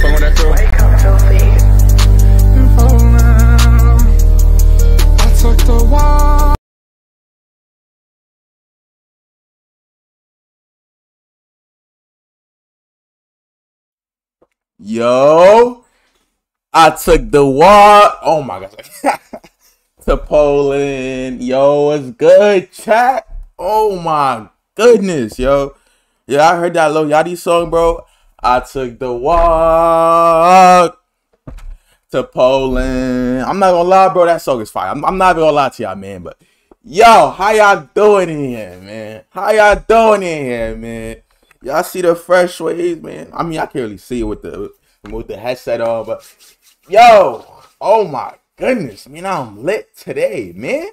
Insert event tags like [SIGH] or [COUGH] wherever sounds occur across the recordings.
fuck with that walk. Yo, I took the walk. Oh my god, [LAUGHS] to Poland. Yo, it's good, chat? Oh my goodness, yo. Yeah, I heard that Lil Yachty song, bro. I took the walk to Poland. I'm not gonna lie, bro. That song is fire. I'm, I'm not gonna lie to y'all, man. But yo, how y'all doing in here, man? How y'all doing in here, man? Y'all see the fresh waves, man? I mean, I can't really see it with the with the headset on, but yo, oh my goodness, man, I'm lit today, man.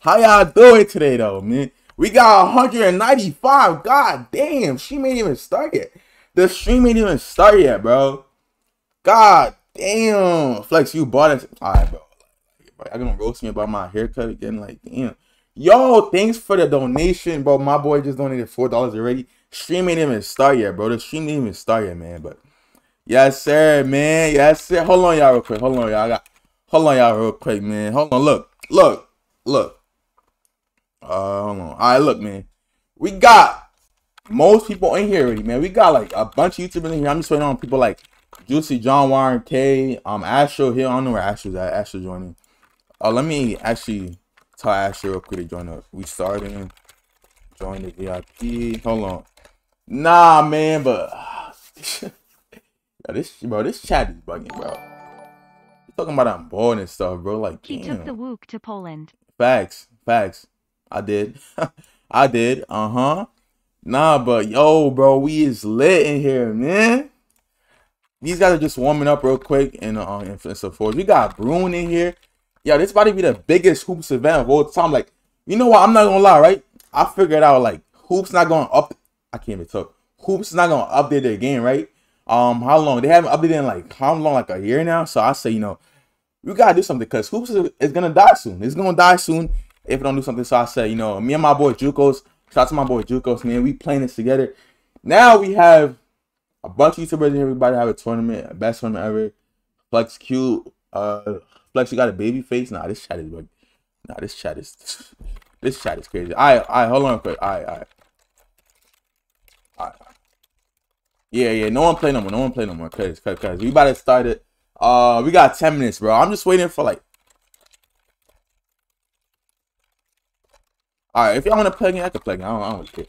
How y'all doing today, though, man? We got 195. God damn, she ain't even start yet. The stream ain't even start yet, bro. God damn, Flex, you bought it. All right, bro. I gonna roast me about my haircut again. Like, damn. Yo, thanks for the donation, bro. My boy just donated four dollars already. Stream ain't even start yet, bro. The stream ain't even start yet, man. But yes, sir, man. Yes, sir. Hold on, y'all, real quick. Hold on, y'all. Got. Hold on, y'all, real quick, man. Hold on. Look, look, look. Uh, hold on. All right, look, man. We got most people in here already, man. We got like a bunch of YouTubers in here. I'm just waiting on people like Juicy, John Warren, K, um, Astro here. I don't know where Astro's at. Astro joining. Oh, uh, let me actually tell Astro real quick to join up. We starting. Join the VIP. Hold on. Nah, man, but [SIGHS] yo, this bro, this chat is bugging, bro. You talking about I'm bored and stuff, bro. Like, He damn. took the wook to Poland. Facts, facts. I did. [LAUGHS] I did. Uh huh. Nah, but yo, bro, we is lit in here, man. These guys are just warming up real quick and uh, and so forth. We got Broon in here. Yo, this about to be the biggest hoops event of all time. Like, you know what? I'm not gonna lie, right? I figured out like hoops not gonna up. I can't even talk. Hoops is not gonna update their game, right? Um, how long? They haven't updated in like how long? Like a year now. So I say, you know, we gotta do something because hoops is, is gonna die soon. It's gonna die soon if we don't do something. So I said, you know, me and my boy Jukos, shout out to my boy Jukos, man. We playing this together. Now we have a bunch of YouTubers and everybody have a tournament, best tournament ever. Flex Q, uh, Flex, you got a baby face? Nah, this chat is like, nah, this chat is, [LAUGHS] this chat is crazy. All right, all right, hold on quick. All right, all right. All right. Yeah, yeah, no one play no more. No one play no more. Cause, cause, cause we about to start it. Uh, we got 10 minutes, bro. I'm just waiting for like All right, if y'all want to plug again, I can plug again. I don't, I don't care.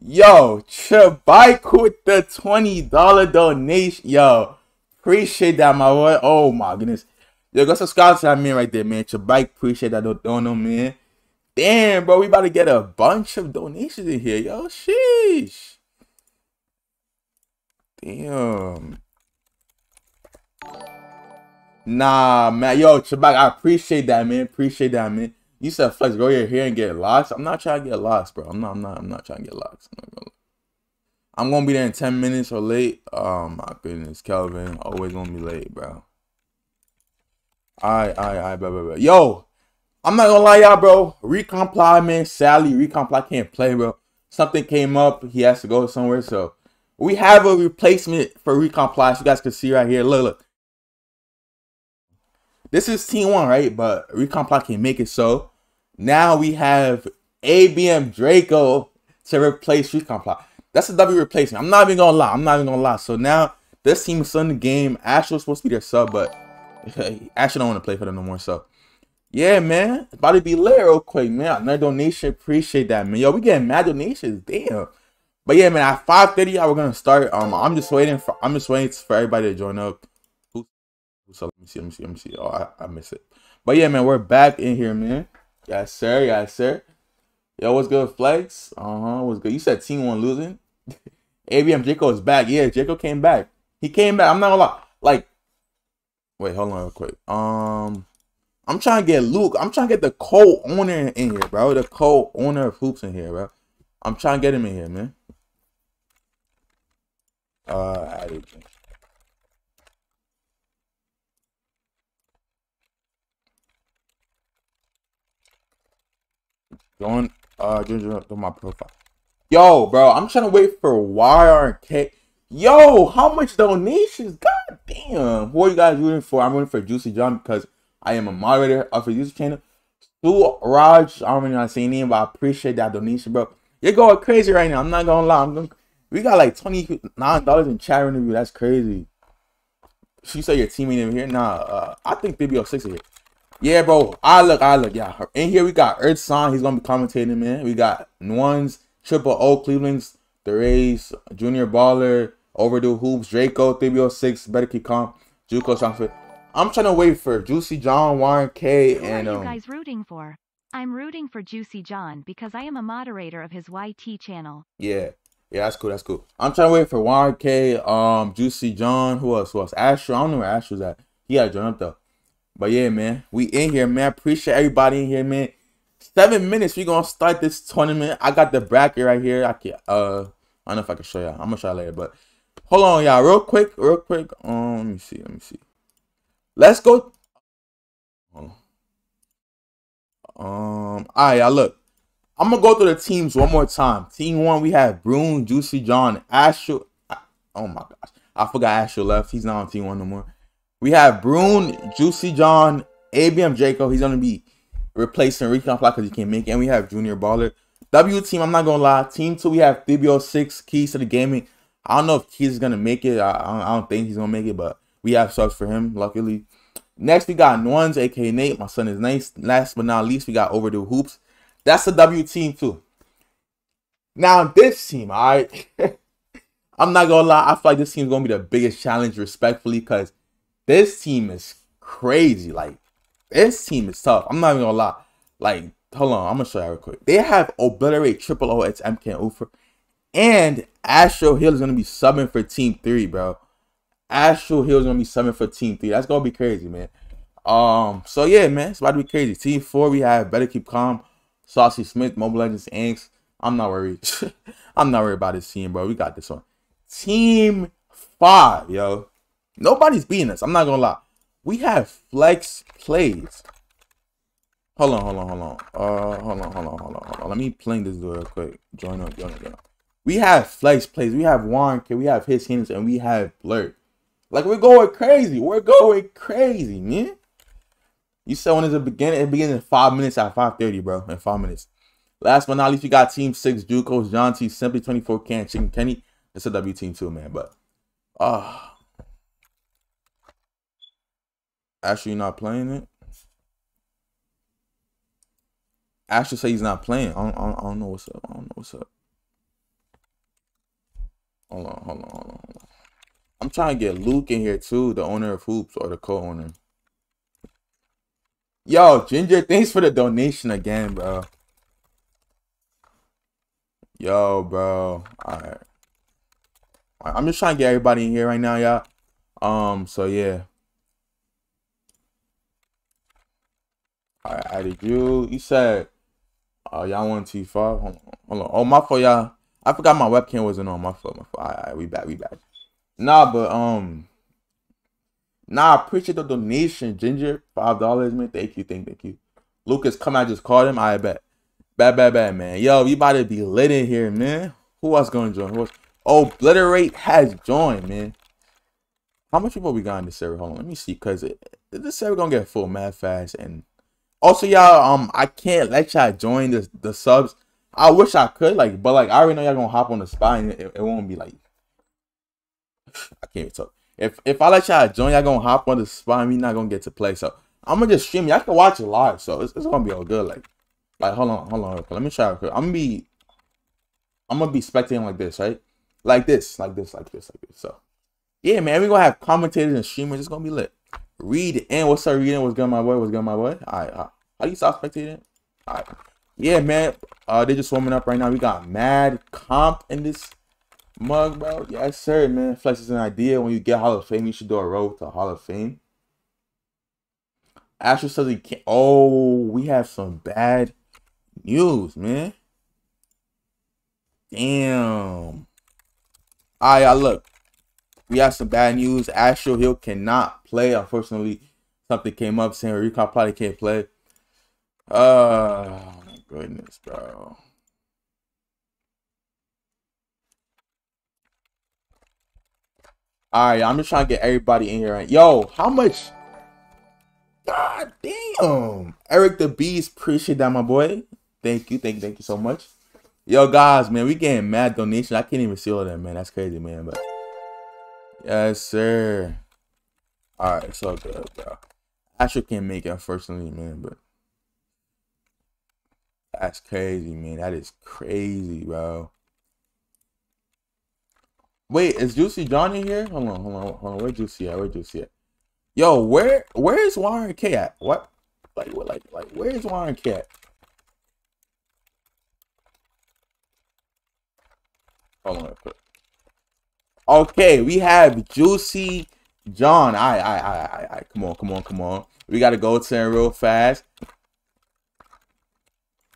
Yo, Chabike with the $20 donation. Yo, appreciate that, my boy. Oh, my goodness. Yo, go subscribe to that man right there, man. Chabike, appreciate that dono, man. Damn, bro, we about to get a bunch of donations in here. Yo, sheesh. Damn. Nah, man. Yo, Chabike, I appreciate that, man. Appreciate that, man. You said flex, go here, and get lost. I'm not trying to get lost, bro. I'm not. I'm not. I'm not trying to get lost. I'm, gonna, I'm gonna be there in ten minutes or late. Oh my goodness, Kelvin, always gonna be late, bro. Alright, alright, alright, bro, bro, bro. Yo, I'm not gonna lie, y'all, bro. Recomply, man. Sally, Recomply can't play, bro. Something came up. He has to go somewhere, so we have a replacement for Recomply. So you guys can see right here. Look, look. This is team one, right? But Recomply can make it so. Now we have ABM Drako to replace Recomply. That's a W replacement. I'm not even gonna lie. I'm not even gonna lie. So now this team is in the game. Astro's supposed to be their sub, but [LAUGHS] Astro don't want to play for them no more. So yeah, man. About to be lit real quick, man. Another donation. Appreciate that, man. Yo, we getting mad donations. Damn. But yeah, man, at 5:30, y'all we're gonna start. Um, I'm just waiting for I'm just waiting for everybody to join up. So let me see, let me see, let me see. Oh, I, I miss it. But yeah, man, we're back in here, man. Yes, sir. Yes, sir. Yo, what's good, Flex? Uh huh. What's good? You said team one losing. [LAUGHS] ABM Drako is back. Yeah, Jaco came back. He came back. I'm not gonna lie. Like, wait, hold on real quick. Um, I'm trying to get Luke. I'm trying to get the co-owner in here, bro. The co-owner of hoops in here, bro. I'm trying to get him in here, man. Uh, Going uh to my profile. Yo, bro, I'm trying to wait for YRK. Yo, how much donations? God damn. Who are you guys rooting for? I'm rooting for Juicy John because I am a moderator of his YouTube channel. Stu Raj, I don't really your name, but I appreciate that donation, bro. You're going crazy right now. I'm not gonna lie. I'm going we got like $29 in chat interview. That's crazy. She said your teammate in here. Nah, uh, I think BBO6 is here. Yeah, bro. I look, I look. Yeah, in here we got Earth Song. He's gonna be commentating, man. We got Nuans, Triple O, Cleveland's, The Rays, Junior Baller, Overdue Hoops, Drako, 306, Better Keep Calm, Juco. I'm trying to wait for Juicy John, Warren K, Who and are you um. guys rooting for? I'm rooting for Juicy John because I am a moderator of his YT channel. Yeah. Yeah, that's cool. That's cool. I'm trying to wait for Warren K, um, Juicy John. Who else? Who else? Astro. I don't know where Astro's at. He got to join up though. But yeah, man, we in here, man. Appreciate everybody in here, man. Seven minutes. We gonna start this tournament. I got the bracket right here. I can uh, I don't know if I can show y'all. I'm gonna show y'all later, but hold on, y'all, real quick, real quick. Um, let me see. Let me see. Let's go. Um, all right, y'all. Look, I'm gonna go through the teams one more time. Team one, we have Broon, Juicy John, Astro. Oh my gosh, I forgot Astro left. He's not on team one no more. We have Broon, Juicy John, ABM Drako. He's gonna be replacing Recomply because he can't make it. And we have Junior Baller. W team, I'm not gonna lie. Team two, we have 306 Keys to the Gaming. I don't know if Keys is gonna make it. I, I, don't, think he's gonna make it, but we have subs for him, luckily. Next, we got Nuans, aka Nate. My son is nice. Last but not least, we got Overdue Hoops. That's the W team too. Now this team, all right. [LAUGHS] I'm not gonna lie. I feel like this team's gonna be the biggest challenge, respectfully, because this team is crazy. Like this team is tough. I'm not even gonna lie. Like, hold on, I'm gonna show you real quick. They have obliterate triple O. It's MK and Ufer, and AstralHeal is gonna be subbing for Team Three, bro. AstralHeal is gonna be subbing for Team Three. That's gonna be crazy, man. Um, so yeah, man, it's about to be crazy. Team Four, we have Better Keep Calm, Saucy Smith, Mobile Legends, Inks. I'm not worried. [LAUGHS] I'm not worried about this team, bro. We got this one. Team Five, yo. Nobody's beating us. I'm not gonna lie. We have flex plays. Hold on, hold on, hold on. Uh, hold on, hold on, hold on, hold on. Let me play this real quick. Join up, join up, join up. We have flex plays. We have Warren, we have his hands, and we have Blurt. Like we're going crazy. We're going crazy, man. You said when it's a beginning, it begins in five minutes at 5:30, bro. In five minutes. Last but not least, we got Team Six, Jucos, John T, Simply 24 Can, Chicken Kenny. It's a W team too, man. But uh Actually not playing it. Ashley say he's not playing. I don't, I, don't, I don't know what's up. I don't know what's up. Hold on, hold on, hold on, hold on. I'm trying to get Luke in here too, the owner of Hoopz or the co-owner. Yo, Ginger, thanks for the donation again, bro. Yo, bro. Alright. I'm just trying to get everybody in here right now, y'all. Um, so yeah. I added you. You said, uh, y'all want T5. Hold on, hold on. Oh, my fault, y'all. I forgot my webcam wasn't on. My fault, my fault. All right, all right, we back, we back. Nah, but um, nah, I appreciate the donation, Ginger. Five dollars, man. Thank you, thank, thank you. Lucas, come out, just called him. I bet. Bad, bad, bad, man. Yo, we about to be lit in here, man. Who else gonna join? Who else? Oh, Obliterate has joined, man. How much people we got in this server? Hold on, let me see, cause it, this server gonna get full mad fast and also, y'all, um, I can't let y'all join the the subs. I wish I could, like, but like I already know y'all gonna hop on the spot, and it, it won't be like I can't even talk. If if I let y'all join, y'all gonna hop on the spot, and we not gonna get to play. So I'm gonna just stream. Y'all can watch it live, so it's, it's gonna be all good. Like, like hold on, hold on, let me try. I'm gonna be, I'm gonna be spectating like this, right? Like this, like this, like this, like this. So yeah, man, we gonna have commentators and streamers. It's gonna be lit. Read and what's up, reading? What's good, my boy? What's good, my boy? All right, uh, how you stop spectating? All right, yeah, man. Uh, they're just warming up right now. We got mad comp in this mug, bro. Yes, sir, man. Flex is an idea. When you get Hall of Fame, you should do a road to Hall of Fame. Astro says he can't. Oh, we have some bad news, man. Damn. All right, y'all look we have some bad news. AstralHeal cannot play. Unfortunately, something came up saying Recon probably can't play. Oh my goodness, bro. All right, I'm just trying to get everybody in here. Yo, how much? God damn. Eric the Beast, appreciate that, my boy. Thank you, thank you, thank you so much. Yo, guys, man, we getting mad donation. I can't even see all that, man. That's crazy, man. But yes, sir. All right, so good, bro. I sure can't make it, unfortunately, man. But that's crazy, man. That is crazy, bro. Wait, is Juicy Johnny here? Hold on, hold on, hold on. Where Juicy at? Where Juicy at? Yo, where where is Warren K at? What? Like what? Like like where is Warren K at? Hold on. Okay, we have Juicy John. I I I I come on, come on, come on. We gotta go to real fast.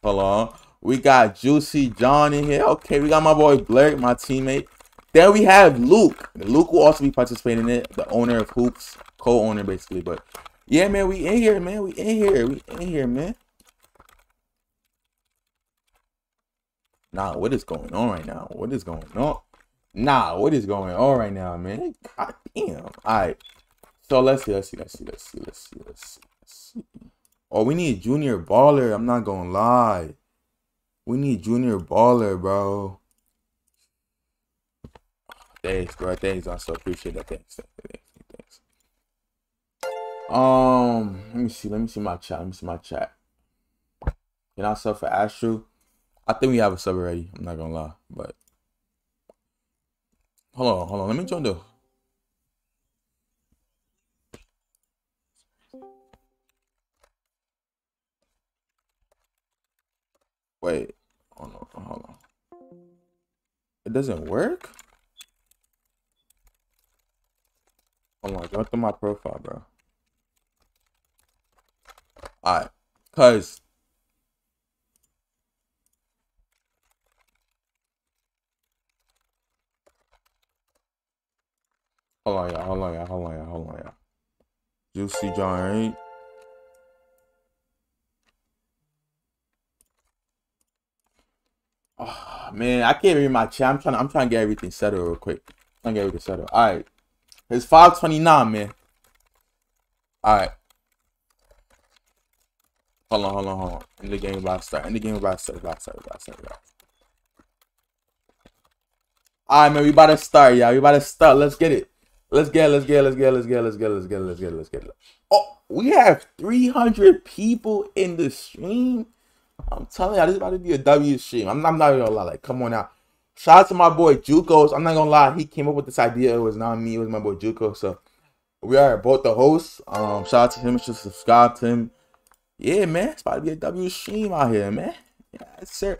Hold on. We got Juicy John in here. Okay, we got my boy Blair, my teammate. Then we have Luke. Luke will also be participating in it, the owner of Hoopz, co-owner basically. But yeah, man, we in here, man. We in here. We in here, man. Nah, what is going on right now? What is going on? Nah, what is going on right now, man? God damn. Alright. So let's see, let's see, let's see, let's see, let's see, let's see, let's see. Oh, we need junior baller. I'm not gonna lie. We need junior baller, bro. Thanks, bro. Thanks. I so appreciate that. Thanks. Thanks. Thanks. Um, let me see. Let me see my chat. Let me see my chat. Can I sub for Astro? I think we have a sub already. I'm not gonna lie, but hold on, hold on. Let me join the. Wait, hold on, hold on. It doesn't work. Oh hold on, go through my profile, bro. Alright, cause Hold on, y'all. Hold on, y'all. Hold on, y'all. Hold on, y'all. Juicy John, right? Oh, man, I can't read my chat. I'm trying. I'm trying to get everything settled real quick. I'm trying to get everything settled. All right, it's 5:29, man. All right. Hold on, hold on, hold on. In the game about to start. In the game about to start. About to start. About to start. About to. All right, man. We about to start, y'all. We about to start. Let's get it. Let's get, let's get, let's get, let's get, let's get, let's get, let's get, let's get, it. Oh, we have 300 people in the stream. I'm telling y'all, this is about to be a W stream. I'm, I'm not gonna lie. Like, come on now. Shout out to my boy Jukos. I'm not gonna lie, he came up with this idea. It was not me, it was my boy Juko. So we are both the hosts. Um, shout out to him. Just subscribe to him. Yeah, man, it's about to be a W stream out here, man. Yeah, sir.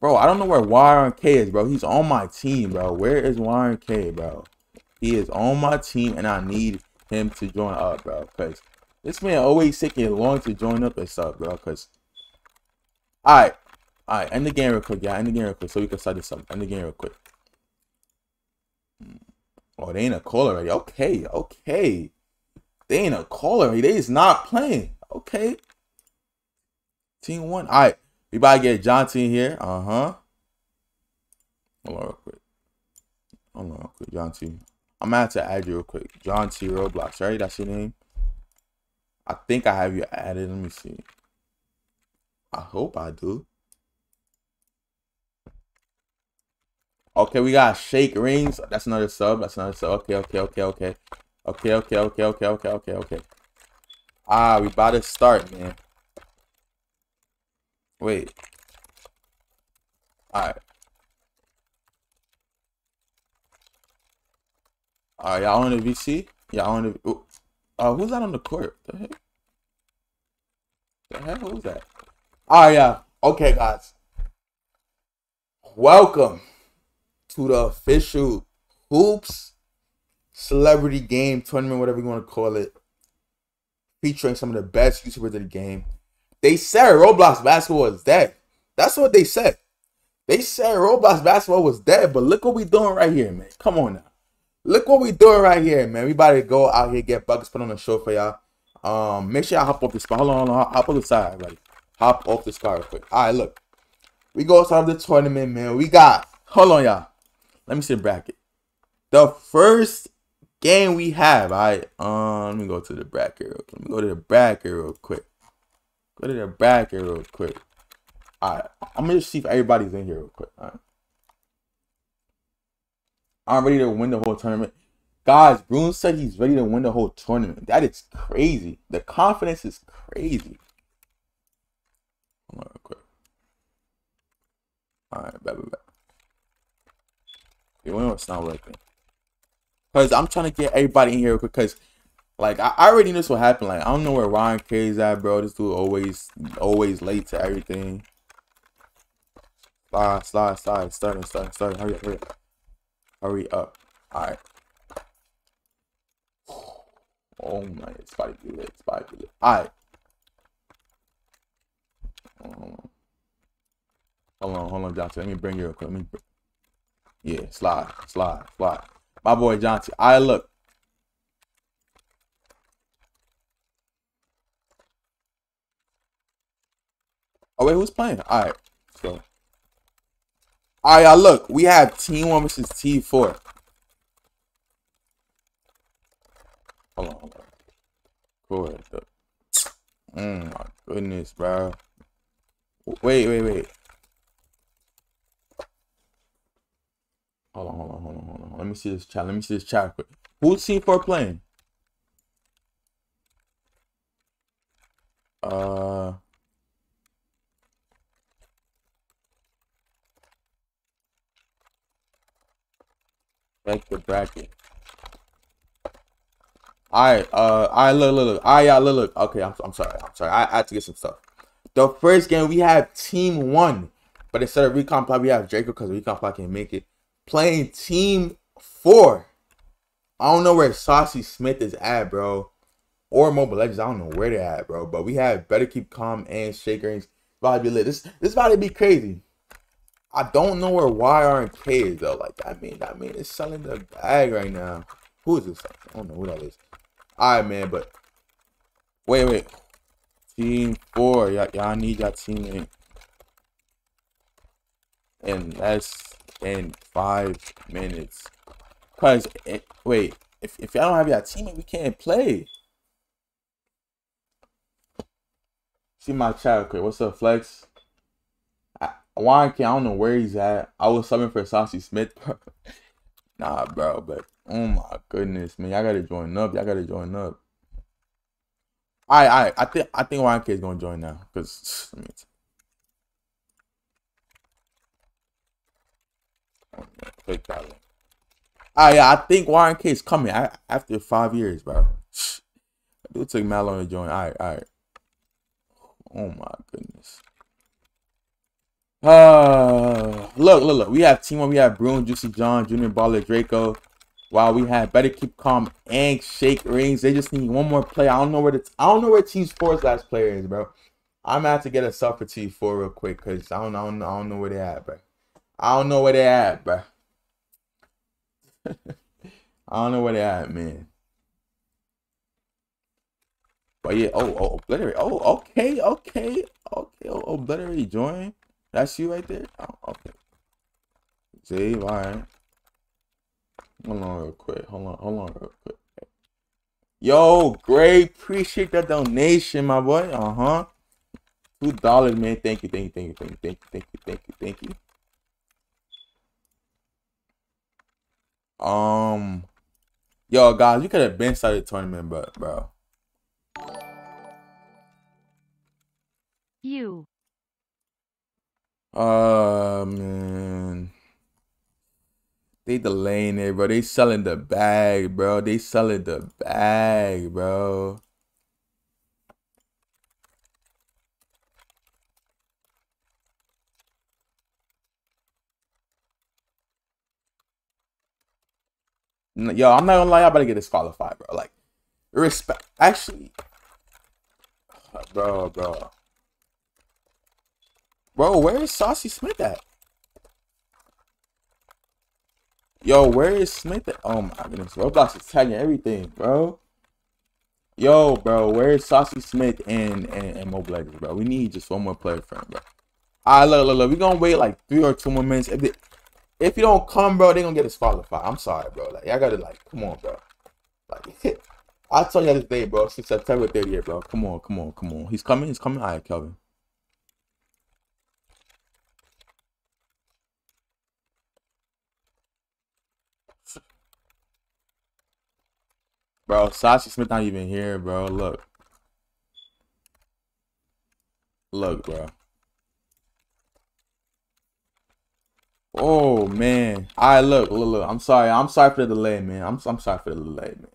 Bro, I don't know where Warren K is, bro. He's on my team, bro. Where is Warren K, bro? He is on my team, and I need him to join up, bro. Cause this man always taking long to join up and stuff, bro. Cause, all right, all right, end the game real quick, yeah. End the game real quick, so we can start this up. End the game real quick. Oh, they ain't a call already. Okay, okay. They ain't a call already. They is not playing. Okay. Team one. All right. We about to get John T here. Uh huh. Hold on real quick. Hold on real quick. John T. I'm gonna have to add you real quick. John T. Roblox, right? That's your name. I think I have you added. Let me see. I hope I do. Okay, we got Shake Rings. That's another sub. That's another sub. Okay, okay, okay, okay. Okay, okay, okay, okay, okay, okay, okay. Ah, we about to start, man. Wait. Alright. Alright, y'all on the VC? Y'all on the... Ooh. Uh, who's that on the court? The heck? The heck? Who's that? Alright, yeah. Okay, guys. Welcome to the official Hoopz Celebrity Game Tournament, whatever you want to call it. Featuring some of the best YouTubers in the game. They said Roblox basketball is dead. That's what they said. They said Roblox basketball was dead, but look what we doing right here, man. Come on now. Look what we doing right here, man. We about to go out here, get buckets put on the show for y'all. Um, make sure I hop off the spot. Hold on, hold on. Hop the side, buddy. Hop off this car real quick. All right, look. We go start the tournament, man. We got, hold on, y'all. Let me see the bracket. The first game we have. All right. Um, let me go to the bracket. Real, quick. let me go to the bracket real quick. Go to the bracket real quick. All right. I'm gonna just see if everybody's in here real quick. All right. I'm ready to win the whole tournament. Guys, Broon said he's ready to win the whole tournament. That is crazy. The confidence is crazy. Real quick. Alright, back, back, back. You know it's not working. Cause I'm trying to get everybody in here because like I, I already know this will happen. Like I don't know where Ryan K is at, bro. This dude always always late to everything. Slide, slide, slide, starting, starting, starting. Hurry up, hurry up. Hurry up. Alright. Oh my, it's about to be lit. It's about to be lit. Alright. Hold on, hold on, Johnson. Let me bring you real quick. Let me. Yeah, slide, slide, slide. My boy Johnson. I look. Oh wait, who's playing? All right, so. All right, y'all. Look, we have Team One versus Team Four. Hold on, hold on. Oh my goodness, bro. Wait, wait, wait. Hold on, hold on, hold on, hold on. Let me see this chat. Let me see this chat quick. Who's team four playing? Uh. Check the bracket. Alright, uh, alright, look, look, look. Alright, y'all, look, look. Okay, I'm, I'm sorry, I'm sorry. I, I had to get some stuff. The first game we have team one, but instead of Recomply, we have Drako because Recomply can make it. Playing team four. I don't know where Saucy Smith is at, bro. Or Mobile Legends. I don't know where they're at, bro. But we have better keep calm and shakers. About to be lit. This this about to be crazy. I don't know where YR and K is though. Like I mean, I mean, it's selling the bag right now. Who is this? I don't know who that is. All right, man. But wait, wait. Team four, y'all, need your teammate. In less than five minutes. Cause it, eh, wait, if if y'all don't have your teammate, we can't play. See my chat, okay? What's up, Flex? Can't I don't know where he's at. I was subbing for Saucy Smith, [LAUGHS] nah, bro, but oh my goodness, man, y'all gotta join up. Y'all gotta join up. I I I think I think YK is gonna join now because I [SIGHS] click that link. I I think YK is coming I, after five years, bro. [SIGHS] It took mad long to join. All right, all right. Oh my goodness. Uh, look, look, look. We have team one. We have Broon, Juicy John, Junior Baller, Drako. While we have better keep calm and shake rings. They just need one more play. I don't know where the I don't know where Team Four's last player is, bro. I'm gonna have to get a sub for Team Four real quick because I don't, I don't I don't know where they at, bro. I don't know where they at, bro. [LAUGHS] I don't know where they at, man. But yeah, oh, oh, obliterate. Oh, okay, okay, okay. Oh, obliterate join. That's you right there. Oh, okay. Save, all right. Hold on real quick. Hold on. Hold on real quick. Yo, great. Appreciate that donation, my boy. Uh-huh. Two dollars, man. Thank you, thank you, thank you, thank you, thank you, thank you, thank you, thank you. Um Yo, guys, you could have been started tournament, but bro. You. Uh man. They delaying it, bro. They selling the bag, bro. They selling the bag, bro. Yo, I'm not gonna lie, I better get disqualified, bro. Like, respect. Actually, [SIGHS] bro, bro, bro. Where is Saucy Smith at? Yo, where is Smith? At? Oh my goodness, Roblox is tagging everything, bro. Yo, bro, where is Saucy Smith and and, and Mobile Legends, bro? We need just one more player friend, bro. Alright, look, look, look. We gonna wait like three or two more minutes. If they, if you don't come, bro, they gonna get disqualified. I'm sorry, bro. Like, I gotta like, come on, bro. Like, I told you this day, bro. Since September 30th, bro. Come on, come on, come on. He's coming. He's coming. All right, Kelvin. Bro, Sashi Smith not even here, bro. Look. Look, bro. Oh man. Right, look, look, look. I'm sorry. I'm sorry for the delay, man. I'm I'm sorry for the delay, man.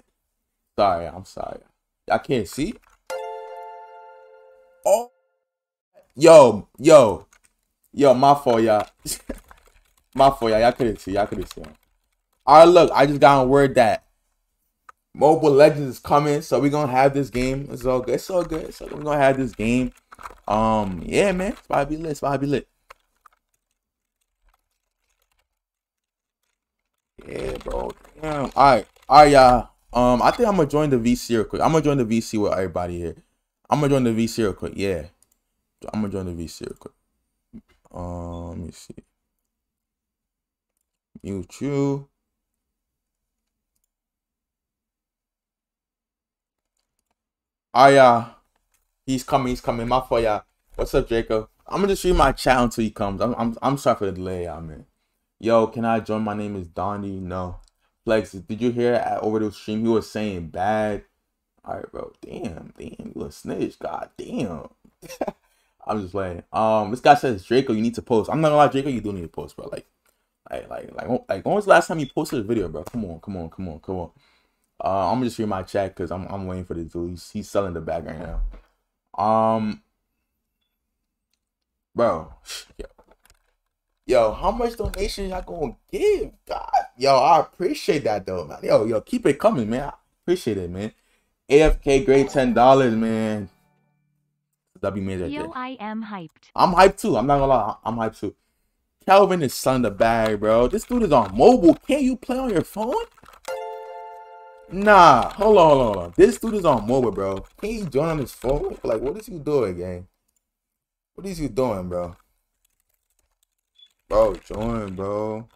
Sorry, I'm sorry. I can't see. Oh. Yo, yo, yo. My fault, y'all. [LAUGHS] my fault, y'all. Y'all couldn't see. Y'all couldn't see. All right, look. I just got a word that Mobile Legends is coming, so we're gonna have this game. It's all good. It's all good. So we're gonna have this game. Um, yeah, man. It's about to be lit. It's about to be lit. Yeah, bro. Damn. All right, all right, y'all. Um, I think I'm gonna join the VC real quick. I'm gonna join the VC with everybody here. I'm gonna join the VC real quick. Yeah, I'm gonna join the VC real quick. Um, let me see. Mute you. Oh yeah, he's coming. He's coming. My fault, y'all. What's up, Jacob? I'm gonna just read my chat until he comes. I'm I'm I'm sorry for the delay, y'all. Yo, can I join? My name is Donnie. No, Flex. Did you hear at over the stream? He was saying bad. All right, bro. Damn, damn, you a snitch. God damn. [LAUGHS] I'm just playing. Um, this guy says Drako, you need to post. I'm not gonna lie, Drako, you do need to post, bro. Like, like, like, like, like, when was the last time you posted a video, bro? Come on, come on, come on, come on. Uh, I'm gonna just read my chat because I'm I'm waiting for the dude. He's, he's selling the bag right now. Um, bro, yo, yo, how much donation y'all gonna give? God, yo, I appreciate that though, man. Yo, yo, keep it coming, man. I appreciate it, man. AFK grade ten dollars, man. W made right Yo. I am hyped. I'm hyped too. I'm not gonna lie. I'm hyped too. Calvin is selling the bag, bro. This dude is on mobile. Can't you play on your phone? Nah, hold on, hold on, hold on. This dude is on mobile, bro. He join on his phone? Like, what is he doing, gang? What is he doing, bro? Bro, join, bro.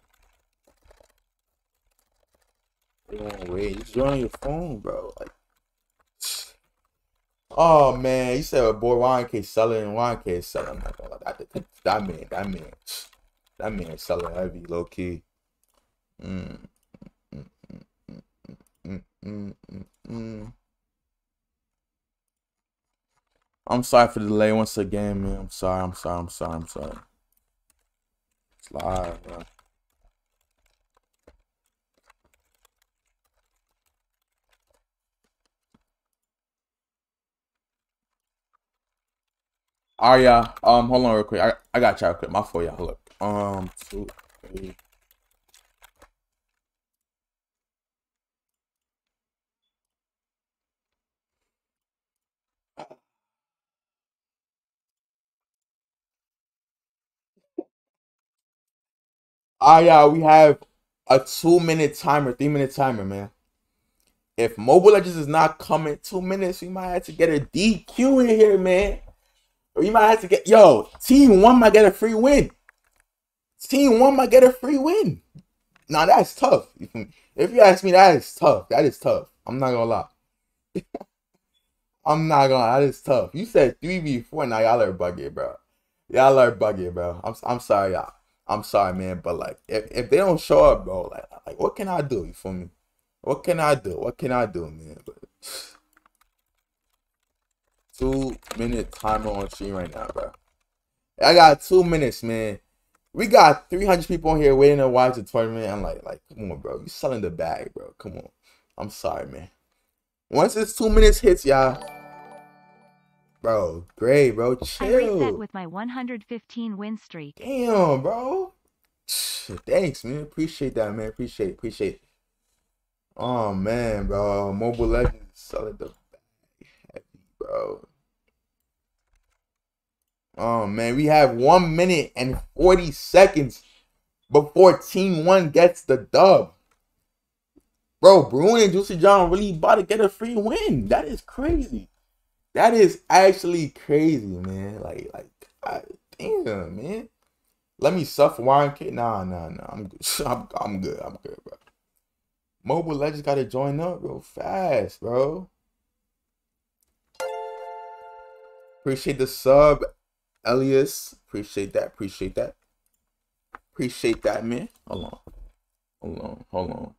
On, wait. Just join your phone, bro. Like, [SIGHS] oh man, you said, boy, Ryan K selling, Ryan K selling. I'm not. That, that, man, that man, [SIGHS] that man selling heavy, low key. Mm. Mm, mm, mm, mm, mm, mm, mm. I'm sorry for the delay once again, man. I'm sorry. I'm sorry. I'm sorry. I'm sorry. It's live, bro. Alright, y'all. Um, hold on real quick. I, I got y'all quick. My fault, y'all. Look. Um, two, three. Ah, yeah, we have a two minute timer, three minute timer, man. If Mobile Legends is not coming two minutes, we might have to get a DQ in here, man. Or might have to get yo, team one might get a free win. Team one might get a free win. Now that's tough. If you ask me, that is tough. That is tough. I'm not gonna lie. [LAUGHS] I'm not gonna lie, that is tough. You said 3v4, now y'all are bugging, bro. Y'all are bugging, bro. I'm I'm sorry, y'all. I'm sorry, man, but like if, if they don't show up, bro, like like what can I do? You feel me? What can I do? What can I do, man? But [SIGHS] two minute timer on stream right now, bro. I got two minutes, man. We got 300 people on here waiting to watch the tournament. I'm like, like, come on, bro. You selling the bag, bro. Come on. I'm sorry, man. Once this two minutes hits, y'all. Bro, great, bro. Chill. I reset with my 115 win streak. Damn, bro. Thanks, man. Appreciate that, man. Appreciate, appreciate. Oh man, bro. Mobile Legends solid the bag heavy, bro. Oh man, we have one minute and 40 seconds before Team One gets the dub. Bro, Broon and Juicy John really about to get a free win. That is crazy. That is actually crazy, man. Like, like, God damn, man. Let me suffer Warren K. Nah, nah, nah. I'm good. [LAUGHS] I'm, I'm good. I'm good, bro. Mobile Legends gotta join up real fast, bro. Appreciate the sub, Elias. Appreciate that. Appreciate that. Appreciate that, man. Hold on. Hold on. Hold on.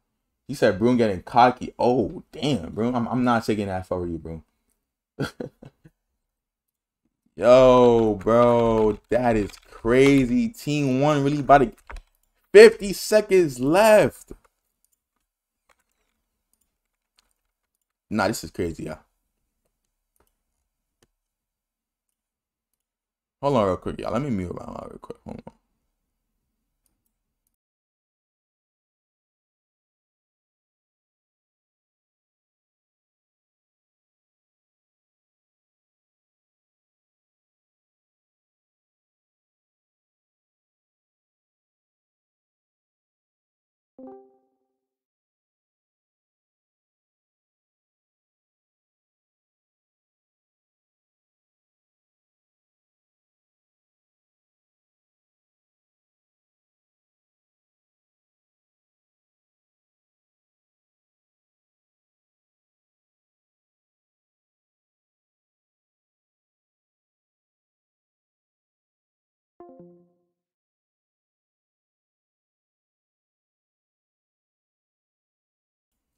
He said Broon getting cocky. Oh, damn, bro. I'm, I'm not taking that for you, bro. Yo, bro. That is crazy. Team one really about to 50 seconds left. Nah, this is crazy, yeah. Hold on real quick, y'all. Let me move around real quick. Hold on.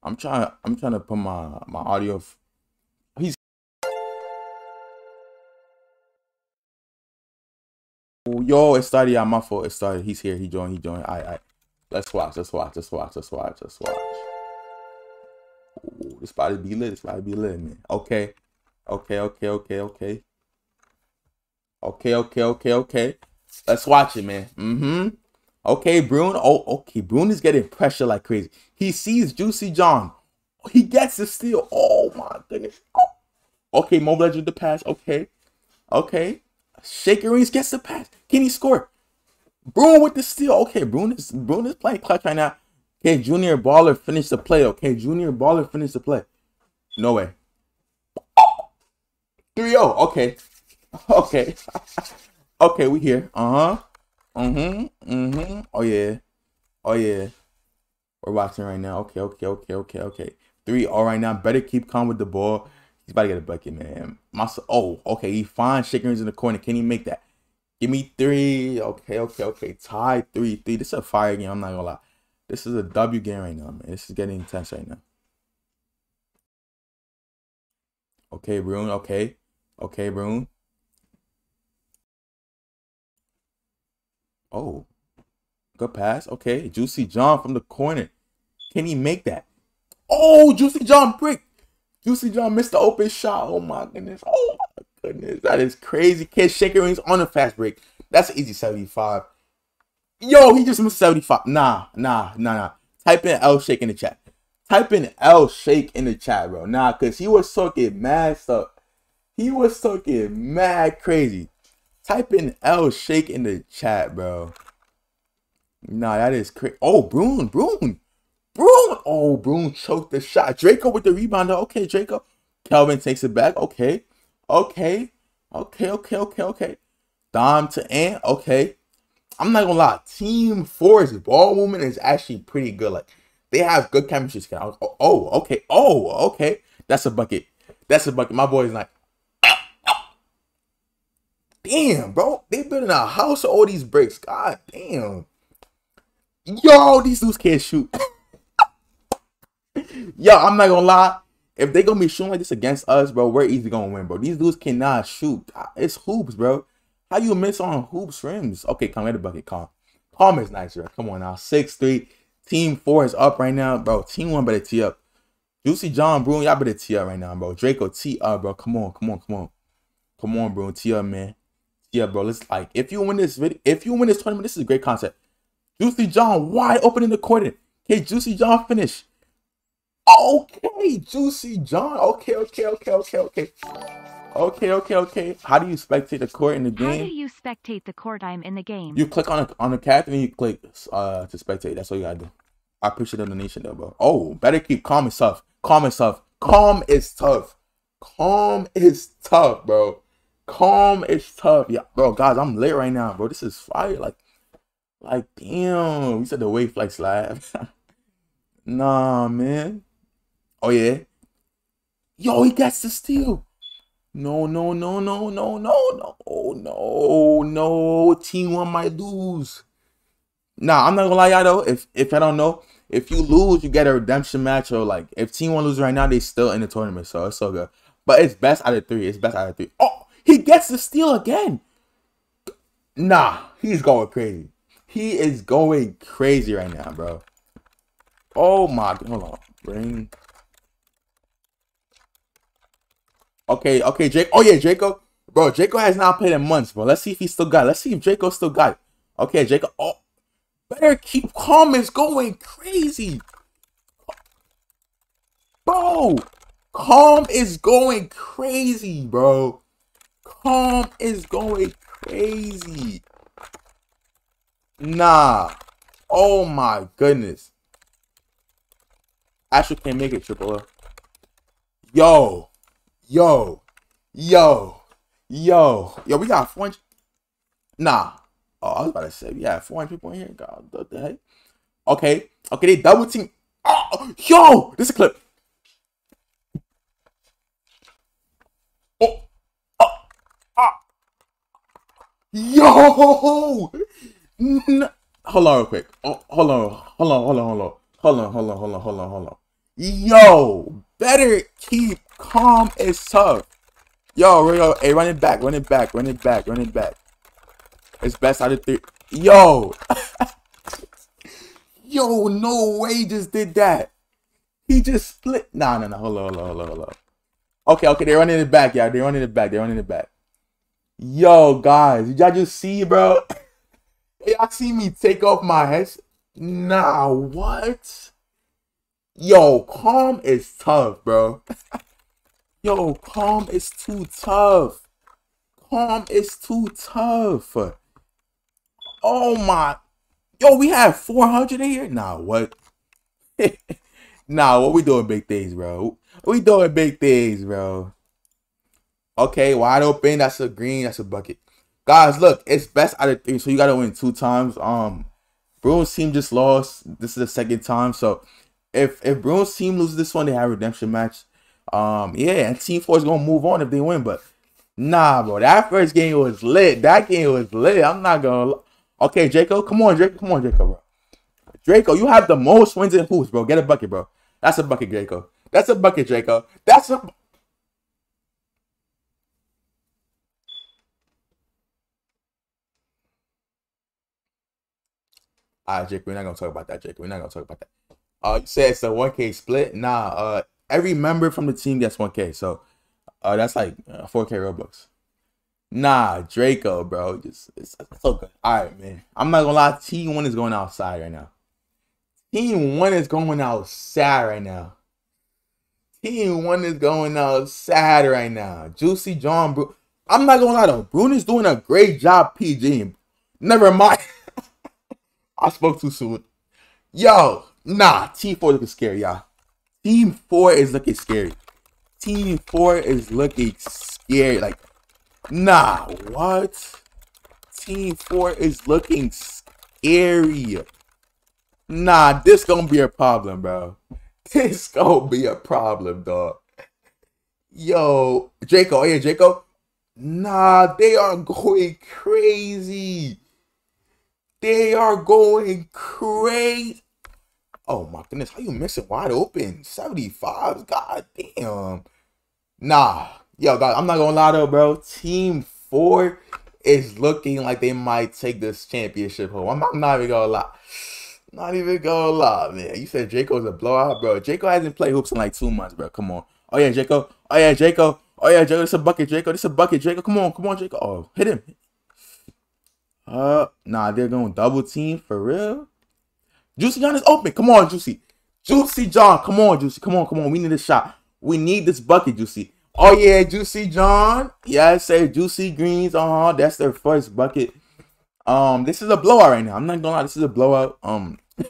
I'm trying. I'm trying to put my my audio. He's yo. It started. Yeah, my fault. It started. He's here. He joined. He joined. I. I. Let's watch. Let's watch. Let's watch. Let's watch. Let's watch. Ooh, this to be lit. This to be lit, man. Okay. Okay. Okay. Okay. Okay. Okay. Okay. Okay. Okay. Let's watch it, man. Mm-hmm. Okay, Broon. Oh, okay. Broon is getting pressure like crazy. He sees Juicy John. He gets the steal. Oh my goodness. Oh. Okay, Mobile Legends with the pass. Okay. Okay. Shaker Reigns gets the pass. Can he score? Broon with the steal. Okay, Broon is Broon is playing clutch right now. Okay, Junior Baller finish the play. Okay, Junior Baller finish the play. No way. 3-0. Okay. [LAUGHS] Okay. [LAUGHS] okay, we here. Uh-huh. Mm-hmm. Mm-hmm. Oh yeah. Oh yeah. We're watching right now. Okay, okay, okay, okay, okay. Three all right now. Better keep calm with the ball. He's about to get a bucket, man. My oh, okay. He finds Shaker's in the corner. Can he make that? Give me three. Okay, okay, okay. Tie three, three. This is a fire game. I'm not gonna lie. This is a W game right now, man. This is getting intense right now. Okay, Broon. Okay. Okay, Broon. Oh. Good pass. Okay. Juicy John from the corner. Can he make that? Oh, Juicy John brick. Juicy John missed the open shot. Oh my goodness. Oh my goodness. That is crazy. Kid Shaker Rings on the fast break. That's an easy 75. Yo, he just missed 75. Nah, nah, nah, nah. Type in L shake in the chat. Type in L shake in the chat, bro. Nah, cause he was talking mad stuff. He was talking mad crazy. Type in L shake in the chat, bro. Nah, that is crazy. Oh, Broon, Broon. Broon. Oh, Broon choked the shot. Drako with the rebounder. Okay, Drako. Kelvin takes it back. Okay. Okay. Okay, okay, okay, okay. Dom to Ant. Okay. I'm not gonna lie. Team Four's ball movement is actually pretty good. Like they have good chemistry. Oh, oh, okay. Oh, okay. That's a bucket. That's a bucket. My boy is like, damn, bro. They building a house of all these bricks. God damn. Yo, these dudes can't shoot. [LAUGHS] Yo, I'm not gonna lie. If they gonna be shooting like this against us, bro, we're easy gonna win, bro. These dudes cannot shoot. Ah, it's Hoopz, bro. How you miss on Hoopz rims? Okay, come at the bucket. Calm. Calm is nice. Come on now. Six three. Team four is up right now, bro. Team one better tee up. Juicy John, Broon, y'all better tee up right now, bro. Drako, tee up, bro. Come on, come on, come on. Come on, bro. Tee up, man. Up, bro. Let's like if you win this video, if you win this tournament, this is a great concept. Juicy John wide open in the corner. Okay, Juicy John finish. Okay, Juicy John. Okay, okay, okay, okay, okay. Okay, okay, okay. How do you spectate the court in the game? How do you spectate the court I'm in the game? You click on a on a cat and then you click uh to spectate. That's all you gotta do. I appreciate the donation though, bro. Oh, better keep calm is tough. Calm is tough. Calm is tough. Calm is tough, bro. Calm is tough. Yeah, bro, guys, I'm lit right now, bro. This is fire. Like, like, damn. You said the wave flex live. [LAUGHS] Nah, man. Oh yeah. Yo, he gets the steal. No, no, no, no, no, no, no, no, no. Team one might lose. Nah, I'm not gonna lie, y'all though. If if I don't know, if you lose, you get a redemption match, or like if team one loses right now, they still in the tournament, so it's so good. But it's best out of three. It's best out of three. Oh, he gets the steal again. Nah, he's going crazy. He is going crazy right now, bro. Oh my, god, hold on, bring. Okay, okay, Jake. Oh yeah, Drako. Bro, Drako has not played in months, bro. Let's see if he still got. It. Let's see if Drako still got. It. Okay, Jacob. Oh, better keep calm. Is going crazy, bro. Calm is going crazy, bro. Calm is going crazy. Nah. Oh my goodness. Astro can't make it, Triple L. Yo. Yo. Yo. Yo. Yo, we got 400. Nah. Oh, I was about to say, we have 400 people in here. God, what the heck? Okay. Okay, they double team. Oh, yo. This is a clip. Yo! No. Hold on real quick. Oh, hold on. Hold on, hold on, hold on. Hold on, hold on, hold on, hold on, hold on. Yo! Better keep calm as tough. Yo, yo, hey, run it back, run it back, run it back, run it back. It's best out of three. Yo! yo, no way just did that. He just split. Nah, nah, nah. Hold on, hold on, hold on, hold on. Okay, okay, they're running it back, yeah. They're running it back. They're running it back. Yo, guys, did y'all just see, bro? [LAUGHS] y'all see me take off my head? Nah, what? Yo, calm is tough, bro. [LAUGHS] Yo, calm is too tough. Calm is too tough. Oh my. Yo, we have 400 in here? Nah, what? [LAUGHS] nah, what we doing big things, bro? We doing big things, bro. Okay, wide open. That's a green. That's a bucket. Guys, look, it's best out of three, so you gotta win two times. Um, Broon's team just lost. This is the second time, so if if Broon's team loses this one, they have a redemption match. Um, yeah, and Team Four is gonna move on if they win. But nah, bro, that first game was lit. That game was lit. I'm not gonna. Okay, Drako, come on, Drako, come on, Drako, bro. Drako, you have the most wins in Hoopz, bro. Get a bucket, bro. That's a bucket, Drako. That's a bucket, Drako. That's a. All right, Jake, we're not gonna talk about that, Jake. We're not gonna talk about that. Uh, you said it's a 1K split. Nah, uh, every member from the team gets 1K. So, uh, that's like uh, 4K Robux. Nah, Drako, bro. Just it's, it's so good. All right, man. I'm not gonna lie. Team one is going outside right now. Team one is going outside right now. Team one is going outside right now. Juicy John, bro. I'm not gonna lie though. Broon's doing a great job, PG. Never mind. [LAUGHS] I spoke too soon. Yo, Nah, Team 4 looking scary, y'all. Team 4 is looking scary. Team 4 is looking scary. Like, nah, what? Team 4 is looking scary. Nah, this gonna be a problem, bro. [LAUGHS] This gonna be a problem, dog. Yo, Jaco, oh yeah, Jaco. Nah, they are [LAUGHS] going crazy. They are going crazy. Oh my goodness, how you missing wide open? 75s, God damn. Nah. Yo, I'm not gonna lie though, bro. Team four is looking like they might take this championship home. I'm, I'm not even gonna lie. Not even gonna lie, man. You said Jaco's a blowout, bro. Jaco hasn't played Hoopz in like two months, bro. Come on. Oh yeah, Jaco. Oh yeah, Jaco. Oh yeah, Jaco. This a bucket, Jaco. This a bucket, Jaco. Come on, come on, Jaco. Oh, hit him. Uh, nah, they're going double team for real. Juicy John is open. Come on, Juicy. Juicy John. Come on, Juicy. Come on, come on. We need a shot. We need this bucket, Juicy. Oh, yeah, Juicy John. Yeah, I say Juicy Greens. Uh-huh. That's their first bucket. Um, this is a blowout right now. I'm not gonna lie, this is a blowout. Um [LAUGHS]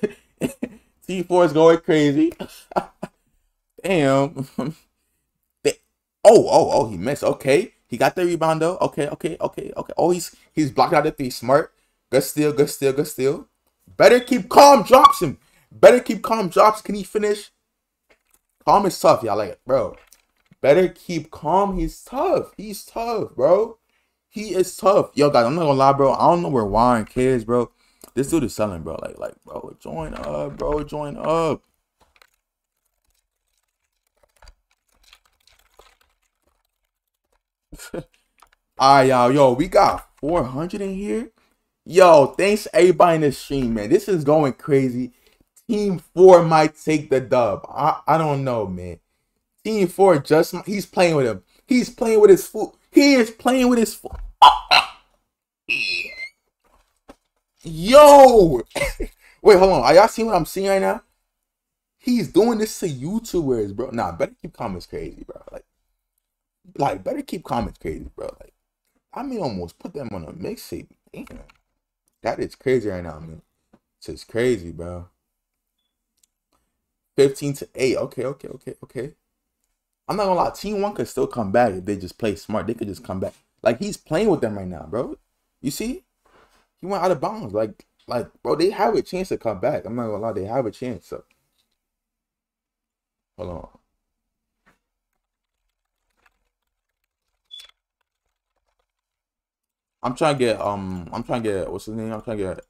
T4 is going crazy. [LAUGHS] Damn. [LAUGHS] oh, oh, oh, he missed. Okay. He got the rebound though. Okay, okay, okay, okay. Oh, he's he's blocked out the three. Smart. Good steal, good steal, good steal. Better keep calm. Drops him. Better keep calm drops. Can he finish? Calm is tough, y'all. Like, bro. Better keep calm. He's tough. He's tough, bro. He is tough. Yo, guys, I'm not gonna lie, bro. I don't know where Warren is, bro. This dude is selling, bro. Like, like, bro, join up, bro. Join up. [LAUGHS] Alright, y'all. Yo, we got 400 in here. Yo, thanks everybody in the stream, man. This is going crazy. Team 4 might take the dub. I, I don't know, man. Team 4 just he's playing with him. He's playing with his foot. He is playing with his foot. [LAUGHS] Yo! [LAUGHS] Wait, hold on. Are y'all seeing what I'm seeing right now? He's doing this to YouTubers, bro. Nah, better keep comments crazy, bro. Like, like better keep comments crazy, bro. Like, I mean, almost put them on a mixtape. Damn, that is crazy right now, man. It's is crazy, bro. Fifteen to eight. Okay, okay, okay, okay. I'm not gonna lie. Team one could still come back if they just play smart. They could just come back. Like he's playing with them right now, bro. You see, he went out of bounds. Like, like, bro, they have a chance to come back. I'm not gonna lie. They have a chance. So, hold on. I'm trying to get um I'm trying to get what's his name? I'm trying to get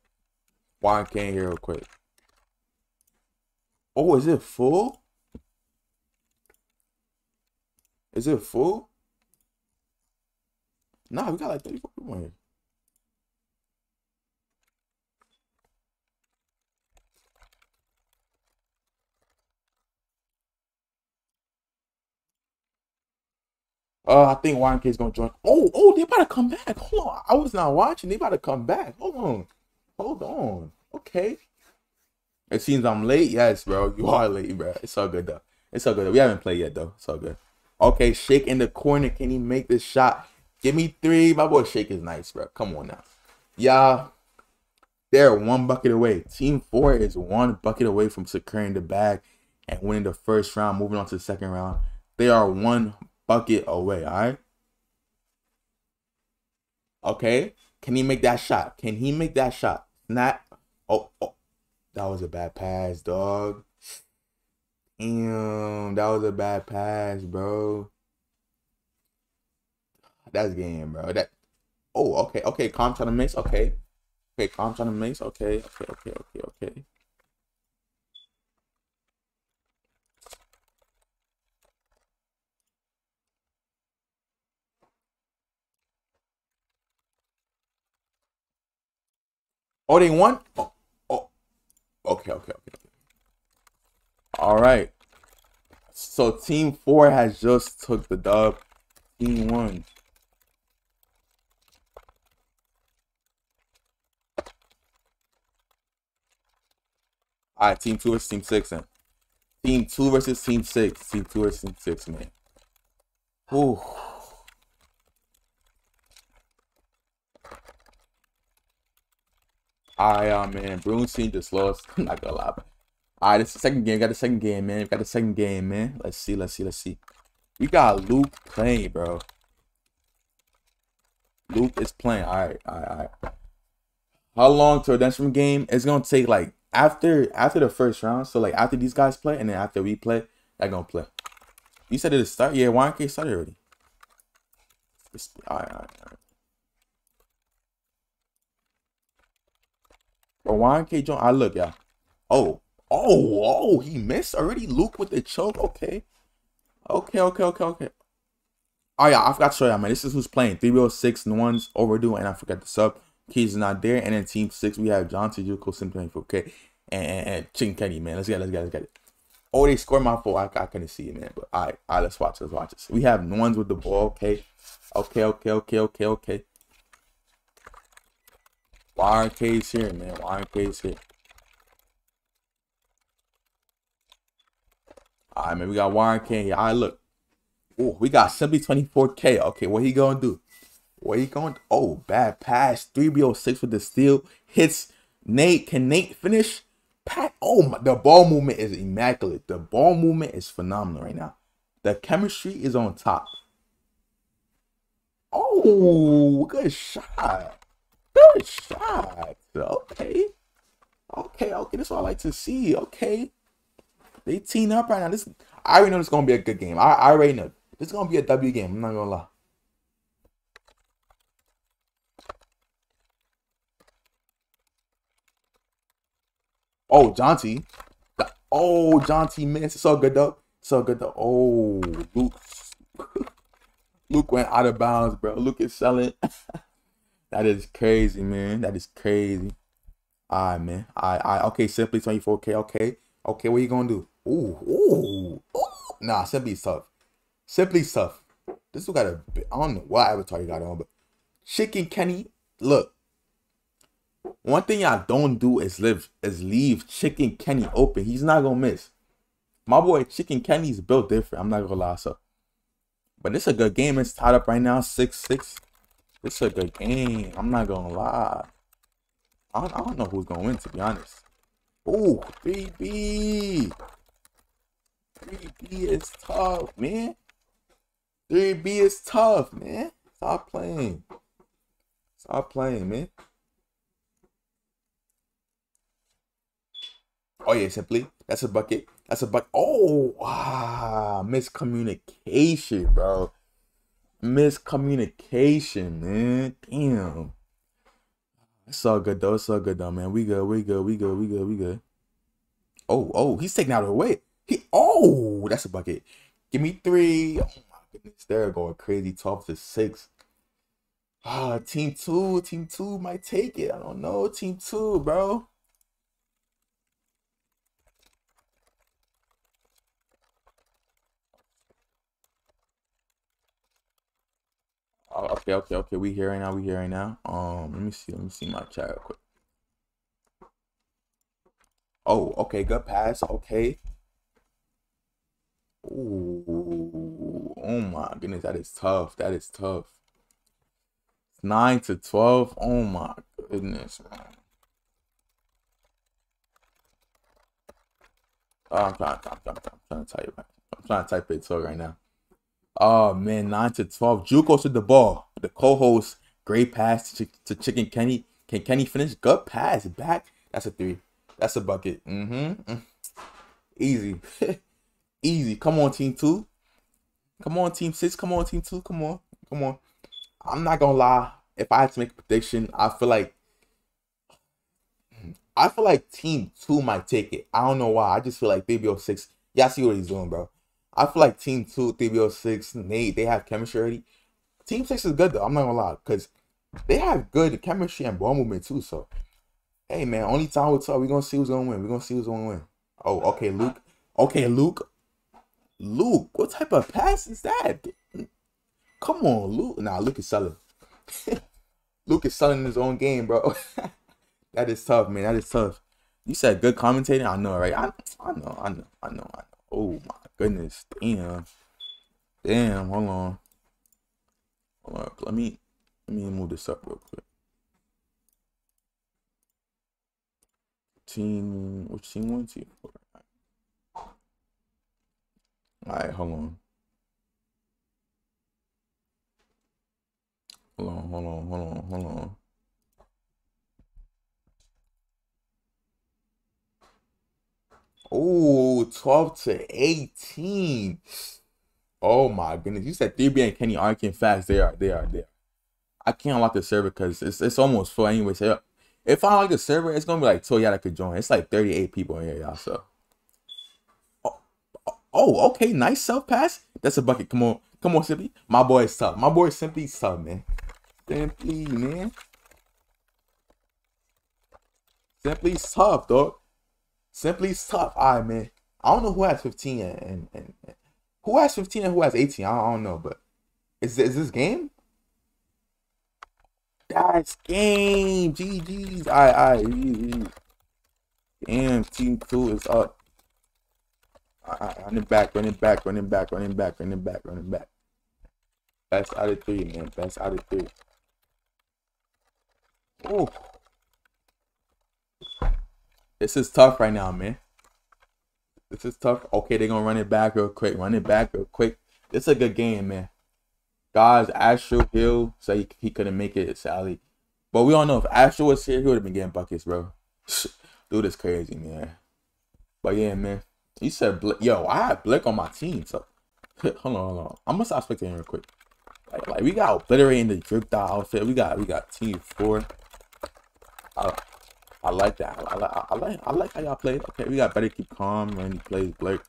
Juan Kane here real quick. Oh, is it full? Is it full? Nah, we got like 34 people here. Uh, I think YNK is gonna join. Oh, oh, they about to come back. Hold on, I was not watching. They about to come back. Hold on, hold on. Okay. It seems I'm late. Yes, bro, you are late, bro. It's all good though. It's all good. We haven't played yet though. It's all good. Okay, Shake in the corner. Can he make this shot? Give me three. My boy Shake is nice, bro. Come on now. Yeah, they're one bucket away. Team four is one bucket away from securing the bag and winning the first round, moving on to the second round. They are one bucket away, all right? Okay. Can he make that shot? Can he make that shot? Not. Oh, oh. That was a bad pass, dog. Damn, that was a bad pass, bro. That's game, bro. That. Oh, okay, okay. Calm trying to mix. Okay, okay. Calm trying to mix. Okay, okay, okay, okay, okay. Oh, they won? Oh, oh. Okay, okay, okay. All right. So team four has just took the dub. Team one. All right, team two versus team six, then. Team two versus team six. Team two versus team six, man. Ooh. Alright, uh, man. Broon's team just lost. [LAUGHS] I'm not gonna lie. Alright, is the second game. We got the second game, man. We got the second game, man. Let's see, let's see, let's see. We got Luke playing, bro. Luke is playing. Alright, alright, alright. How long to redemption game? It's gonna take like after after the first round. So like after these guys play and then after we play, they're gonna play. You said it start? Yeah, 1K started already. Alright, alright, alright. Why K Jones? I look, yeah. Oh, oh, oh, he missed already. Luke with the choke. Okay. Okay, okay, okay, okay. Oh yeah, I forgot to show you, man. This is who's playing. 306 one's overdue, and I forgot the sub. Keys is not there. And then team six, we have John Juco, Simply okay. And, and, and Chicken Kenny, man. Let's get it, let's get it, let's get it. Oh, they scored my four. I, I couldn't see it, man. But all right, all right, let's watch, let's watch this. We have ones with the ball, okay. Okay, okay, okay, okay, okay. YRK's here, man. YRK's here. Alright, man. We got YRK here. Alright, look. Oh, we got Simply 24K. Okay, what he gonna do? What he going to Oh, bad pass. 3B06 with the steal. Hits Nate. Can Nate finish? Pat. Oh, my. The ball movement is immaculate. The ball movement is phenomenal right now. The chemistry is on top. Oh, good shot. Good shot. Okay. Okay, okay, that's what I like to see. Okay. They team up right now. This I already know this is gonna be a good game. I, I already know. This is gonna be a W game. I'm not gonna lie. Oh, Jonty. Oh, Jonty missed. It's all good though. It's all good though. Oh, Luke. [LAUGHS] Luke went out of bounds, bro. Luke is selling. [LAUGHS] that is crazy, man. That is crazy. All right, man. I, I, okay. Simply 24K. Okay. Okay. What you gonna do? Ooh, ooh, ooh. Nah, Simply tough. Simply tough. This one got a. I don't know what avatar you got on, but Chicken Kenny. Look, one thing y'all don't do is live is leave Chicken Kenny open. He's not gonna miss. My boy Chicken Kenny's built different. I'm not gonna lie. So, but this a good game. It's tied up right now, six six. This a good game. I'm not gonna lie. I don't, I don't know who's gonna win to be honest. Ooh, 3B. 3B is tough, man. 3B is tough, man. Stop playing. Stop playing, man. Oh yeah, simply. That's a bucket. That's a bucket. Oh, ah, Miscommunication, bro. Miscommunication, man. Damn. It's all good though. It's all good though, man. We good. We good. We good. We good. We good. Oh, oh, he's taking out of the way. He oh, that's a bucket. Give me three. Oh my goodness, they're going crazy. Twelve to six. Ah, team two. Team two might take it. I don't know. Team two, bro. Oh, okay, okay, okay. We here right now. We here right now. Um, let me see. Let me see my chat real quick. Oh, okay. Good pass. Okay. Ooh, oh my goodness, that is tough. That is tough. Nine to twelve. Oh my goodness, man. Oh, I'm trying, to type. I'm trying to type it so right now. Oh man, nine to twelve. Juco to the ball. The co-host, great pass to, to Chicken Kenny. Can Kenny finish? Good pass back. That's a three. That's a bucket. Mm-hmm. Mm. Easy. [LAUGHS] Easy. Come on, team two. Come on, team six. Come on, team two. Come on. Come on. I'm not gonna lie. If I had to make a prediction, I feel like I feel like team two might take it. I don't know why. I just feel like BBO6. Y'all see what he's doing, bro. I feel like Team 2, 306, Nate, they have chemistry already. Team 6 is good though, I'm not gonna lie, because they have good chemistry and ball movement too. So hey man, only time will tell. We're gonna see who's gonna win. We're gonna see who's gonna win. Oh, okay, Luke. Okay, Luke. Luke, what type of pass is that? Come on, Luke. Nah, Luke is selling. [LAUGHS] Luke is selling his own game, bro. [LAUGHS] that is tough, man. That is tough. You said good commentating. I know, right? I, I know, I know, I know, I know. Oh my goodness. Damn. Damn, hold on. Hold on. Let me let me move this up real quick. Team which team one, team four. Alright, hold on. Hold on, hold on, hold on, hold on. Oh, 12 to 18. Oh my goodness. You said 3B and Kenny Arkin fast. They are, they are, they are. There. I can't unlock the server because it's it's almost full anyway. So if I unlock the server, it's gonna be like two y'all that could join. It's like 38 people in here, y'all. So oh, oh, oh okay, nice self pass. That's a bucket. Come on, come on, Simply. My boy is tough. My boy simply tough, man. Simply, man. Simply tough, dog. Simply tough. All right, man. I don't know who has 15 and, and, and, who has 15 and who has 18. I don't, know, but is is this game? That's game. GG's. All right, all right. Damn, team two is up. All right, running back, running back, running back, running back, running back, running back. Best out of three, man. Best out of three. Oh. This is tough right now, man. This is tough. Okay, they're gonna run it back real quick. Run it back real quick. It's a good game, man. Guys, AstralHeal said he, he couldn't make it, Sally. But we all know if Astro was here, he would have been getting buckets, bro. [LAUGHS] Dude is crazy, man. But yeah, man. He said, Bl yo, I had Blick on my team. So, [LAUGHS] hold on, hold on. I'm gonna stop spectating real quick. Like, like we got obliterating the drip dot outfit. We got, we got team four. I, I like that. I, I, I like, I like how y'all played. Okay, we got better keep calm when he plays Blake.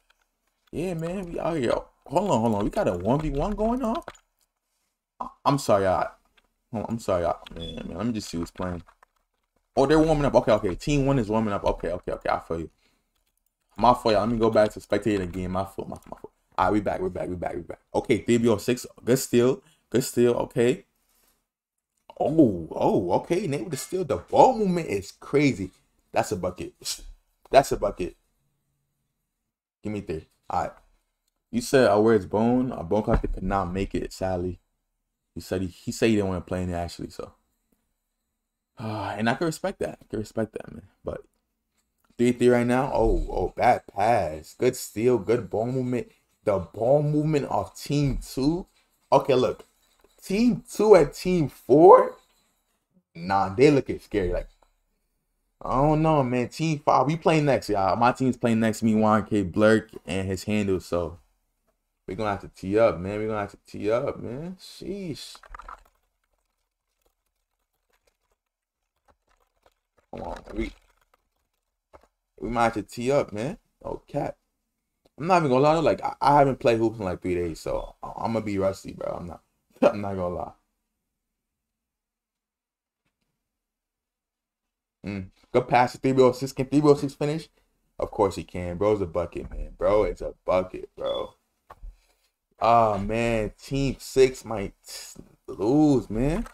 Yeah, man, we out here. Hold on, hold on. We got a one v one going on. I'm sorry, y'all. I'm sorry, y'all. Man, man, let me just see who's playing. Oh, they're warming up. Okay, okay. Team one is warming up. Okay, okay, okay. I feel you. My fault, y'all. Let me go back to spectating again. My fault, my fault, my fault. All right, we back, we back, we back, we back. Okay, 3B06. Good steal. Good steal. Okay. Oh, oh, okay. Name the steal. The ball movement is crazy. That's a bucket. That's a bucket. Give me three. All right. You said, oh, where's Bone? A Bone Collector could not make it, sadly. He said he, he said he didn't want to play in it, actually, so. Uh, [SIGHS] and I can respect that. I can respect that, man. But 3 3 right now. Oh, oh, bad pass. Good steal. Good ball movement. The ball movement of team two. Okay, look. Team two and team four. Nah, they looking scary. Like, I don't know, man. Team five. We play next, y'all. My team's playing next. To me, Juan K. Blurk, and his handle. So we're gonna have to tee up, man. We're gonna have to tee up, man. Sheesh. Come on, we we might have to tee up, man. Oh cat. I'm not even gonna lie, like I, I haven't played Hoopz in like three days, so I'm gonna be rusty, bro. I'm not I'm not gonna lie. Mm. Good pass to 306. Can 306 finish? Of course he can. Bro's a bucket, man. Bro, it's a bucket, bro. Oh man, team six might lose, man.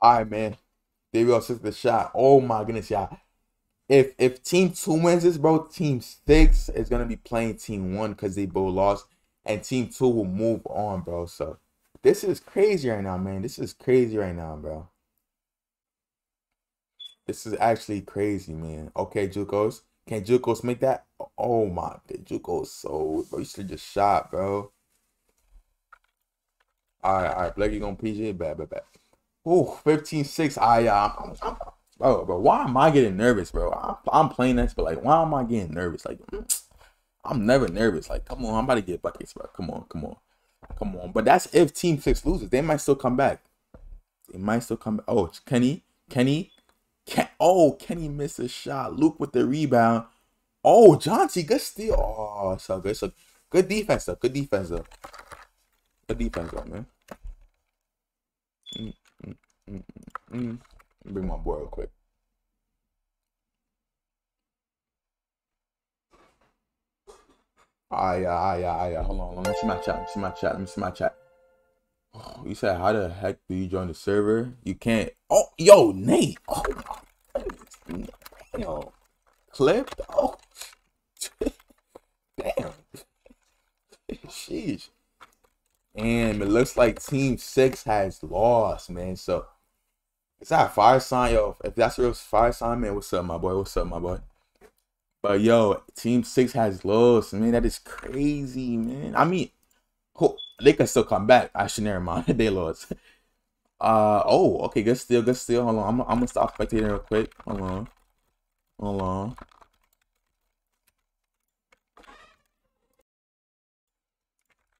All right, man. Will assist the shot. Oh my goodness, y'all. If if team two wins this, bro, team six is gonna be playing team one because they both lost, and team two will move on, bro. So this is crazy right now, man. This is crazy right now, bro. This is actually crazy, man. Okay, Juicose. Can Juicose make that? Oh my god, Juicose so bro. You should just shot, bro. Alright, alright. Blakey gonna PJ? Bad, bad, bad. Oh, 15-6. I uh, bro, bro, why am I getting nervous, bro? I'm, I'm playing this, but like, why am I getting nervous? Like, I'm never nervous. Like, come on, I'm about to get buckets, bro. Come on, come on, come on. But that's if Team Six loses. They might still come back. They might still come back. Oh, Kenny, Kenny, Ken. Oh, Kenny missed a shot. Luke with the rebound. Oh, John T, good steal. Oh, so good. So good defense, though. Good defense, though. Good defense, though, man. Mm, mm. Bring my boy real quick. Ah yeah, ah yeah, ah yeah. Hold on, let me see my chat. Let me see my chat. Let me see my chat. Oh, you said how the heck do you join the server? You can't. Oh, yo, Nate. Oh, damn. Clipped. Oh, [LAUGHS] damn. Sheesh. And it looks like Team Six has lost, man. So is that fire sign, yo? If that's real fire sign, man, what's up, my boy? What's up, my boy? But yo, Team Six has lost, man. That is crazy, man. I mean, they can still come back. I should never mind. [LAUGHS] they lost. Uh oh, okay, good steal, good steal. Hold on, I'm, I'm gonna stop spectating real quick. Hold on, hold on.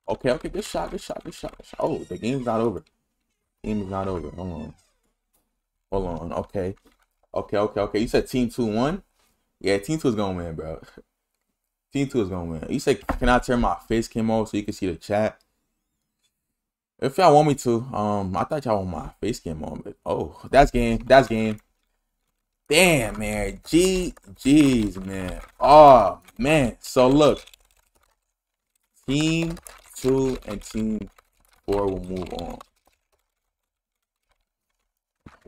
Okay, okay, good shot, good shot, good shot, good shot. Oh, the game's not over. Game is not over. Hold on. Hold on. Okay. Okay, okay, okay. You said team two one? Yeah, team two is gonna win, bro. [LAUGHS] Team two is gonna win. You said can I turn my face cam on so you can see the chat? If y'all want me to, um, I thought y'all want my face cam on, but oh, that's game. That's game. Damn, man. G G's, man. Oh man. So look. Team two and team four will move on.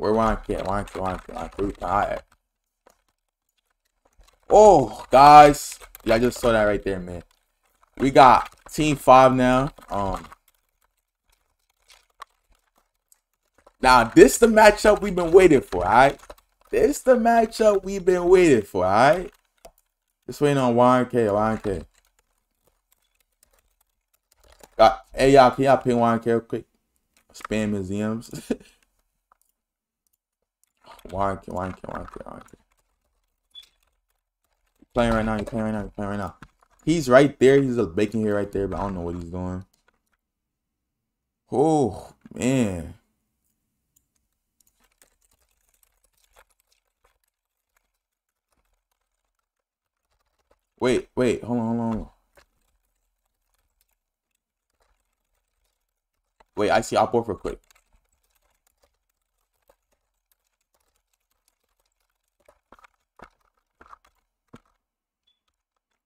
Where get? Want to want to want to Oh, guys, yeah, I just saw that right there, man. We got team five now. Um, Now, this the matchup we've been waiting for, alright? This the matchup we've been waiting for, alright? Just waiting on YNK, YNK. Got, hey, y'all, can y'all ping YNK real quick? Spam museums. [LAUGHS] YNK, YNK, YNK, YNK. Playing right now, you playing right now, you playing right now. He's right there. He's a bacon here right there, but I don't know what he's doing. Oh, man. Wait, wait, hold on, hold on. Wait, I see I'll board real quick.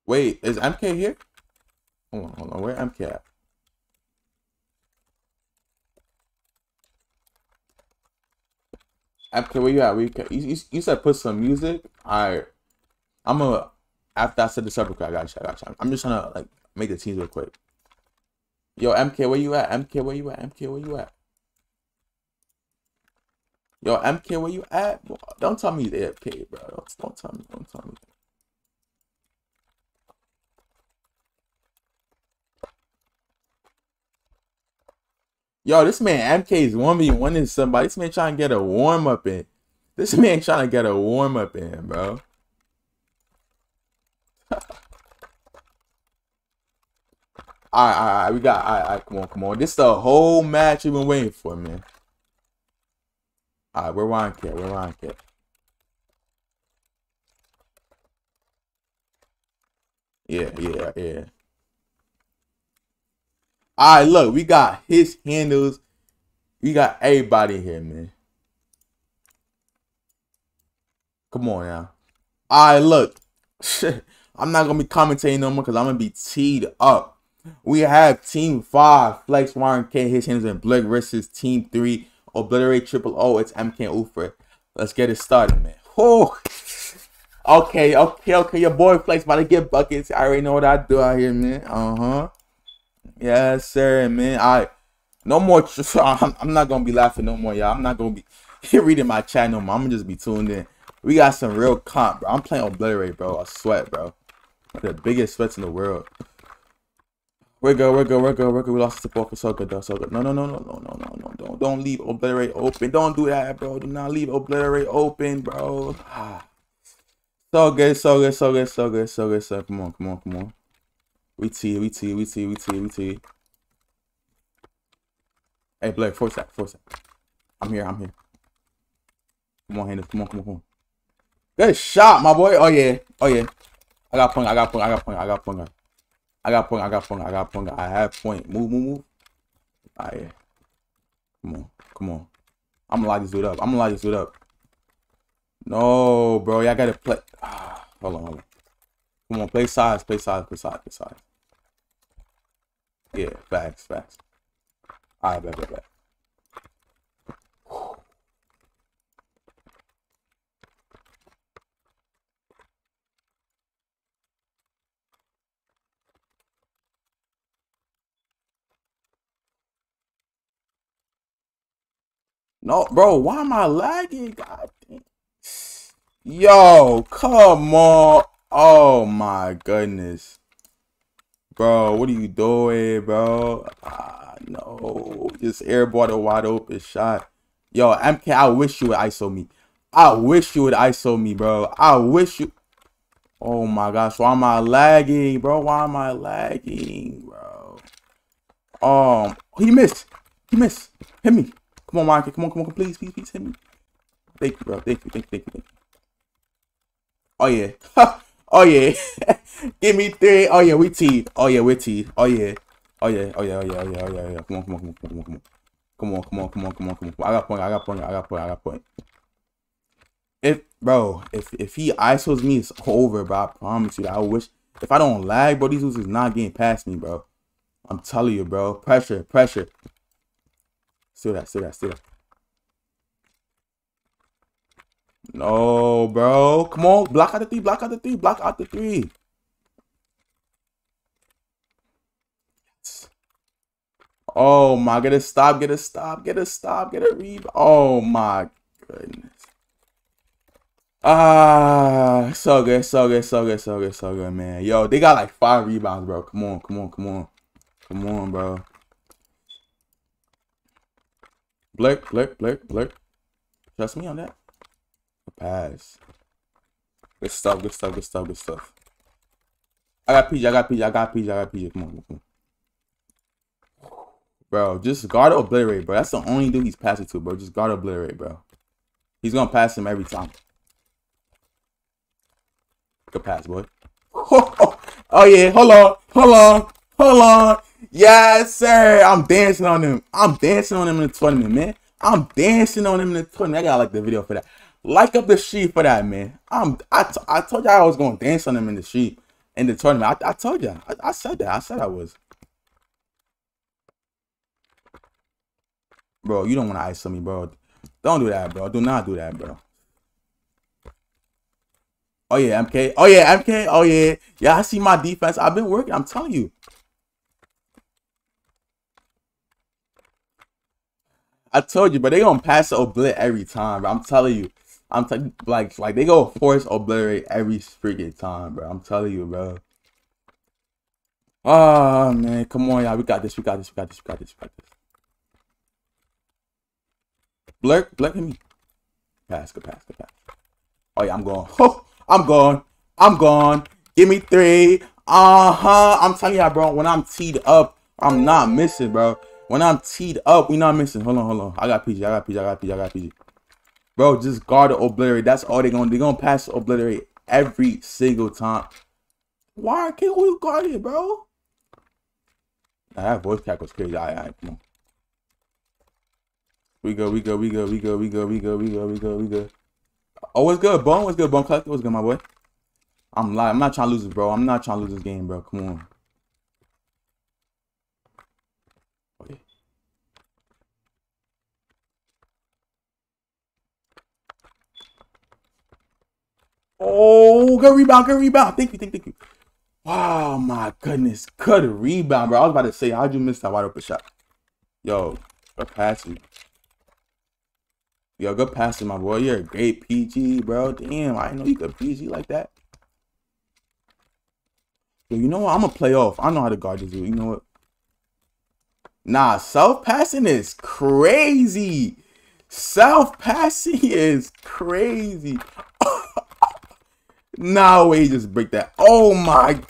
Wait, is MK here? Hold on, hold on. Where MK at? MK, where you at? Where you, you, you, you said put some music. Alright. I'm gonna after I said the separate I got you, I got you. I'm just trying to like make the teams real quick. Yo, MK, where you at? MK, where you at? MK, where you at? Yo, MK, where you at? Don't tell me you're AFK, bro. Don't, don't tell me. Don't tell me. Yo, this man MK is 1v1 is somebody. This man trying to get a warm up in. This man trying to get a warm up in, bro. [LAUGHS] Alright, alright, we got alright, alright, come on, come on. This is the whole match you've been waiting for, man. Alright, we're Ryan Cat, we're Cat. Yeah, yeah, yeah. All right, look, we got his handles. We got everybody here, man. Come on now. All right, look. [LAUGHS] I'm not gonna be commentating no more because I'm gonna be teed up. We have Team Five, Flex, Warren K, his handles, and Blake versus Team Three, Obliterate Triple O. It's MK Ufred. Let's get it started, man. Oh. Okay, okay, okay. Your boy Flex about to get buckets. I already know what I do out here, man. Uh huh. Yes, sir, man. I no more. [LAUGHS] I'm, I'm not gonna be laughing no more, y'all. I'm not gonna be [LAUGHS] reading my chat no more. I'm gonna just be tuned in. We got some real comp, bro. I'm playing Obliterate, bro. I sweat, bro. The biggest sweats in the world. We're good, we're good, we're good, we're good. We lost the focus. So good, though. So good. No, no, no, no, no, no, no, no. Don't, don't leave Obliterate open. Don't do that, bro. Do not leave Obliterate open, bro. [SIGHS] So good, so good, so good, so good, so good, so. Come on, come on, come on. We T, we T, we T, we T, we T. Hey, Blake, force that, force that. I'm here, I'm here. Come on, Hendrix, come on, come on, come on. Good shot, my boy. Oh, yeah, oh, yeah. I got point, I got point, I got point, I got point. I got point, I got point, I got point. I have point. Move, move, move. Ah, yeah. Come on, come on. I'm gonna lock this dude up. I'm gonna lock this dude up. No, bro. Y'all gotta play. Ah, hold on, hold on. Come on, play size, play size, play size, play size. Yeah, facts, facts. Alright, bet, bet, bet. No, bro, why am I lagging? God damn. Yo, come on. Oh my goodness. Bro, what are you doing, bro? Ah, no. Just airball a wide open shot. Yo, MK, I wish you would ISO me. I wish you would ISO me, bro. I wish you. Oh my gosh, why am I lagging, bro? Why am I lagging, bro? Um, he missed. He missed. Hit me. Come on, Mike. Come on, come on, please, please, please hit me. Thank you, bro. Thank you, thank you, thank you, thank you. Oh yeah. [LAUGHS] Oh yeah. [LAUGHS] Give me three. Oh yeah, we teed. Oh yeah, we teed. Oh yeah. Oh yeah. Oh yeah. Oh yeah. Oh yeah. Oh yeah. Oh yeah. Come on. Come on. Come on. Come on. Come on. Come on. Come on. Come on. Come on. Come on. I got point. I got point. I got point. I got point. If bro, if if he isos me, it's over, bro. I promise you. I wish if I don't lag, bro, these dudes is not getting past me, bro. I'm telling you, bro. Pressure, pressure. Still that, still that, still that. No, bro. Come on. Block out the three. Block out the three. Block out the three. Oh my, get a stop, get a stop, get a stop, get a rebound. Oh my goodness. Ah, so good, so good, so good, so good, so good, man. Yo, they got like five rebounds, bro. Come on, come on, come on. Come on, bro. Blick, blick, blick, blick. Trust me on that. Pass. Good stuff, good stuff, good stuff, good stuff. I got PG, I got PG, I got PG, I got PG. Come on, come on. Bro, just guard obliterate, bro. That's the only dude he's passing to, bro. Just guard obliterate, bro. He's gonna pass him every time. Good pass, boy. [LAUGHS] Oh, yeah, hold on, hold on, hold on. Yes, sir. I'm dancing on him. I'm dancing on him in the tournament, man. I'm dancing on him in the tournament. I gotta like the video for that. Like up the sheet for that, man. I'm I, I told y'all I was gonna dance on him in the sheet in the tournament. I, I told you. I, I said that. I said I was. Bro, you don't want to ice on me, bro. Don't do that, bro. Do not do that, bro. Oh yeah, MK. Oh yeah, MK. Oh yeah. Yeah, I see my defense. I've been working. I'm telling you. I told you, but they gonna pass the oblit every time, bro. I'm telling you. I'm telling like like they go force obliterate every freaking time, bro. I'm telling you, bro. Oh man, come on, y'all. We got this. We got this. We got this. We got this. We got this. Blurk, blurk me. Pass, good pass, good pass. Oh yeah, I'm going. [LAUGHS] Oh, I'm going. I'm going. Give me three. Uh huh. I'm telling y'all, bro. When I'm teed up, I'm not missing, bro. When I'm teed up, we not missing. Hold on, hold on. I got PG. I got PG. I got PG. I got PG. Bro, just guard the obliterate. That's all they're gonna They're gonna pass obliterate every single time. Why can't we guard it, bro? That voice crack was crazy. All right, all right, come on. We go, we go, we go, we go, we go, we go, we go, we go, we go. Oh, what's good, Bone? What's good, Bone Collector? What's good, my boy? I'm lying. I'm not trying to lose this, bro. I'm not trying to lose this game, bro. Come on. Oh, good rebound, good rebound. Thank you, thank you, thank you. Oh my goodness, good rebound, bro. I was about to say, how'd you miss that wide open shot? Yo, good passing. Yo, good passing, my boy. You're a great PG, bro. Damn, I know you could PG like that. Yo, you know what? I'm gonna play off. I know how to guard this dude. You know what? Nah, self passing is crazy. Self passing [LAUGHS] is crazy. No way, just break that. Oh my.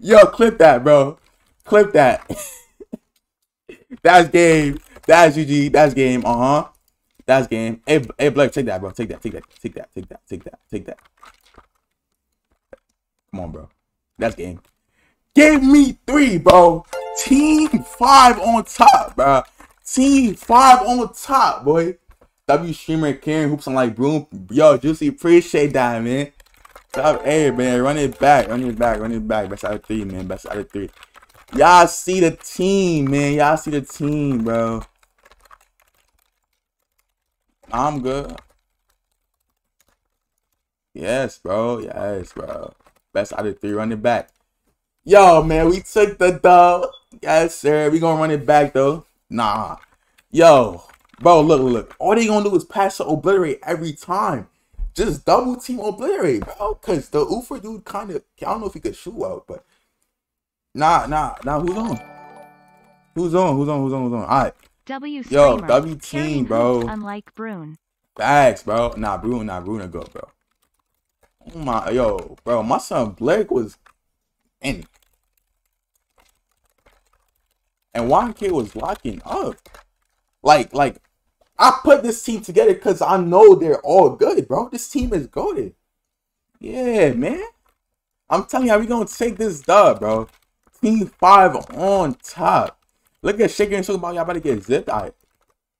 Yo, clip that, bro. Clip that. [LAUGHS] That's game. That's GG. That's game. Uh huh. That's game. Hey, hey, Blake, take that, bro. Take that. Take that. Take that. Take that. Take that. Take that. Come on, bro. That's game. Give me three, bro. Team five on top, bro. Team five on top, boy. W streamer Karen Hoopz on like Broon. Yo, Juicy, appreciate that, man. Stop, hey, man, run it back, run it back, run it back. Best out of three, man. Best out of three. Y'all see the team, man. Y'all see the team, bro. I'm good. Yes, bro. Yes, bro. Best out of three. Run it back. Yo, man, we took the dub. Yes, sir. We gonna run it back, though. Nah. Yo, Bro, look, look. All they gonna do is pass to obliterate every time. Just double team obliterate, bro. Cause the Ufer dude kind of I don't know if he could shoot out, but nah, nah, nah. Who's on? Who's on? Who's on? Who's on? Who's on? All right. W Yo, W team, bro. Unlike Broon. Facts, bro. Nah, Bruno, nah, Bruno go, bro. Oh my, yo, bro. My son Blake was in, and YK was locking up. Like, like I put this team together because I know they're all good, bro. This team is goaded. Yeah, man. I'm telling you, how we gonna take this dub, bro. Team five on top. Look at shaking and about y'all about to get zipped. All right.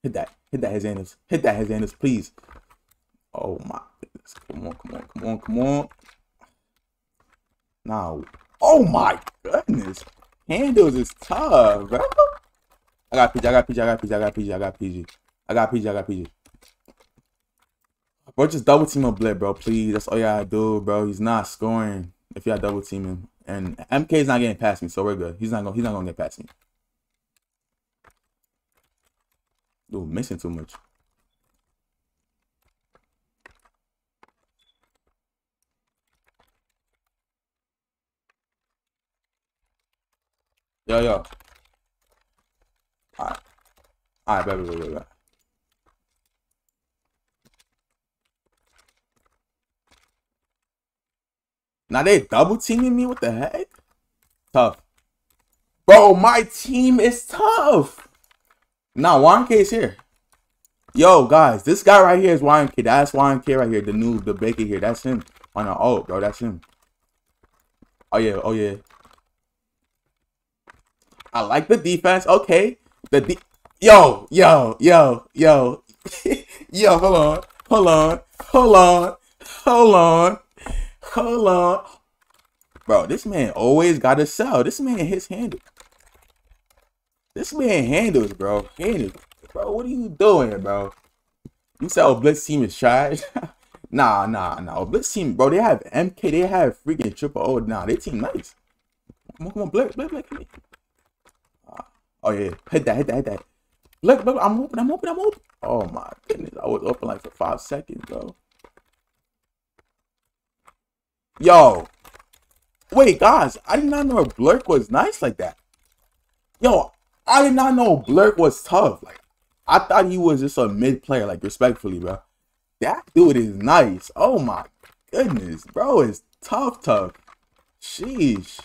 Hit that. Hit that, Hazanus. Hit that, Hazanus, please. Oh my goodness. Come on, come on, come on, come on. Now. Oh my goodness. Handles is tough, bro. I got PG, I got PG, I got PG, I got PG, I got PG. I got PG. I got PG. Bro, just double team a blip, bro. Please. That's all gotta do, bro. He's not scoring if y'all double team him. And MK is not getting past me, so we're good. He's not gonna he's not gonna get past me. Dude, missing too much. Yo, yo. Alright. Alright, baby, baby, baby. Now they double teaming me? What the heck? Tough. Bro, my team is tough. Nah, YNK is here. Yo, guys, this guy right here is YNK. That's YNK right here. The noob, the baker here. That's him. Oh, on the oh, bro, that's him. Oh yeah, oh yeah. I like the defense. Okay. The de Yo, yo, yo, yo. [LAUGHS] yo, hold on. Hold on. Hold on. Hold on. Hold on. Bro, this man always got to sell. This man hits handle. This man handles, bro. Handles. Bro, what are you doing, bro? You said oh, Blitz team is [LAUGHS] trash? nah, nah, nah. Blitz team, bro, they have MK. They have freaking triple O. Nah, they team nice. Come on, come on, Blitz, Blitz, Blitz. Uh, oh, yeah. Hit that, hit that, hit that. Look, look, I'm open, I'm open, I'm open. Oh, my goodness. I was open like for five seconds, bro. Yo. Wait, guys. I did not know Blurk was nice like that. Yo, I did not know Blurk was tough. Like, I thought he was just a mid player, like, respectfully, bro. That dude is nice. Oh, my goodness. Bro is tough, tough. Sheesh.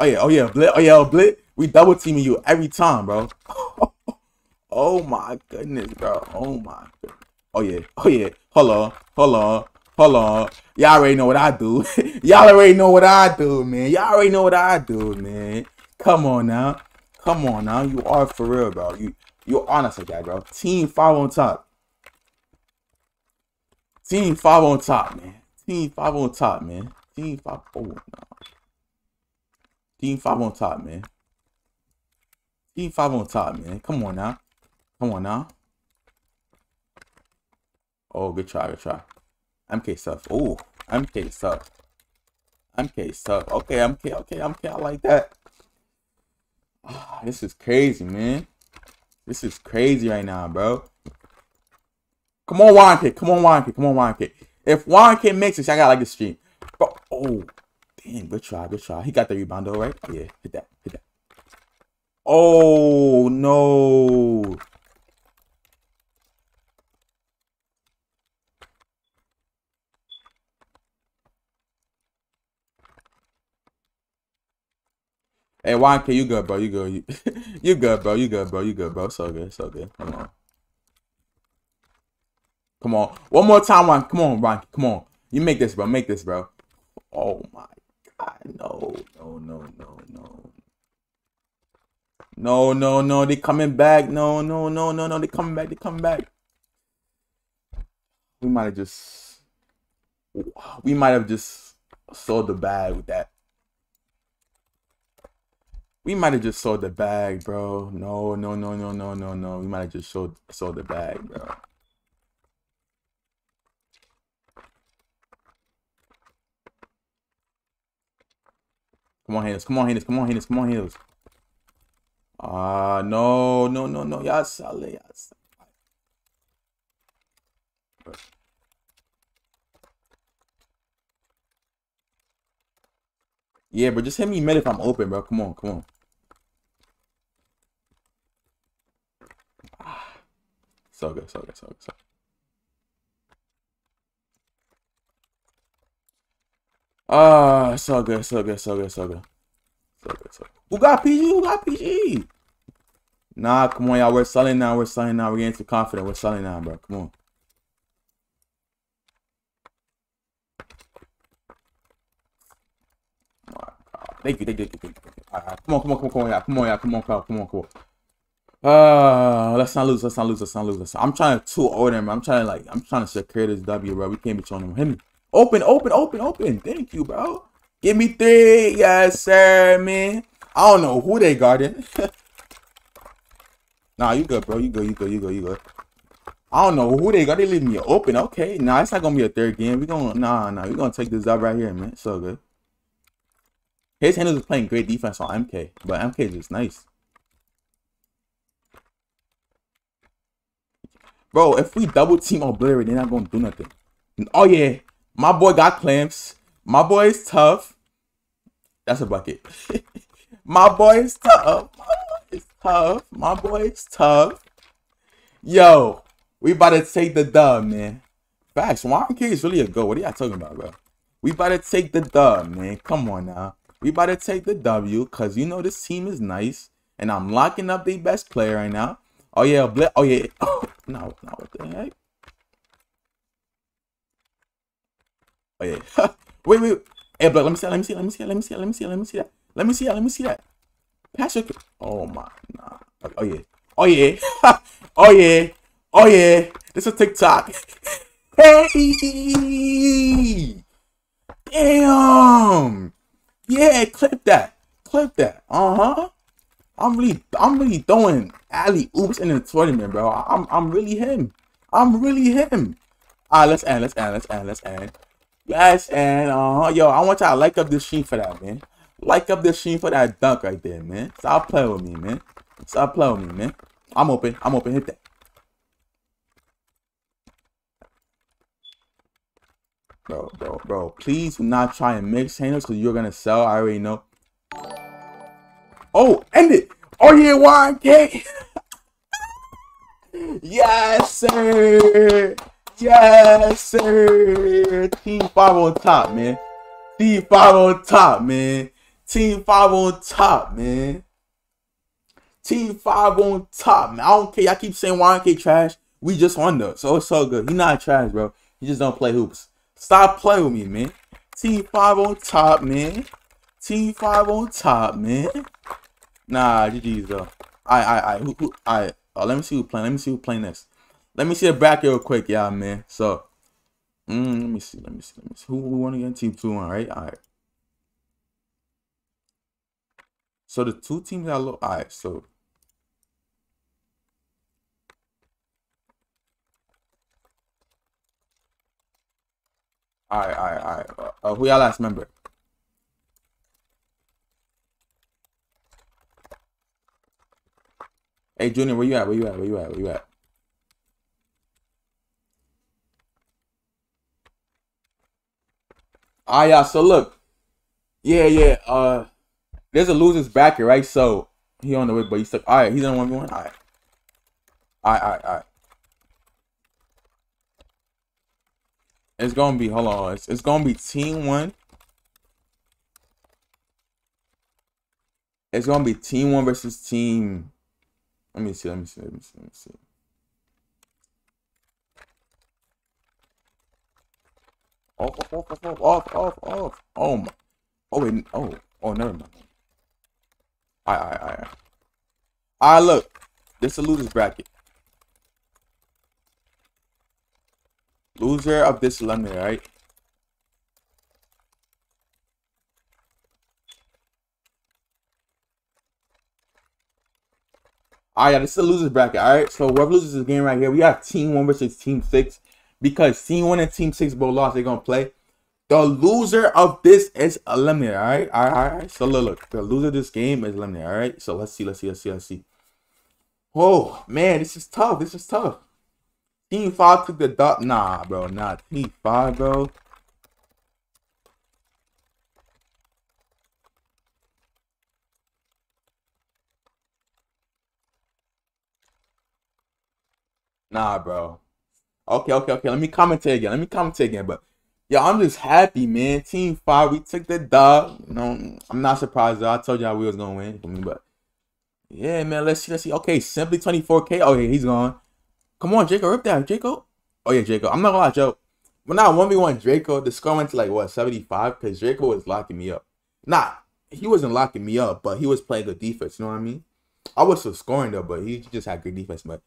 Oh, yeah. Oh, yeah. Blit. Oh, yeah. Blit. We double teaming you every time, bro. [LAUGHS] oh, my goodness, bro. Oh, my. Oh, yeah. Oh, yeah. Hold on. Hold on. Hold on. Y'all already know what I do. [LAUGHS] Y'all already know what I do, man. Y'all already know what I do, man. Come on now. Come on now. You are for real, bro. You you're honest like that, bro. Team five on top. Team five on top, man. Team five on top, man. Team five. Oh no. Team five on top, man. Team five on top, man. Come on now. Come on now. Oh, good try, good try. MK stuff. Oh, MK stuff. MK stuff. Okay, MK. Okay, MK. I like that. Oh, this is crazy, man. This is crazy right now, bro. Come on, Wonky. Come on, Wonky. Come on, Wonky. If Wonky makes this, I got like the stream. Bro, oh, damn. Good try. Good try. He got the rebound, though, right? Yeah, hit that. Hit that. Oh, no. Hey, YK, you good, bro. You good. You, [LAUGHS] you good, bro. You good, bro. You good, bro. So good. So good. Come on. Come on. One more time, one. Come on, Ron. Come on. You make this, bro. Make this, bro. Oh, my God. No, no, no, no, no. No, no, no. They coming back. No, no, no, no, no. They coming back. They coming back. We might have just... We might have just sold the bag with that. We might have just sold the bag, bro. No, no, no, no, no, no, no. We might have just sold sold the bag, bro. Come on, Hannahs. Come on, Hannahs. Come on, Hannahs. Come on, Hannahs. Ah, uh, no, no, no, no. Y'all sell it. Y'all sell Yeah, but just hit me mid if I'm open, bro. Come on, come on. [SIGHS] So good, so good, so good, so good. Ah, so good, so good, so good, so good. So good, so good. Who got PG? Who got PG? Nah, come on, y'all. We're selling now. We're selling now. We're getting too confident. We're selling now, bro. Come on. Thank you, thank you, thank you. Right, come on, come on, come on, come on, yeah, come on, yeah, come on, come on, come on, come on. Uh, let's not lose, let's not lose, let's not lose. Let's, I'm trying to two order him. I'm trying to like, I'm trying to secure this W, bro. We can't be showing him. Me. Open, open, open, open. Thank you, bro. Give me three, yes, sir, man. I don't know who they guarding. [LAUGHS] nah, you good, bro. You good, you good, you good, you good. I don't know who they got. They leave me open. Okay, nah, it's not gonna be a third game. We gonna nah, nah. We gonna take this up right here, man. So good. His handles is playing great defense on MK, but MK is just nice. Bro, if we double team on Obliterate, they're not gonna do nothing. Oh yeah, my boy got clamps. My boy is tough. That's a bucket. [LAUGHS] my boy is tough. My boy is tough. My boy is tough. Yo, we about to take the dub, man. Facts. Warren K is really a go. What are y'all talking about, bro? We about to take the dub, man. Come on now. We about to take the W because you know this team is nice. And I'm locking up the best player right now. Oh, yeah. Bl oh, yeah. Oh, [GASPS] no, no. What the heck? Oh, yeah. [LAUGHS] wait, wait. Hey, but let me see Let me see Let me see Let me see Let me see Let me see that. Let me see that. Let me see that. Pass your... Oh, my. Nah. Oh, yeah. Oh, yeah. [LAUGHS] oh, yeah. Oh, yeah. This is TikTok. [LAUGHS] hey! Damn! Yeah, clip that. Clip that. Uh-huh. I'm really I'm really throwing alley oops in the tournament, bro. I'm I'm really him. I'm really him. Alright, let's end, let's end, let's end, let's end. Let's end. Uh-huh. Yo, I want y'all to like up this stream for that, man. Like up this stream for that dunk right there, man. Stop playing with me, man. Stop playing with me, man. I'm open. I'm open. Hit that. Bro, bro, bro, please do not try and mix handles because you're gonna sell. I already know. Oh, end it! Oh yeah, YK! yes, sir! Yes, sir! Team 5 on top, man. Team 5 on top, man. Team 5 on top, man. Team 5 on top, man. I don't care. I keep saying YK trash. We just won though, so it's so good. He not trash, bro. He just don't play hoops. Stop playing with me, man. Team 5 on top, man. Team 5 on top, man. Nah, GG's though. I, I, I, who, who, I, oh, let me see who playing. Let me see who playing next. Let me see the bracket real quick, yeah, man. So, mm, let me see, let me see, let me see. Who, who won again? Team 2 1, right? All right. So the two teams that look, all right, so Alright, alright, alright. Uh, who y'all last member? Hey, Junior, where you at? Where you at? Where you at? Where you at? Ah, yeah. So look, yeah, yeah. Uh, there's a loser's backer, right? So he on the way, but he's stuck. All right, he's on one v one. All right, all right, all right, all right. It's gonna be hold on. It's, it's gonna be team one. It's gonna be team one versus team. Let me see. Let me see. Let me see. Let me see. Off, off, off, off, off, off, off. Oh my. Oh wait. Oh, oh, never mind. All right. All right, look. This is a loser's bracket. Loser of this lemon, right? Alright, this is a loser's bracket. Alright, so whoever loses this game right here, we have team one versus team six. Because team one and team six both lost, they're gonna play. The loser of this is eliminated. Alright, alright, alright. So look, look, the loser of this game is eliminated. Alright, so let's see, let's see, let's see, let's see. Oh man, this is tough. This is tough. Team 5 took the dot. Nah, bro. Nah, Team 5, bro. Nah, bro. Okay, okay, okay. Let me commentate again. Let me commentate again. But yeah, I'm just happy, man. Team five, we took the dub. Know, I'm not surprised. Though. I told y'all we was gonna win. But yeah, man. Let's see. Let's see. Okay, simply 24k. Oh yeah, he's gone. Come on, Jacob, rip that, Jacob. Oh yeah, Jacob. I'm not gonna lie, Joe. When I one v one Drako, the score went to like what 75 because Drako was locking me up. Nah, he wasn't locking me up, but he was playing good defense. You know what I mean? I was still scoring though, but he just had good defense. But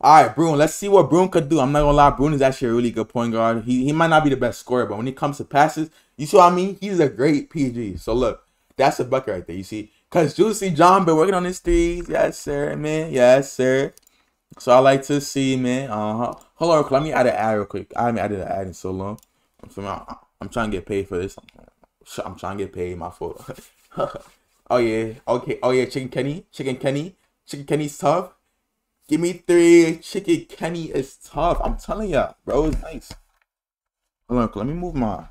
all right, Broon. Let's see what Broon could do. I'm not gonna lie, Broon is actually a really good point guard. He he might not be the best scorer, but when it comes to passes, you see what I mean? He's a great PG. So look, that's a bucket right there. You see, cause Juicy John been working on his threes. Yes, sir, man. Yes, sir. So I like to see, man. Uh huh. Hold on, let me add an ad real quick. I haven't added an ad in so long. I'm, I'm trying to get paid for this. I'm trying to get paid. My fault. [LAUGHS] oh yeah. Okay. Oh yeah. Chicken Kenny. Chicken Kenny. Chicken Kenny's tough. Give me three. Chicken Kenny is tough. I'm telling ya, bro. It's nice. Hold on, let me move my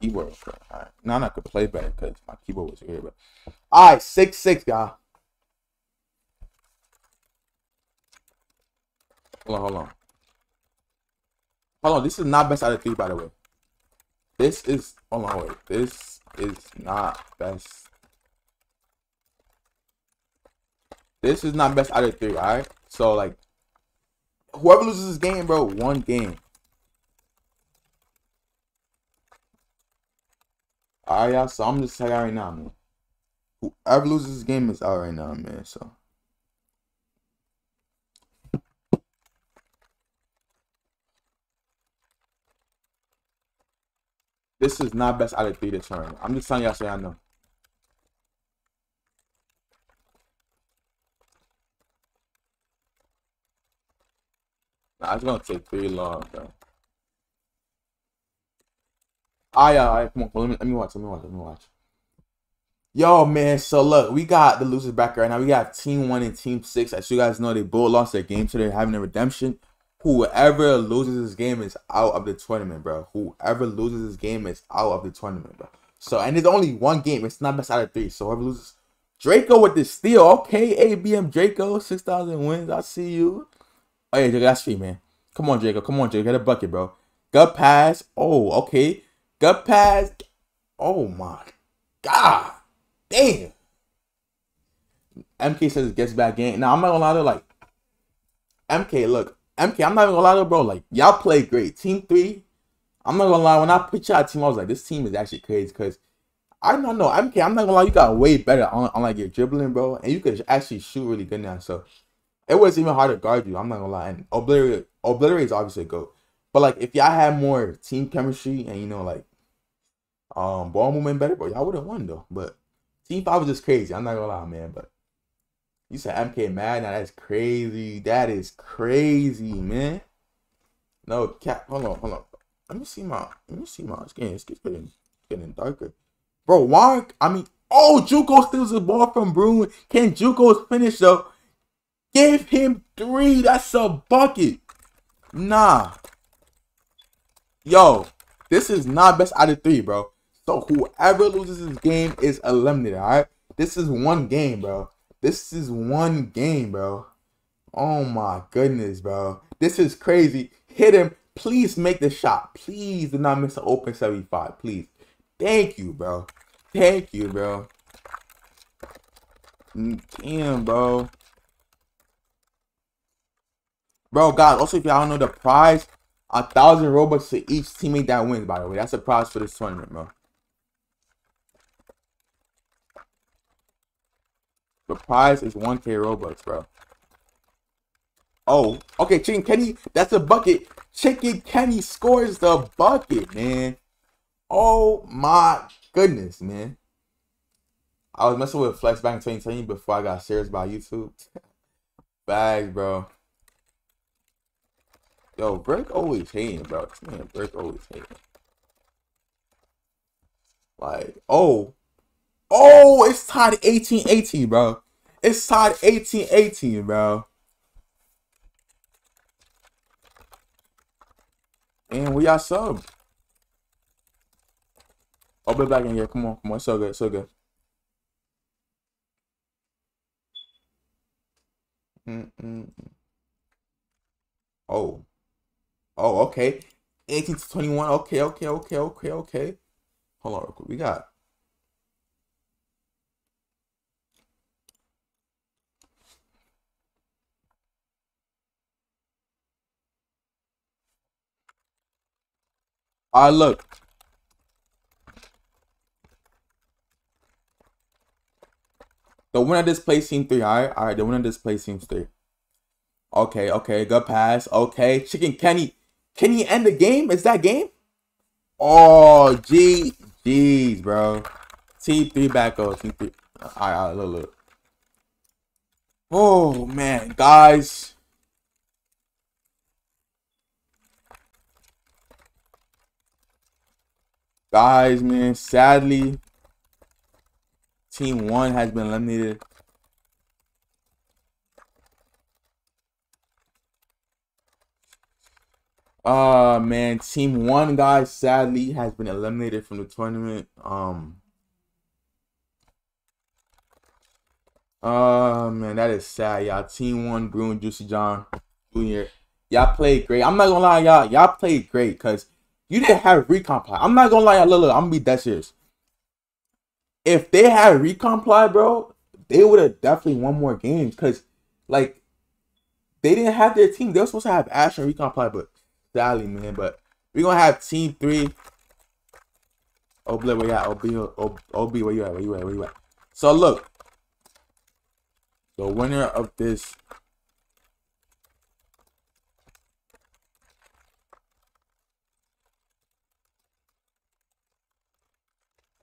keyboard. Right. Now I could play better because my keyboard was here. But all right, six six, y'all. Hold on, hold on. Hold on. This is not best out of three, by the way. This is hold on, wait. This is not best. This is not best out of three, alright? So like whoever loses this game, bro, one game. Alright, y'all. So I'm just telling you right now, man. Whoever loses this game is out right now, man. So This is not best out of three to turn. I'm just telling y'all so I know. Nah, it's gonna take three long, bro. Ah, yeah, all right, come on, let me, let me watch, let me watch, let me watch. Yo, man, so look, we got the losers back right now. We got Team 1 and Team 6. As you guys know, they both lost their game, they're having a redemption whoever loses this game is out of the tournament, bro. Whoever loses this game is out of the tournament, bro. So and it's only one game. It's not best out of three. So whoever loses, Drako with the steal. Okay, ABM Drako, six thousand wins. I see you. Oh yeah, that's free, man. Come on, Drako. Come on, Drako. Get a bucket, bro. Gut pass. Oh, okay. Gut pass. Oh my god. Damn. MK says it gets back in. Now I'm not gonna lie to like MK. Look, MK, I'm not even gonna lie bro. Like y'all play great. Team three, I'm not gonna lie. When I put y'all team, I was like, this team is actually crazy because I don't know. MK, I'm not gonna lie. You got way better on, on like your dribbling, bro, and you could actually shoot really good now. So it was even hard to guard you. I'm not gonna lie. And obliterate, obliterate is obviously a go. But like if y'all had more team chemistry and you know like um ball movement better, bro, y'all would have won though. But team five was just crazy. I'm not gonna lie, man. But you said MK mad now. That's crazy. That is crazy, man. No cap. Hold on, hold on. Let me see my. Let me see my. Getting. It's getting, getting darker. Bro, why? I mean, oh, Juicose steals the ball from Broon. Can Juicose finish though? Give him three. That's a bucket. Nah. Yo, this is not best out of three, bro. So whoever loses this game is eliminated. All right. This is one game, bro. This is one game, bro. Oh my goodness, bro. This is crazy. Hit him. Please make the shot. Please do not miss an open 75. Please. Thank you, bro. Thank you, bro. Mm, damn, bro. Bro, guys, also if y'all know the prize, a thousand Robux to each teammate that wins, by the way. That's a prize for this tournament, bro. The prize is 1k Robux, bro. Oh, okay, Chicken Kenny, that's a bucket. Chicken Kenny scores the bucket, man. Oh my goodness, man. I was messing with Flex back in 2020 before I got serious by YouTube. [LAUGHS] Bags, bro. Yo, Brick always hating, bro. Man, Brick always hating. Like, oh, Oh, it's tied 18-18, bro. It's tied 18-18, bro. And we got sub. I'll be back in here. Come on, come on. So good, so good. Mm -mm. Oh. Oh, okay. 18 to 21. Okay, okay, okay, okay, okay. Hold on. We got Ah, look. The winner of this place team three. All right, all right. The winner of this place team three. Okay, okay. Good pass. Okay, Chicken Kenny. Can he end the game? Is that game? Oh, G, jeez, bro. Team three back up. Team three. All right, all right. Look, look. Oh man, guys. thighs, man. Sadly, Team 1 has been eliminated. Uh man, team one guy sadly has been eliminated from the tournament. Um Uh man, that is sad, y'all. Team one, Broon Juicy John Jr. Y'all played great. I'm not gonna lie, y'all. Y'all played great because you didn't have recomply. I'm not gonna lie. Look, look, I'm gonna be that serious. If they had recomply, bro, they would have definitely won more games. Cause like they didn't have their team. They were supposed to have Ash and recomply, but sadly, man. But we're gonna have team three. Oh, where you at? OB, OB, where you at? Where you at? Where you at? So look, the winner of this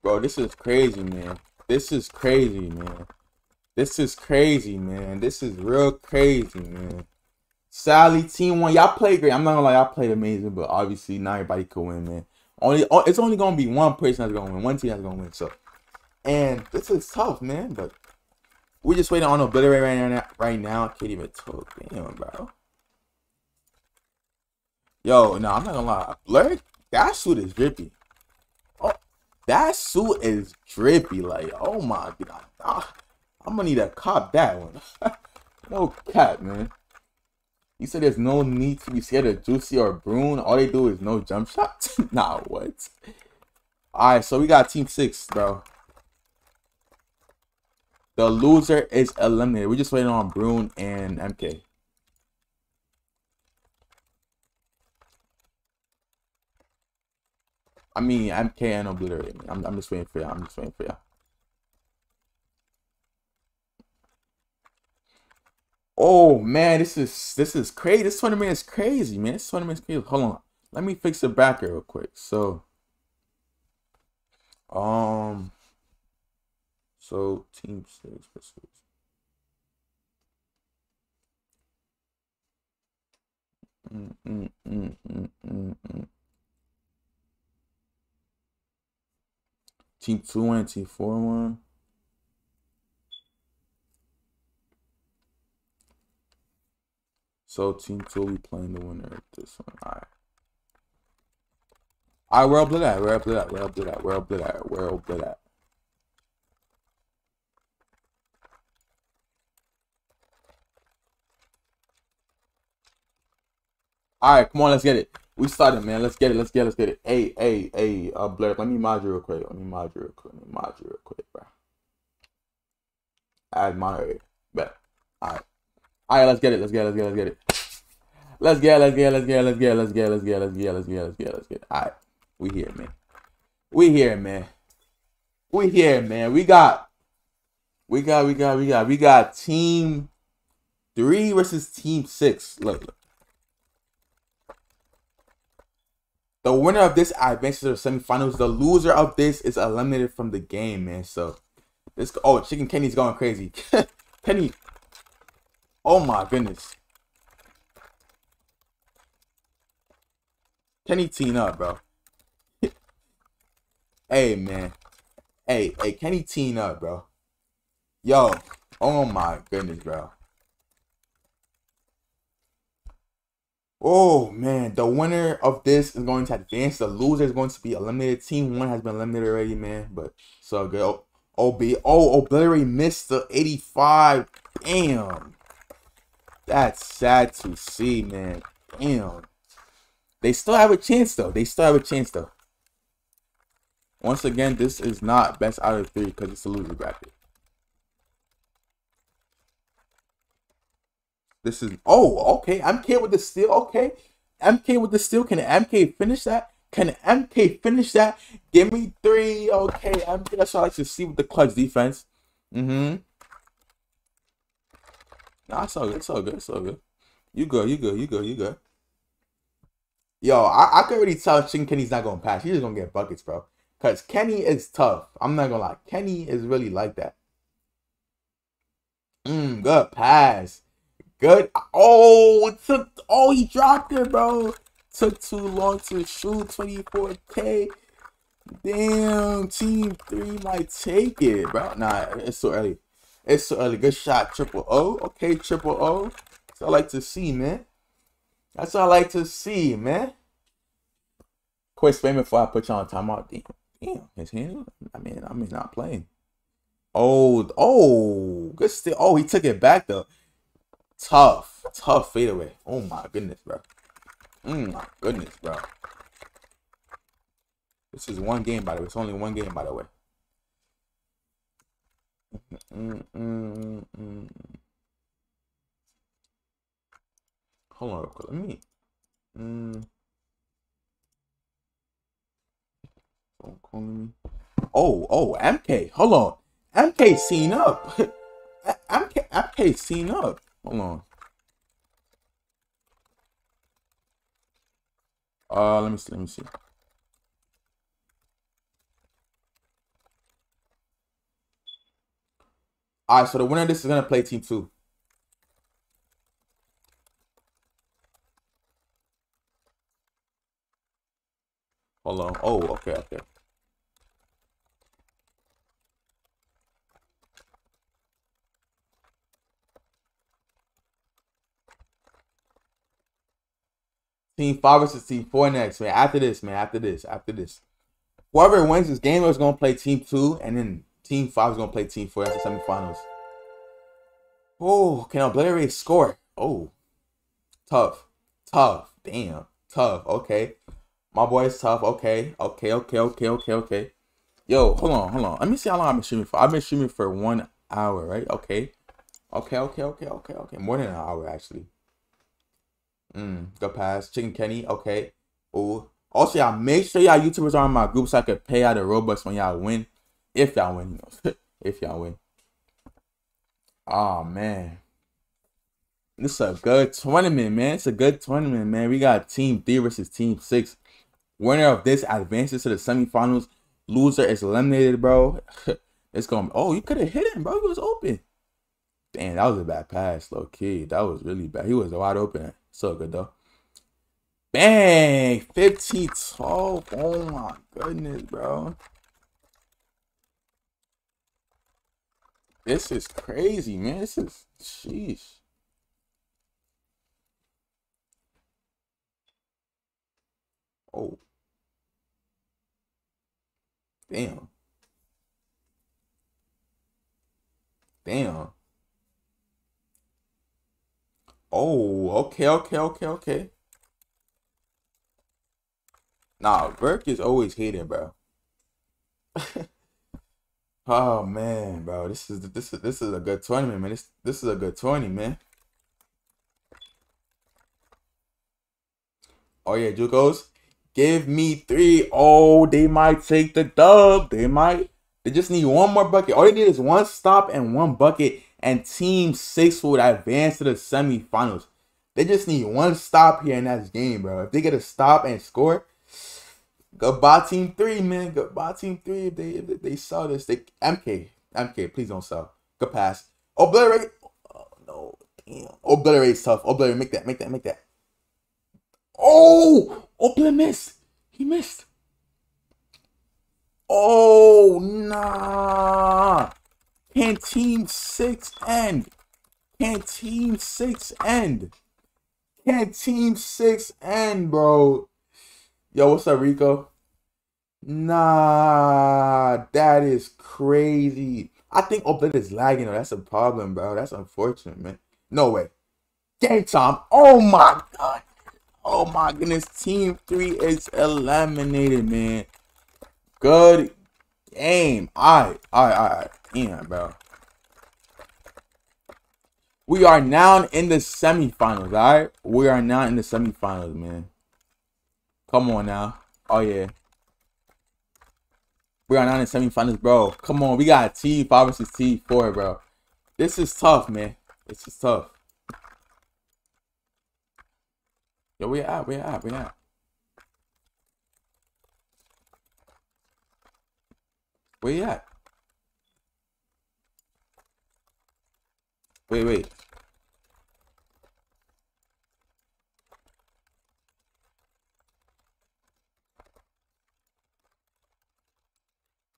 Bro, this is crazy, man. This is crazy, man. This is crazy, man. This is real crazy, man. Sally, team one, y'all played great. I'm not gonna lie, y'all played amazing, but obviously not everybody could win, man. Only it's only gonna be one person that's gonna win, one team that's gonna win. So, and this is tough, man. But we're just waiting on obliterate right now. Right now, can't even talk. Damn, bro. Yo, no, I'm not gonna lie. Blur, that suit is drippy. That suit is drippy. Like, oh my god. Ah, I'm gonna need to cop that one. [LAUGHS] no cap, man. You said there's no need to be scared of Juicy or Broon. All they do is no jump shots. [LAUGHS] nah, what? Alright, so we got team six, bro. The loser is eliminated. We're just waiting on Broon and MK. I mean, MK and Obliterate. I'm, I'm just waiting for you. I'm just waiting for you. Oh man, this is this is crazy. This tournament is crazy, man. This tournament is crazy. Hold on. Let me fix the backer real quick. So um so team six versus mm, mm, mm, T2 and T4 one. So Team Two will be playing the winner of this one. Alright. Alright, where up to that? Where up to that? Where up to that? Where up to that? Where up to that? Alright, come on, let's get it. We started, man. Let's get it. Let's get it. Let's get it. Hey, hey, hey, uh, Blair, let me mod you real quick. Let me mod you real quick. Let me mod you real quick, bro. Add moderator. Bet. Alright. Alright, let's get it. Let's get it. Let's get it. Let's get it. Let's get let's get let's get let's get let's get let's get let's get let's get let's get let's get Alright. We here, man. We here, man. We here, man. We got we got we got we got we got team three versus team six. Look, look. The winner of this advances to the semifinals. The loser of this is eliminated from the game, man. So this oh Chicken Kenny's going crazy. [LAUGHS] Kenny. Oh my goodness. Kenny team up, bro. [LAUGHS] hey man. Hey, hey, Kenny team up, bro. Yo. Oh my goodness, bro. Oh man, the winner of this is going to advance. The loser is going to be eliminated. Team one has been eliminated already, man. But so good. Oh, OB. Oh, Obliterate oh, oh, missed the 85. Damn. That's sad to see, man. Damn. They still have a chance though. They still have a chance though. Once again, this is not best out of three because it's a loser bracket. This is oh okay. MK with the steal. Okay, MK with the steal. Can MK finish that? Can MK finish that? Give me three. Okay, MK. That's what I like to see with the clutch defense. Mm-hmm. Nah, it's all good. It's all good. It's all good. You good. You good. You good. You good. Yo, I, I can already tell Chicken Kenny's not gonna pass. He's just gonna get buckets, bro. Cause Kenny is tough. I'm not gonna lie. Kenny is really like that. Mmm, good pass. Good. Oh, it took. Oh, he dropped it, bro. Took too long to shoot. 24k. Damn, team three might take it, bro. Nah, it's so early. It's so early. Good shot. Triple O. Okay, triple O. So I like to see, man. That's what I like to see, man. Quick statement before I put you on timeout. Damn, damn, his hand. I mean, I mean, not playing. Oh, oh, good still. Oh, he took it back though. Tough, tough fadeaway. Oh my goodness, bro. Mm, my goodness, bro. This is one game, by the way. It's only one game, by the way. Mm, mm, Hold on. Let me. Mm. Don't call me. Oh, oh, MK. Hold on. MK seen up. [LAUGHS] MK, MK seen up. Hold on. Uh, let me see. Let me see. All right, so the winner of this is gonna play team two. Hold on. Oh, okay, okay. Team five versus team four next, man. After this, man. After this, after this. Whoever wins this game is gonna play team two, and then team five is gonna play team four after semifinals. Oh, can obliterate score? Oh, tough, tough. Damn, tough. Okay, my boy's tough. Okay, okay, okay, okay, okay, okay. Yo, hold on, hold on. Let me see how long I've been streaming for. I've been streaming for one hour, right? Okay, okay, okay, okay, okay, okay. More than an hour actually. Mm, good pass. Chicken Kenny. Okay. Oh. Also, y'all make sure y'all YouTubers are in my group so I could pay out the Robux when y'all win. If y'all win, [LAUGHS] if y'all win. Oh man. This is a good tournament, man. It's a good tournament, man. We got team three versus team six. Winner of this advances to the semifinals. Loser is eliminated, bro. [LAUGHS] it's gonna oh, you could have hit him, bro. He was open. Damn, that was a bad pass, low key. That was really bad. He was wide open. So good though. Bang! 15 12. Oh my goodness, bro. This is crazy, man. This is sheesh. Oh. Damn. Damn. Oh, okay, okay, okay, okay. Nah, Burke is always hating, bro. [LAUGHS] oh man, bro, this is this is this is a good tournament, man. This this is a good tournament, man. Oh yeah, Juicose, give me three. Oh, they might take the dub. They might. They just need one more bucket. All they need is one stop and one bucket and Team 6 would advance to the semifinals. They just need one stop here in that game, bro. If they get a stop and score, goodbye Team 3, man. Goodbye Team 3. If they, if they sell this, they MK. MK, please don't sell. Good pass. Obliterate. Oh, no. Damn. Obliterate tough. Obliterate. Make that. Make that. Make that. Oh! Obliterate missed. He missed. Oh, nah. Can Team 6 end? Can Team 6 end? Can Team 6 end, bro? Yo, what's up, Rico? Nah, that is crazy. I think Oblit is lagging. That's a problem, bro. That's unfortunate, man. No way. Game time. Oh my god. Oh my goodness. Team 3 is eliminated, man. Good game. Alright, alright, alright. Yeah, bro. We are now in the semifinals, alright? We are now in the semifinals, man. Come on now. Oh, yeah. We are now in the semifinals, bro. Come on. We got T5 versus T4, bro. This is tough, man. This is tough. Yo, we at? We at? We at? Where you at? Wait, wait.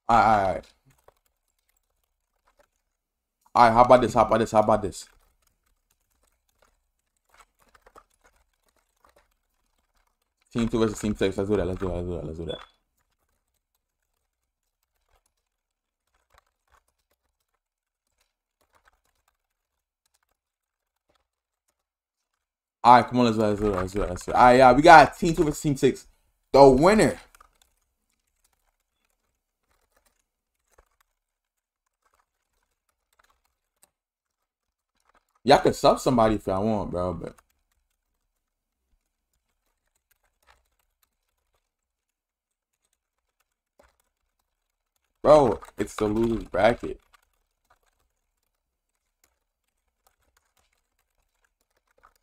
Alright, alright. Alright, how about this? How about this? How about this? Team two versus team six. Let's do that. Let's do that. Let's do that. Let's do that. All right, come on, let's do it. Let's do. Let's do. All right, yeah, we got team two versus team six. The winner. Y'all could sub somebody if y'all want, bro, but Bro, it's the loser's bracket.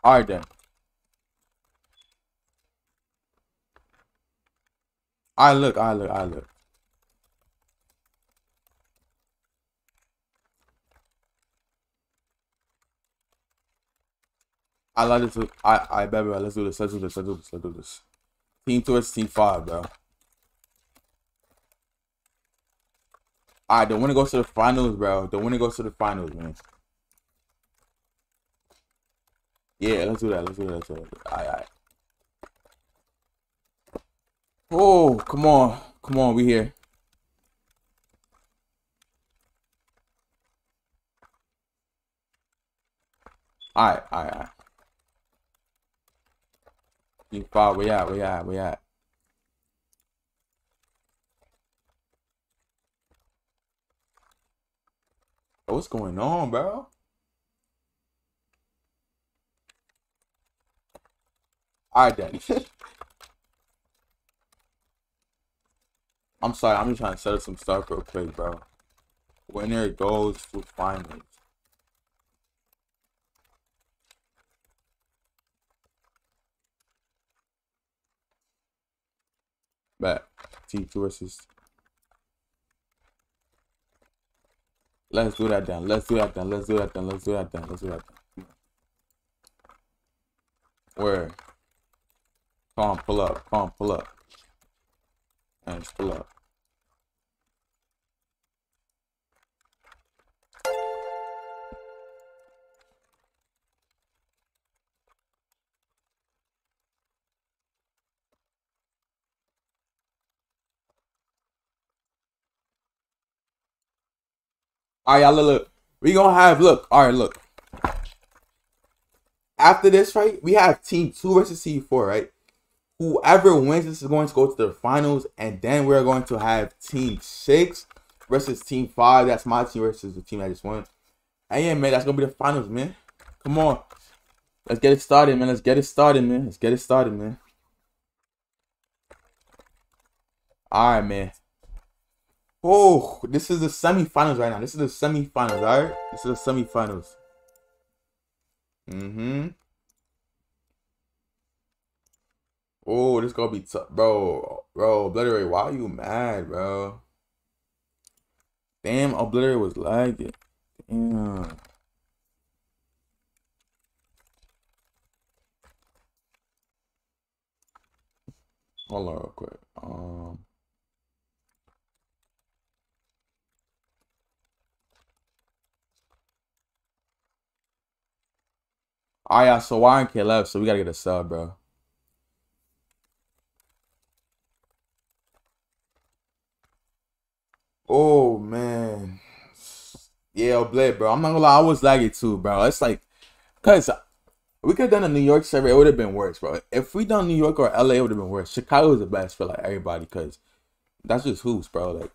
Alright then. I look, I look, I look. I like this. I I bet, bro. Let's do this. Let's do this. Let's do this. Let's do this. Team two is team five, bro. Alright, the winner goes to go to the finals, bro. The winner goes to the finals, man. Yeah, let's do that. Let's do that. Let's do that. Alright, alright. Oh, come on. Come on, we here. Alright, alright, alright. Team five, we at? We at? We at? What's going on, bro? Alright then. [LAUGHS] I'm sorry, I'm just trying to set up some stuff real quick, bro. Winner goes to finals. Bet. T2 versus. Let's do that then. Let's do that then. Let's do that then. Let's do that then. Let's do that then. Where? Come on, pull up. Come on, pull up. And pull up. All right, y'all look, look. We gonna have look. All right, look. After this, right, we have team two versus team four, right? Whoever wins this is going to go to the finals, and then we're going to have team six versus team five. That's my team versus the team I just won. And yeah, man, that's gonna be the finals, man. Come on. Let's get it started, man. Let's get it started, man. Let's get it started, man. All right, man. Oh, this is the semifinals right now. This is the semifinals, all right? This is the semifinals. Mm-hmm. Oh, this gonna be tough, bro. Bro, Obliterate, why are you mad, bro? Damn, Obliterate was lagging. Damn. Hold on real quick. Um. Oh yeah, so Warren K left, so we gotta get a sub, bro. Oh man. Yeah, Blade, bro. I'm not gonna lie, I was laggy too, bro. It's like cause we could have done a New York server, it would have been worse, bro. If we done New York or LA, it would have been worse. Chicago is the best for like everybody, cause that's just hoops, bro. Like,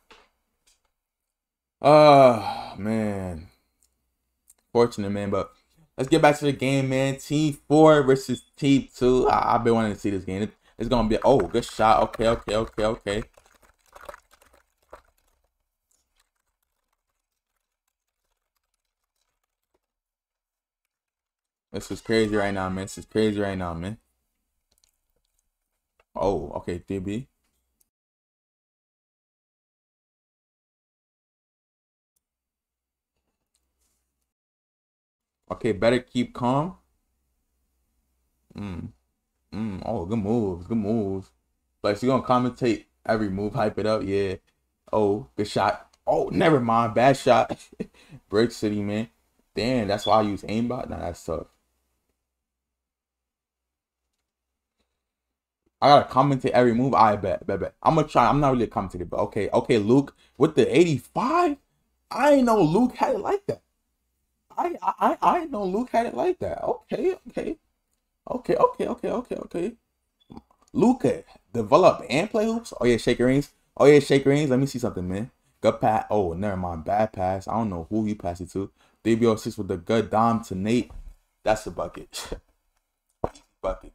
uh man. Fortunate man, but let's get back to the game, man. Team four versus team two. I- have been wanting to see this game. It- it's gonna be oh good shot. Okay, okay, okay, okay. This is crazy right now, man. This is crazy right now, man. Oh, okay, DB. Okay, better keep calm. Mm. Mm. Oh, good moves. Good moves. Like, you gonna commentate every move, hype it up. Yeah. Oh, good shot. Oh, never mind. Bad shot. [LAUGHS] Break City, man. Damn, that's why I use aimbot. Nah, that's tough. I gotta commentate every move. I bet, bet, bet. I'm gonna try. I'm not really a commentator, but okay, okay. Luke with the 85. I know Luke had it like that. I I I know Luke had it like that. Okay, okay, okay, okay, okay, okay, okay. Luca develop and play hoops. Oh yeah, shake rings. Oh yeah, shake rings. Let me see something, man. Good pass. Oh, never mind. Bad pass. I don't know who he passed it to. DBO6 with the good dom to Nate. That's a bucket. [LAUGHS] Bucket.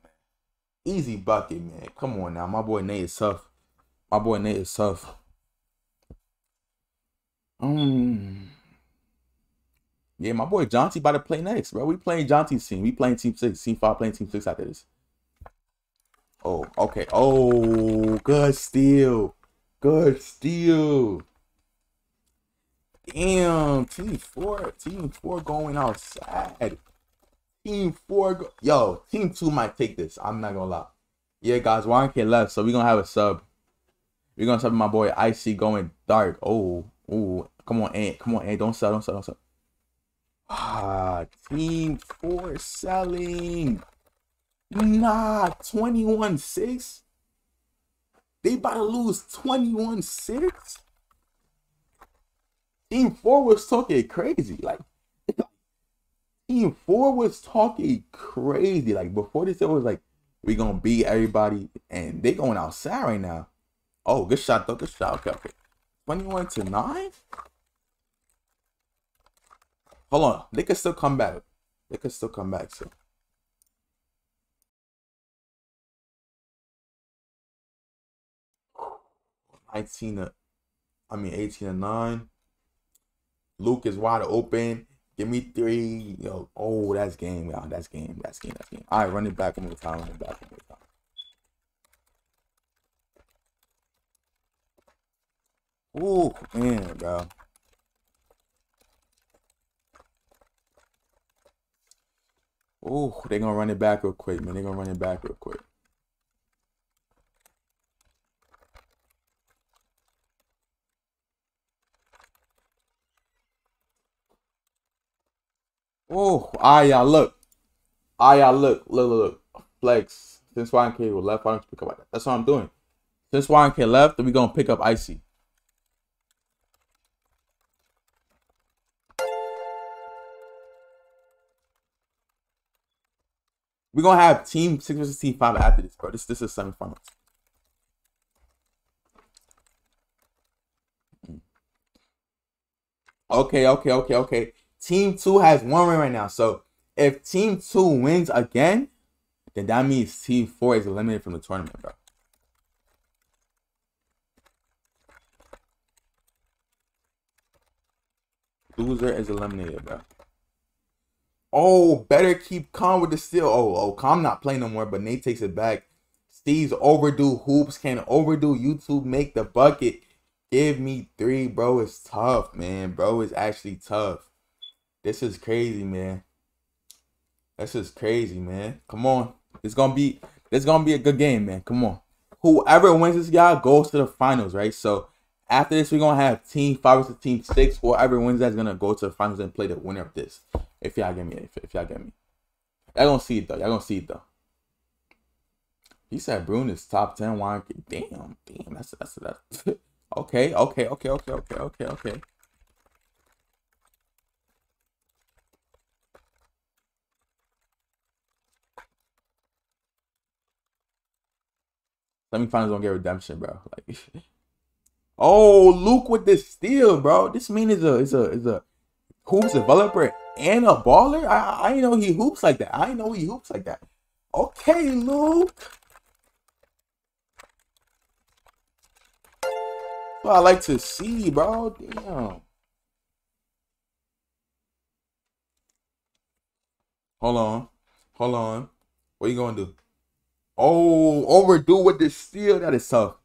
Easy bucket, man. Come on now. My boy Nate is tough. My boy Nate is tough. Um, yeah, my boy Jonty about to play next, bro. We playing Jonty's team. We playing team six. Team five playing team six after this. Oh, okay. Oh, good steal. Good steal. Damn, team four, team four going outside. Team four, yo, team two might take this. I'm not gonna lie. Yeah, guys, Warren left, so we're gonna have a sub. We're gonna sub my boy Icy going dark. Oh, oh, come on, Ant, come on, Ant, don't sell, don't sell, don't sell. Ah, team four selling. Nah, 21 6. They about to lose 21 6. Team 4 was talking crazy. Like, Team 4 was talking crazy. Like, before this, it was like, we gonna beat everybody. And they going outside right now. Oh, good shot, though. Good shot. Okay, okay. 21 to 9? Hold on. They could still come back. They could still come back, so. 19 to, I mean 18 to 9. Luke is wide open. Give me three. Yo, oh, that's game, y'all. That's game. That's game. That's game. All right, run it back one more time. Run it back one more time. Ooh, man, bro. Ooh, they gonna run it back real quick, man. They gonna run it back real quick. Oh, ah, y'all look. Ah, y'all look. Look, look, look. Flex. Since YNK will left, why don't you pick up that? That's what I'm doing. Since YNK left, then we gonna pick up Icy. We're gonna have team six versus team five after this, bro. This this is semifinals. Okay, okay, okay, okay. Team two has one win right now. So if team two wins again, then that means team four is eliminated from the tournament, bro. Loser is eliminated, bro. Oh, better keep calm with the steal. Oh, oh, calm not playing no more, but Nate takes it back. Steve's overdue hoops can overdue YouTube make the bucket. Give me three, bro. It's tough, man. Bro, it's actually tough. This is crazy, man. This is crazy, man. Come on. It's gonna be it's gonna be a good game, man. Come on. Whoever wins this guy goes to the finals, right? So after this, we're gonna have team five versus team six. Whoever wins that's gonna go to the finals and play the winner of this. If y'all get me, if, if y'all get me. Y'all gonna see it though. Y'all gonna see it though. He said Broon is top 10 wine. Damn, damn, that's that's that's [LAUGHS] okay, okay, okay, okay, okay, okay, okay. Semifinals don't get redemption, bro. Like, [LAUGHS] oh, Luke with this steal, bro. This mean is a is a is a hoops developer and a baller. I I know he hoops like that. I know he hoops like that. Okay, Luke. What I like to see, bro. Damn. Hold on. Hold on. What you gonna do? Oh, overdue with the steal. That is tough.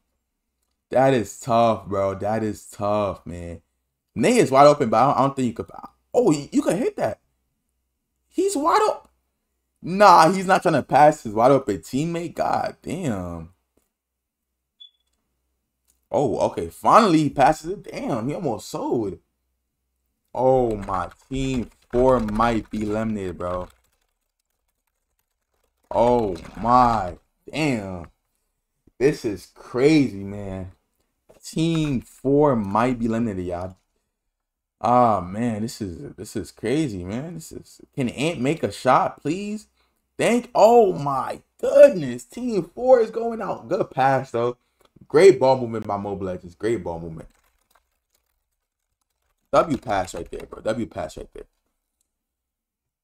That is tough, bro. That is tough, man. Nate is wide open, but I don't, I don't think you could. Oh, you, can hit that. He's wide open. Nah, he's not trying to pass his wide open teammate. God damn. Oh, okay. Finally, he passes it. Damn, he almost sold. Oh, my team four might be eliminated, bro. Oh my, damn. This is crazy, man. Team four might be limited, y'all. Ah man, this is this is crazy, man. This is can Ant make a shot, please? Thank oh my goodness. Team four is going out. Good pass though. Great ball movement by Mobile Legends. Great ball movement. W pass right there, bro. W pass right there.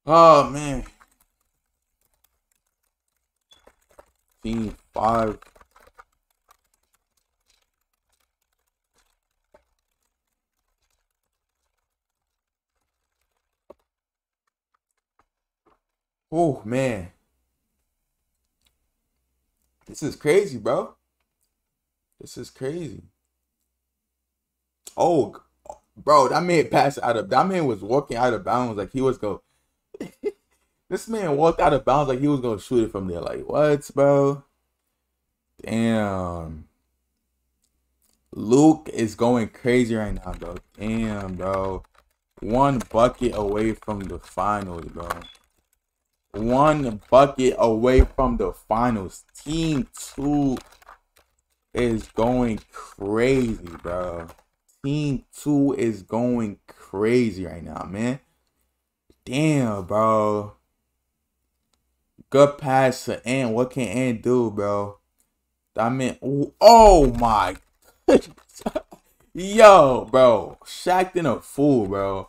Oh man. Team five. Oh man. This is crazy, bro. This is crazy. Oh, bro, that man passed out of that man was walking out of bounds like he was go. [LAUGHS] this man walked out of bounds like he was gonna shoot it from there. Like what, bro? Damn. Luke is going crazy right now, bro. Damn, bro. One bucket away from the finals, bro. One bucket away from the finals. Team two is going crazy, bro. Team two is going crazy right now, man. Damn, bro. Good pass to Ant. What can Ant do, bro? I mean, oh my. [LAUGHS] Yo, bro. Shaq in a fool, bro.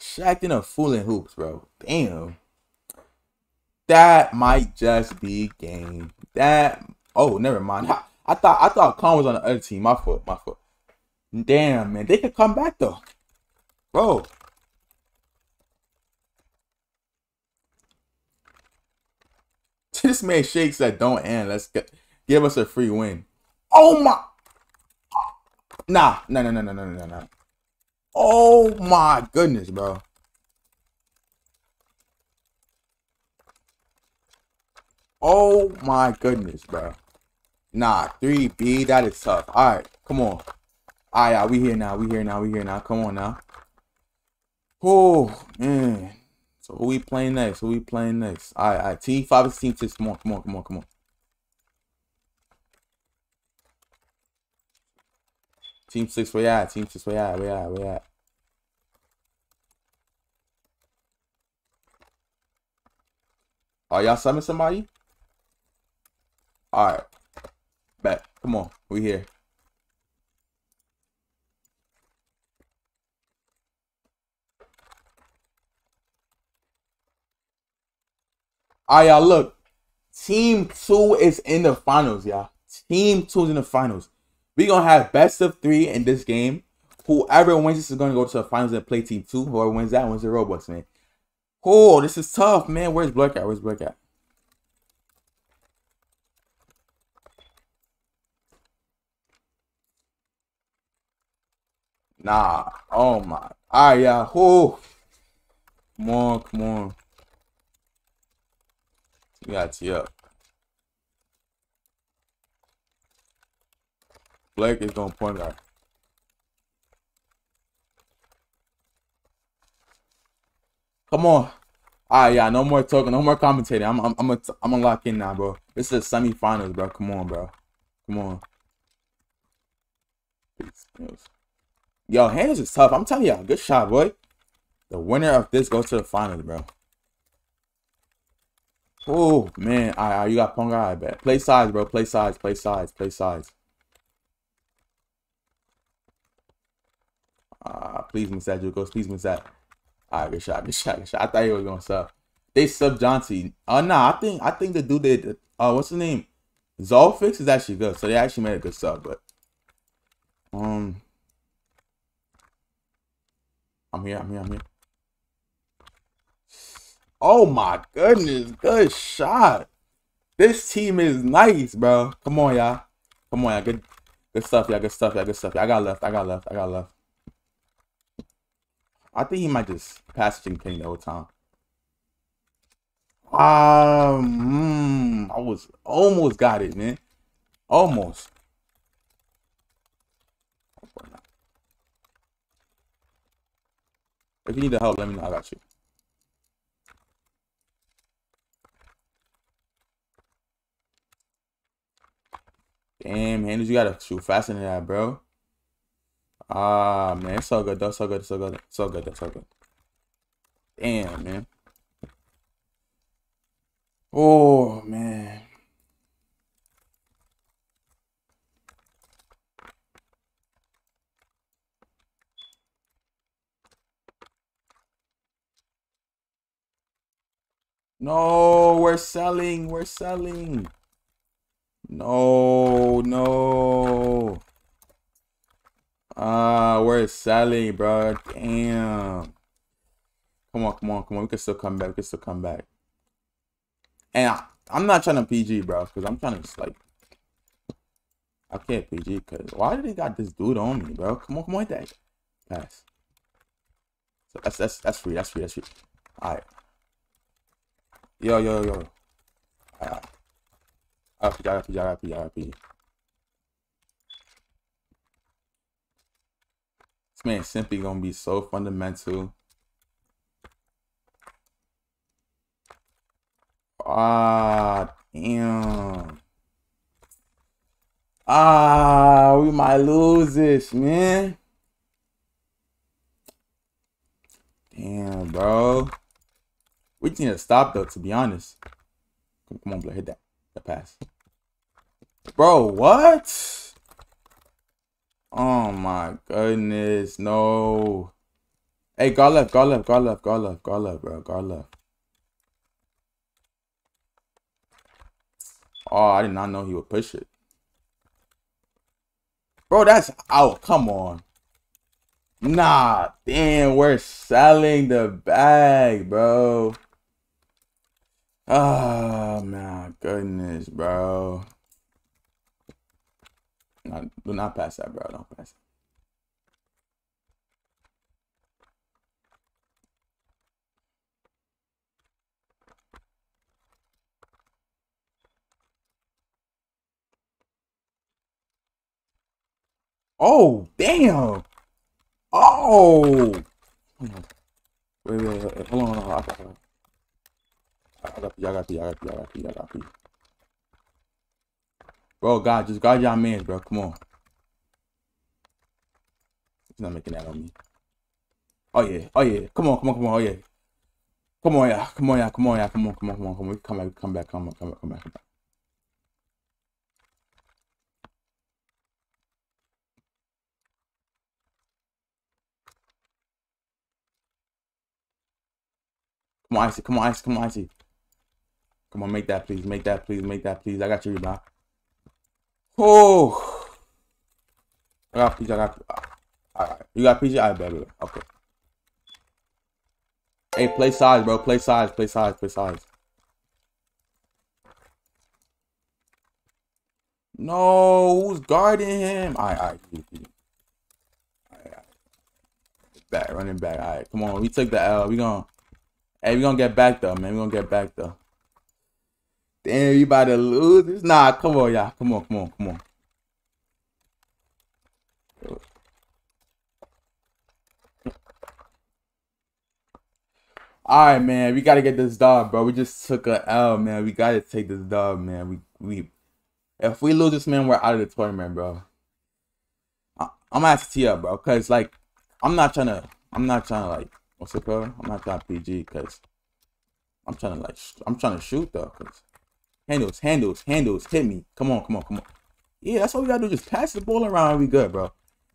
Shaq in a fool in hoops, bro. Damn. That might just be game. That. Oh, never mind. I, I thought I thought Con was on the other team. My foot. My foot. Damn, man. They could come back though. Bro. This man shakes that don't end. Let's get give us a free win. Oh my Nah, no, no, no, no, no, no, no. Oh my goodness, bro. Oh my goodness, bro. Nah, 3B, that is tough. Alright, come on. Alright, we here now. We here now. We here now. Come on now. Oh, man. So who we playing next? Who we playing next? Alright, alright. Team 5 is team 6. Come on, come on, come on, come on. Team 6, where at? Team 6, where at? Where at? Where at? Are y'all summon somebody? Alright. Bet. Come on. We here. Alright, y'all. Look. Team 2 is in the finals, y'all. Team 2 is in the finals. we to have best of three in this game. Whoever wins this is going to go to the finals and play Team 2. Whoever wins that wins the Robux, man. Oh, this is tough, man. Where's Black at? Where's Black at? Nah. Oh my. Alright, yeah. Oh. Come on, come on. Tee up. Blake is gonna point guard. Come on. Alright, yeah, no more talking, no more commentating. I'm I'm I'm gonna I'm gonna lock in now, bro. This is semifinals, bro. Come on, bro. Come on. Yo, Hands is tough. I'm telling y'all, good shot, boy. The winner of this goes to the finals, bro. Oh man, I right, you got Ponga, I bet. Play sides, bro. Play sides, play sides, play sides. Ah, uh, please miss that, Juicose. Please miss that. Alright, good shot, good [LAUGHS] shot, good shot. I thought he was gonna sub. They sub Johnson. Oh uh, nah, I think I think the dude did uh what's the name? Zolfix is actually good. So they actually made a good sub, but um I'm here, I'm here, I'm here. Oh my goodness, good shot. This team is nice, bro. Come on, y'all. Come on, y'all. Good good stuff, y'all. Good stuff, y'all. Good stuff. I got left. I got left. I got left. I think he might just pass Jim King the whole time. Um, mm, I was almost got it, man. Almost. If you need the help, let me know. I got you. Damn, Handles, you gotta shoot faster than that, bro. Ah, man, it's so good, though. So good, so good, so good, that's so good. Damn, man. Oh, man. No, we're selling. We're selling. No, no. Ah, we're bro. Damn. Come on, come on, come on. We can still come back. We can still come back. And I, am not trying to PG, bro, because I'm trying to just like. I can't PG because why did he got this dude on me, bro? Come on, come on, that pass. So that's that's that's free. That's free. That's free. All right. Yo, yo, yo. All right. RPG, RPG, RPG, RPG. This man simply gonna be so fundamental. Ah, damn. Ah, we might lose this, man. Damn, bro. We need to stop though, to be honest. Come, on, bro, hit that. That pass. Bro, what? Oh my goodness, no. Hey, guard left, guard left, guard left, guard left, guard left, bro, guard left. Oh, I did not know he would push it. Bro, that's out. Come on. Nah, damn, we're selling the bag, bro. Oh my goodness, bro. Do not pass that, bro. Don't pass. Oh, damn. Oh. Wait, wait, wait. Hold on, hold on. Hold on. I got you, I got you, I got you, I got you, I got you. Bro, God, just guard y'all mans, bro. Come on. He's not making that on me. Oh yeah, oh yeah. Come on, come on, come on, oh yeah. Come on, yeah, come on, yeah, come on, yeah, come on, come on, come on, come on. Come back, come back, come back, come back, come back, come back. Come on, Icy. Come on, Icy. Come on, Icy. Come on, make that, please. Make that, please. Make that, please. I got you, rebound. Oh. I got PG. I got. Uh, all right. You got PG? I. Okay. Hey, play size, bro. Play size. Play size. Play size. No, who's guarding him? All right, all right. All right, all right. Back, running back. All right, come on. We took the L. We gonna. Hey, we gonna get back though, man. We gonna get back though. Damn, you about to lose this? Nah, come on, y'all. Come on, come on, come on. All right, man. We gotta get this dog, bro. We just took a L, man. We gotta take this dog, man. We we if we lose this, man, we're out of the tournament, bro. I, I'm gonna have to tee up, bro, cause like I'm not trying to. I'm not trying to like. What's it called? I'm not trying to PG, cause I'm trying to like. I'm trying to shoot though, cause Handles, handles, handles. Hit me. Come on, come on, come on. Yeah, that's all we gotta do. Just pass the ball around we good, bro.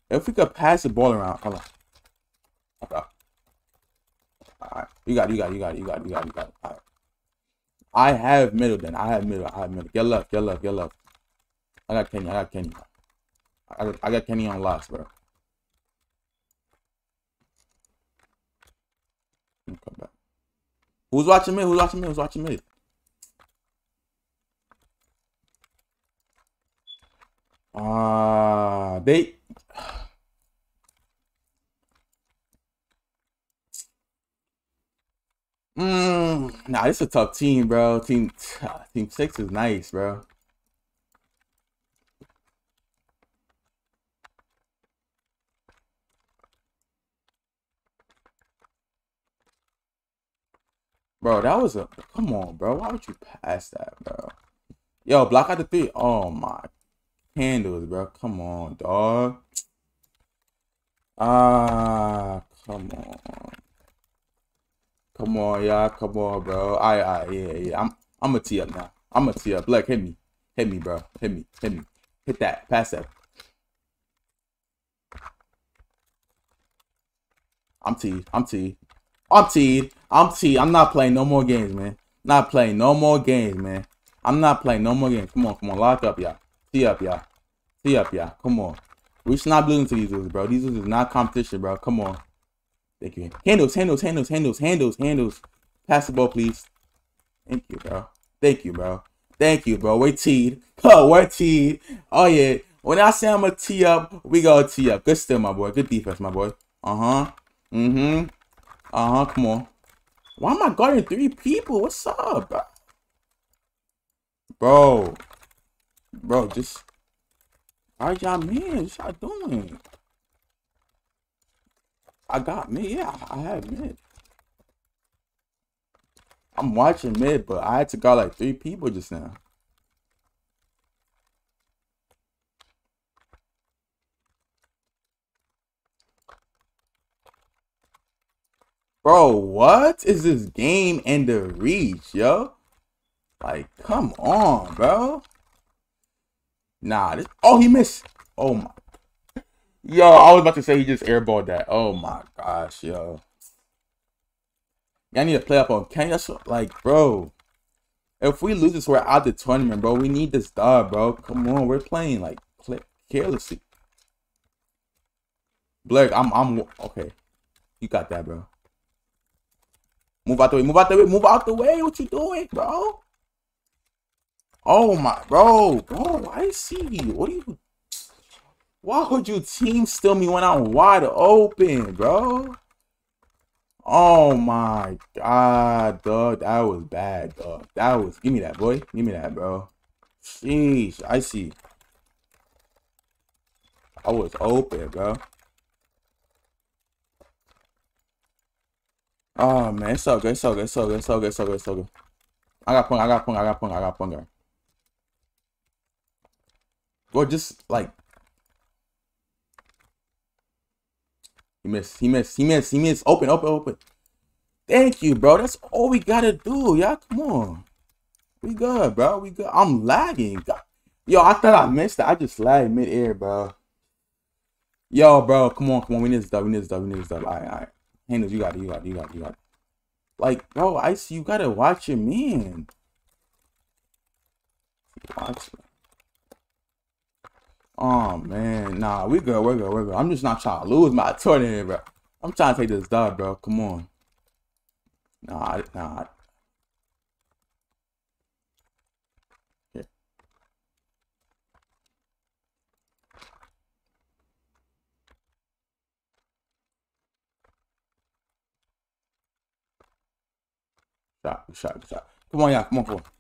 If we could pass the ball around, hold on. Okay. Alright. You got it, you got it, you got it, you got you got you got it. Alright. I have middle then. I have middle. I have middle. Get left, get left, get left. I got Kenny, I got Kenny. I got, I got Kenny on last, bro. Come back. Who's watching me? Who's watching me? Who's watching me? Uh, they. [SIGHS] Mm, nah, this is a tough team, bro. Team [SIGHS] Team Six is nice, bro. Bro, that was a come on, bro. Why would you pass that, bro? Yo, block out the three. Oh my handles, bro. Come on, dog. Ah, come on. Come on, y'all. Come on, bro. I, I, yeah, yeah. I'm, I'm gonna tee up now. I'm gonna tee up. Look, hit me, hit me, bro. Hit me, hit me. Hit that. Pass that. I'm teed. I'm teed. I'm teed. I'm teed. I'm not playing no more games, man. Not playing no more games, man. I'm not playing no more games. Come on, come on. Lock up, y'all. Tee up, y'all. Tee up, y'all. Come on. We should not losing to these dudes, bro. These dudes is not competition, bro. Come on. Thank you. Handles, handles, handles, handles, handles, handles. Pass the ball, please. Thank you, bro. Thank you, bro. Thank you, bro. We're teed. [LAUGHS] Oh, we're teed. Oh, yeah. When I say I'm going to tee up, we going to tee up. Good still, my boy. Good defense, my boy. Uh-huh. Mm-hmm. Uh-huh. Come on. Why am I guarding three people? What's up, bro? Bro. Bro, just... Right, y'all, man. What y'all doing? I got me. Yeah, I had mid. I'm watching mid, but I had to guard like three people just now. Bro, what is this game in the reach, yo? Like, come on, bro. Nah, this. Oh, he missed. Oh my. Yo, I was about to say he just airballed that. Oh my gosh, yo. I need to play up on Kenny. That's like, bro. If we lose this, we're out the tournament, bro. We need this dub, bro. Come on, we're playing like play carelessly. Blake, I'm, I'm okay. You got that, bro. Move out the way. Move out the way. Move out the way. What you doing, bro? Oh my, bro, bro. I see. What are you? Why would you team steal me when I'm wide open, bro? Oh my god, dog. That was bad, dog. That was give me that boy. Give me that, bro. Sheesh. I see. I was open, bro. Oh man, it's so good, it's so good, it's so good, it's so good, it's so good, it's so good. I got punk, I got punk, I got punk, I got punk. Or just like He missed. He missed. He missed. He missed. Open, open, open. Thank you, bro. That's all we gotta do. Y'all, come on. We good, bro. We good. I'm lagging. Yo, I thought I missed it. I just lagged mid-air, bro. Yo, bro, come on, come on. We need this dub. We need this dub. We need this dub. All right, all right. Handles, you got it. You got it. You got it. You got it. Like, bro, Ice, you gotta watch your man. Watch. Oh man, nah, we good, we're good, we're good. I'm just not trying to lose my tournament, bro. I'm trying to take this dub, bro. Come on. Nah, nah. Shot, shot, shot. Come on, yeah, come on, come on.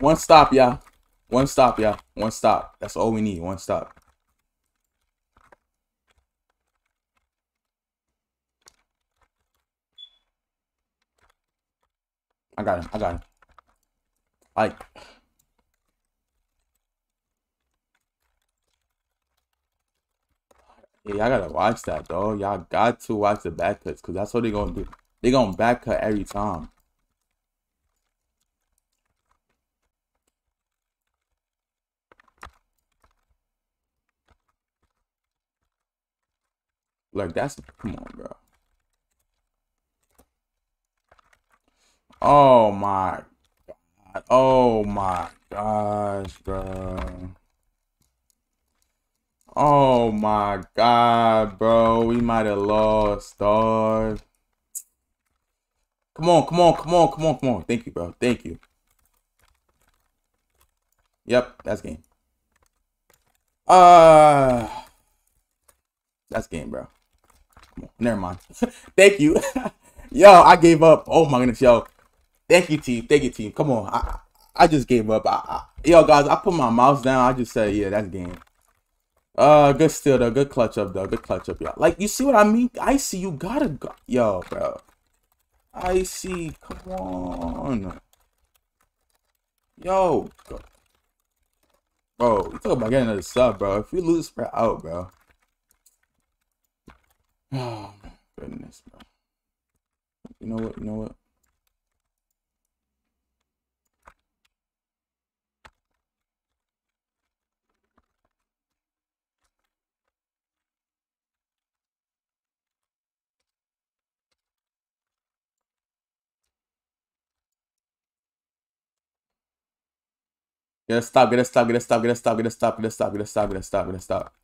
One stop, y'all. One stop, y'all. One stop. That's all we need. One stop. I got him. I got him. Like. Yeah, I gotta watch that, dog. Y'all got to watch the back cuts, because that's what they're gonna do. They're gonna back cut every time. Like that's come on, bro. Oh my god. Oh my gosh, bro. Oh my god, bro. We might have lost, dog. Come on, come on, come on, come on, come on. Thank you, bro. Thank you. Yep, that's game. Uh that's game, bro. Never mind. [LAUGHS] Thank you. [LAUGHS] yo, I gave up. Oh my goodness, yo. Thank you, team. Thank you, team. Come on. I I just gave up. I, I, yo, guys, I put my mouse down. I just said, yeah, that's game. Uh, good still though. Good clutch up though. Good clutch up, y'all. Like, you see what I mean? I see you gotta go. Yo, bro. I see. Come on. Yo, bro, you talk about getting another sub, bro. If we lose, we're out, bro. Oh goodness, bro. You know what? You know what? Get a stop, get a stop, get a stop, get a stop, get a stop, get a stop, get a stop, get a stop, get a stop.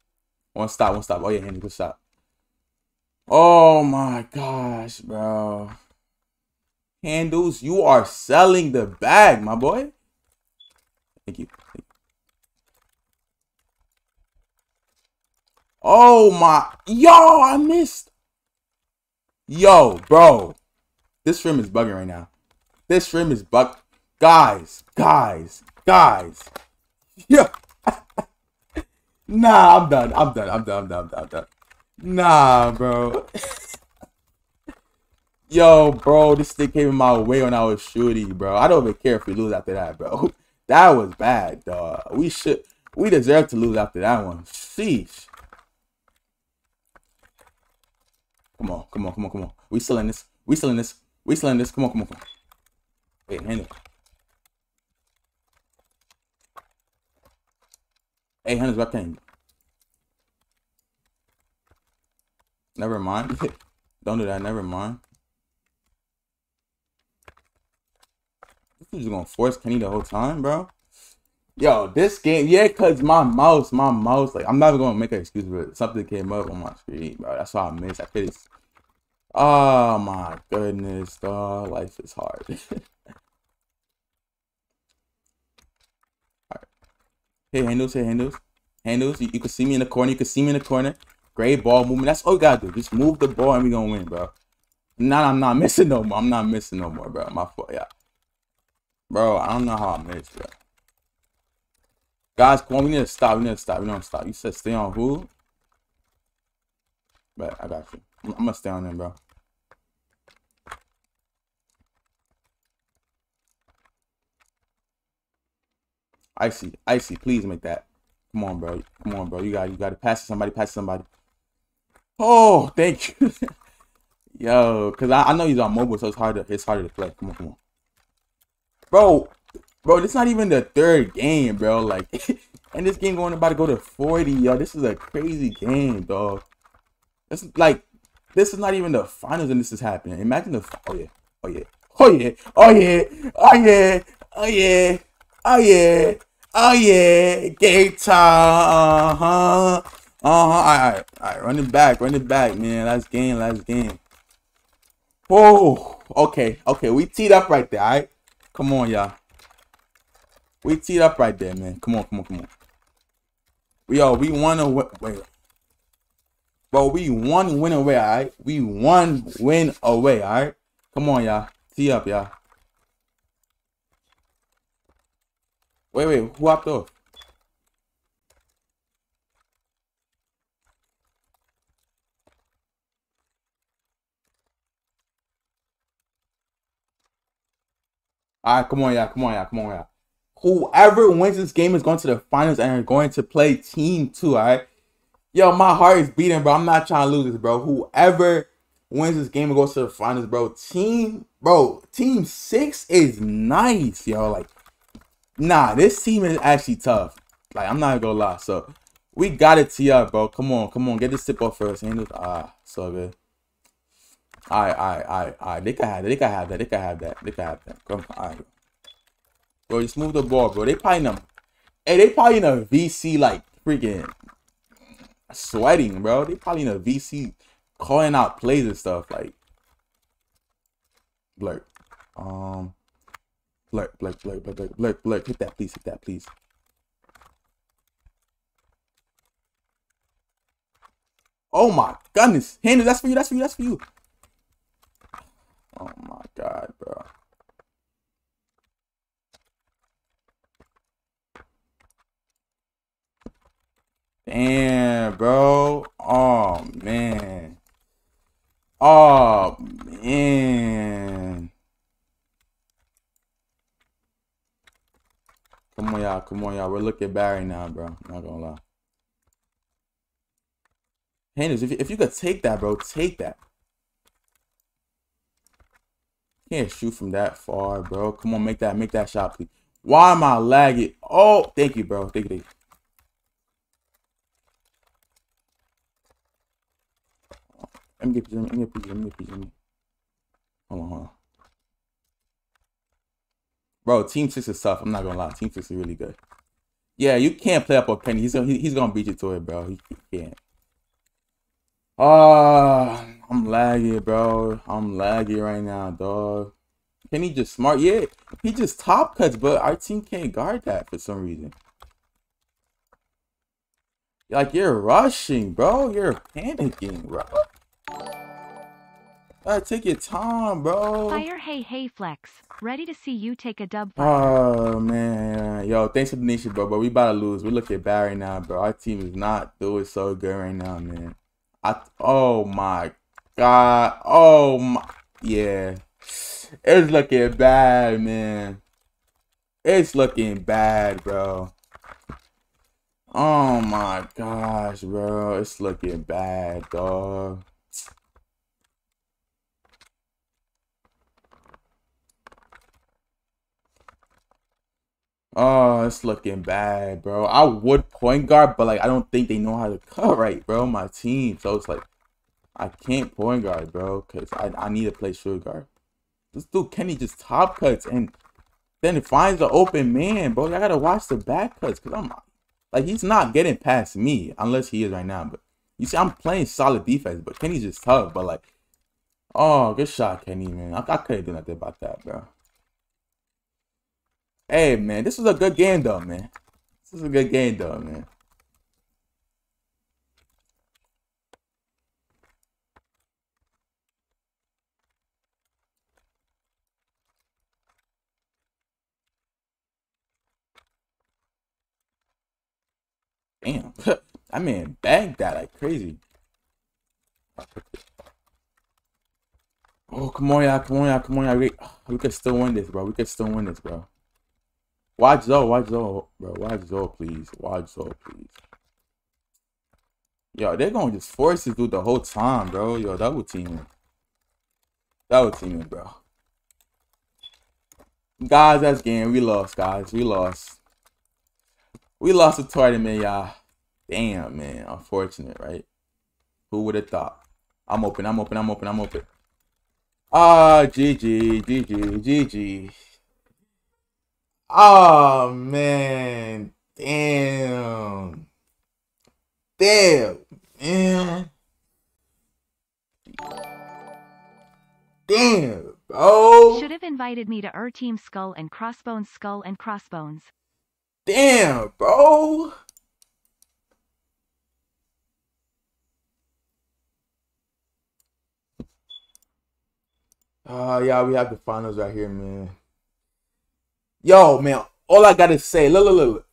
One stop, one stop. Oh yeah, Henry, good stop. Oh my gosh, bro. Handles, you are selling the bag, my boy. Thank you. Thank you. Oh my, yo, I missed. Yo, bro, this rim is bugging right now. This rim is bug. Guys, guys, guys. [LAUGHS] Yeah. [LAUGHS] nah, I'm done. I'm done. I'm done. I'm done. I'm done. I'm done. Nah, bro. Yo, bro, this thing came in my way when I was shooting, bro. I don't even care if we lose after that, bro. [LAUGHS] That was bad, dog. We should, we deserve to lose after that one. Sheesh. Come on, come on, come on, come on. We still in this. We still in this. We still in this. Come on, come on, come on. Wait, handle. Hey, Hennes, webcam. Never mind. [LAUGHS] Don't do that. Never mind. This is gonna force Kenny the whole time, bro. Yo, this game, yeah, cause my mouse, my mouse, like I'm never gonna make an excuse, but something came up on my screen, bro. That's why I missed. I could Oh my goodness, dog. Life is hard. [LAUGHS] Alright. Hey, handles, hey, handles. Handles. You, you can see me in the corner. You can see me in the corner. Great ball movement. That's all you gotta do. Just move the ball and we gonna win, bro. Nah, I'm not missing no more. I'm not missing no more, bro. My fault, yeah. Bro, I don't know how I missed, bro. Guys, come on. We need to stop. We need to stop. We don't stop. You said stay on who? But I got you. I'm, I'm gonna stay on him, bro. Icy, icy, please make that. Come on, bro. Come on, bro. You got you got to pass to somebody. Pass to somebody. Oh, thank you. [LAUGHS] Yo, cause I, I know he's on mobile, so it's harder. It's harder to play. Come on, come on, bro. Bro, this is not even the third game, bro. Like, [LAUGHS] and this game going about to go to forty, yo. This is a crazy game, dog. This like, this is not even the finals, and this is happening. Imagine the oh yeah, oh yeah, oh yeah, oh yeah, oh yeah, oh yeah, oh yeah, oh yeah, game time. Uh huh. Uh huh. All right, all right. Run it back. Run it back, man. Last game. Last game. Whoa. Okay. Okay. We teed up right there. All right. Come on, y'all. We teed up right there, man. Come on. Come on. Come on. We all we won a wait. Bro, we one win away. All right. We one win away. All right. Come on, y'all. Tee up, y'all. Wait, wait. Who hopped off? All right, come on, yeah, come on, yeah, come on, yeah. Whoever wins this game is going to the finals and are going to play team two. All right, yo, my heart is beating, bro. I'm not trying to lose this, bro. Whoever wins this game and goes to the finals, bro. Team, bro, team six is nice, yo. Like, nah, this team is actually tough. Like, I'm not gonna lie. So, we got it up, bro. Come on, come on, get this tip off first. Ah, so good. Alright, alright, alright, alright. They can have that. They can have that. They can have that. They can have that. Come on. Alright. Bro, just move the ball, bro. They probably in a Hey, they probably in a VC like freaking sweating, bro. They probably in a VC calling out plays and stuff like Blurk. Um Blurk, blurk, blurk, blurk, blurk, blurk, blurk. Hit that please, hit that please. Oh my goodness. Handle, that's for you, that's for you, that's for you. Oh my god, bro. Damn, bro. Oh man. Oh man. Come on, y'all. Come on, y'all. We're looking right now, bro. Not gonna lie. Hannahs, if if you could take that, bro, take that. Can't shoot from that far, bro. Come on, make that, make that shot, please. Why am I lagging? Oh, thank you, bro. Thank you, thank you. Let me get you. Let me get you. Let me get. Hold on, hold on. Bro, Team Six is tough. I'm not gonna lie. Team Six is really good. Yeah, you can't play up a penny. He's gonna he, he's gonna beat you to it, bro. He, he can't. Ah, I'm laggy, bro. I'm laggy right now, dog. Can he just smart? Yeah, he just top cuts, but our team can't guard that for some reason. Like you're rushing, bro. You're panicking, bro. Gotta take your time, bro. Fire Hey Hey Flex. Ready to see you take a dub fight. Oh man, yo, thanks for the nation, bro. But we about to lose. We look at bad right now, bro. Our team is not doing so good right now, man. I oh my god, oh my yeah, it's looking bad, man. It's looking bad, bro. Oh my gosh, bro, it's looking bad, dog. Oh, it's looking bad, bro. I would point guard, but like I don't think they know how to [LAUGHS] cut right, bro. My team, so it's like I can't point guard, bro, because I I need to play shoot guard. This dude Kenny just top cuts and then finds the open man, bro. I gotta watch the back cuts because I'm like he's not getting past me unless he is right now. But you see, I'm playing solid defense, but Kenny's just tough. But like, oh, good shot, Kenny, man. I, I couldn't do nothing about that, bro. Hey man, this was a good game though, man. This is a good game though, man. Damn, [LAUGHS] I mean, bagged that like crazy. Oh, come on, y'all, come on, y'all, come on, y'all. We, [SIGHS] we could still win this, bro. We could still win this, bro. Watch Zoe, watch Zoe, bro. Watch Zoe, please. Watch Zoe, please. Yo, they're gonna just force this dude the whole time, bro. Yo, double teaming. Double teaming, bro. Guys, that's game. We lost, guys. We lost. We lost the tournament, y'all. Damn, man. Unfortunate, right? Who would have thought? I'm open, I'm open, I'm open, I'm open. Ah, GG, GG, GG. Oh man. Damn. Damn, man. Damn, bro. Should have invited me to Ur Team Skull and Crossbones Skull and Crossbones. Damn, bro. Uh yeah, we have the finals right here, man. Yo, man, all I gotta say, look, look, look.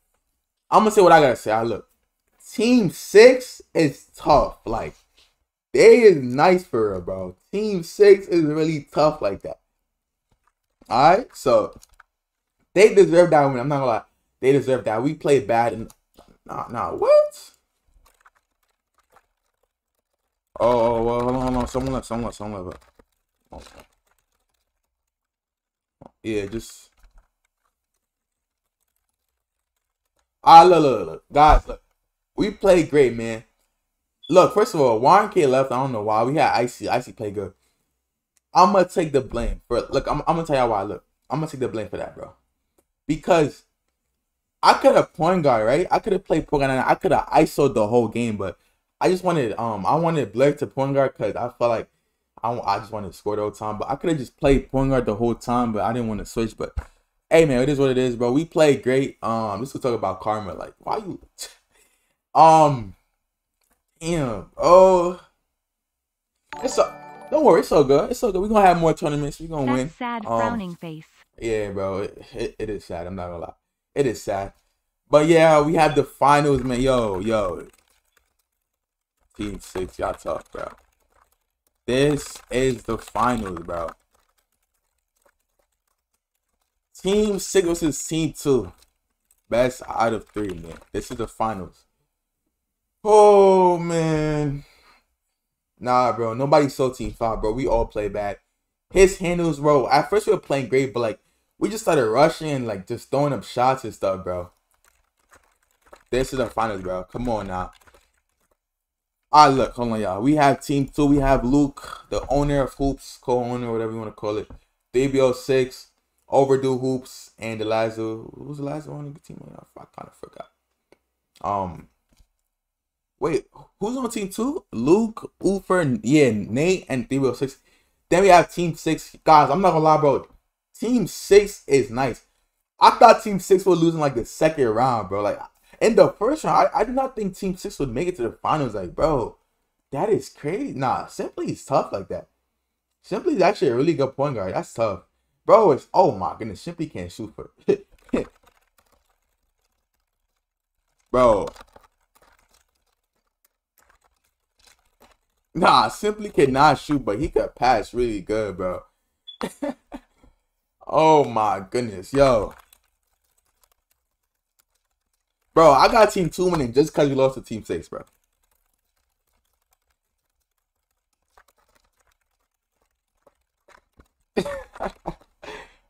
I'm gonna say what I gotta say. I look, Team Six is tough. Like, they is nice for real, bro. Team Six is really tough like that. All right, so they deserve that win. I'm not gonna lie, they deserve that. We played bad and nah, nah, what? Oh, oh, well, hold on, hold on. Someone left, someone left, someone left. Oh. Yeah, just. Ah, look, look, look, guys, look. We played great, man. Look, first of all, Warren K left. I don't know why. We had Icy. Icy play good. I'm gonna take the blame for. Look, I'm, I'm gonna tell y'all why. Look, I'm gonna take the blame for that, bro. Because I could have point guard, right? I could have played point guard and I could have ISO'd the whole game, but I just wanted um I wanted Blair to point guard because I felt like I, I just wanted to score the whole time. But I could have just played point guard the whole time, but I didn't want to switch. But hey man, it is what it is, bro. We played great. Um, this will talk about karma. Like, why you [LAUGHS] um damn, oh it's so don't worry, it's so good. It's so good. We're gonna have more tournaments. We're gonna That win. sad Um, frowning face. Yeah, bro. It, it, it is sad. I'm not gonna lie. It is sad. But yeah, we have the finals, man. Yo, yo. Team six, y'all tough, bro. This is the finals, bro. Team six versus team two. best out of three, man. This is the finals. Oh man. Nah, bro. Nobody so team five, bro. We all play bad. His handles, bro. At first we were playing great, but like we just started rushing and like just throwing up shots and stuff, bro. This is the finals, bro. Come on now. Ah, look, hold on, y'all. We have team two. We have Luke, the owner of Hoopz, co-owner, whatever you want to call it. DBO6, Overdue Hoops, and the Who's one on the team? I kind of forgot. Um, wait, who's on team two? Luke, Ufer, yeah, Nate, and DBO6. Then we have team six. Guys, I'm not gonna lie, bro. Team six is nice. I thought team six was losing like the second round, bro. Like in the first round, I, I did not think Team Six would make it to the finals. Like, bro, that is crazy. Nah, Simply is tough like that. Simply is actually a really good point guard. That's tough. Bro, it's oh my goodness, Simply can't shoot for [LAUGHS] Bro. Nah, Simply cannot shoot, but he could pass really good, bro. [LAUGHS] oh my goodness, yo. Bro, I got team two winning just because we lost to team six, bro. [LAUGHS]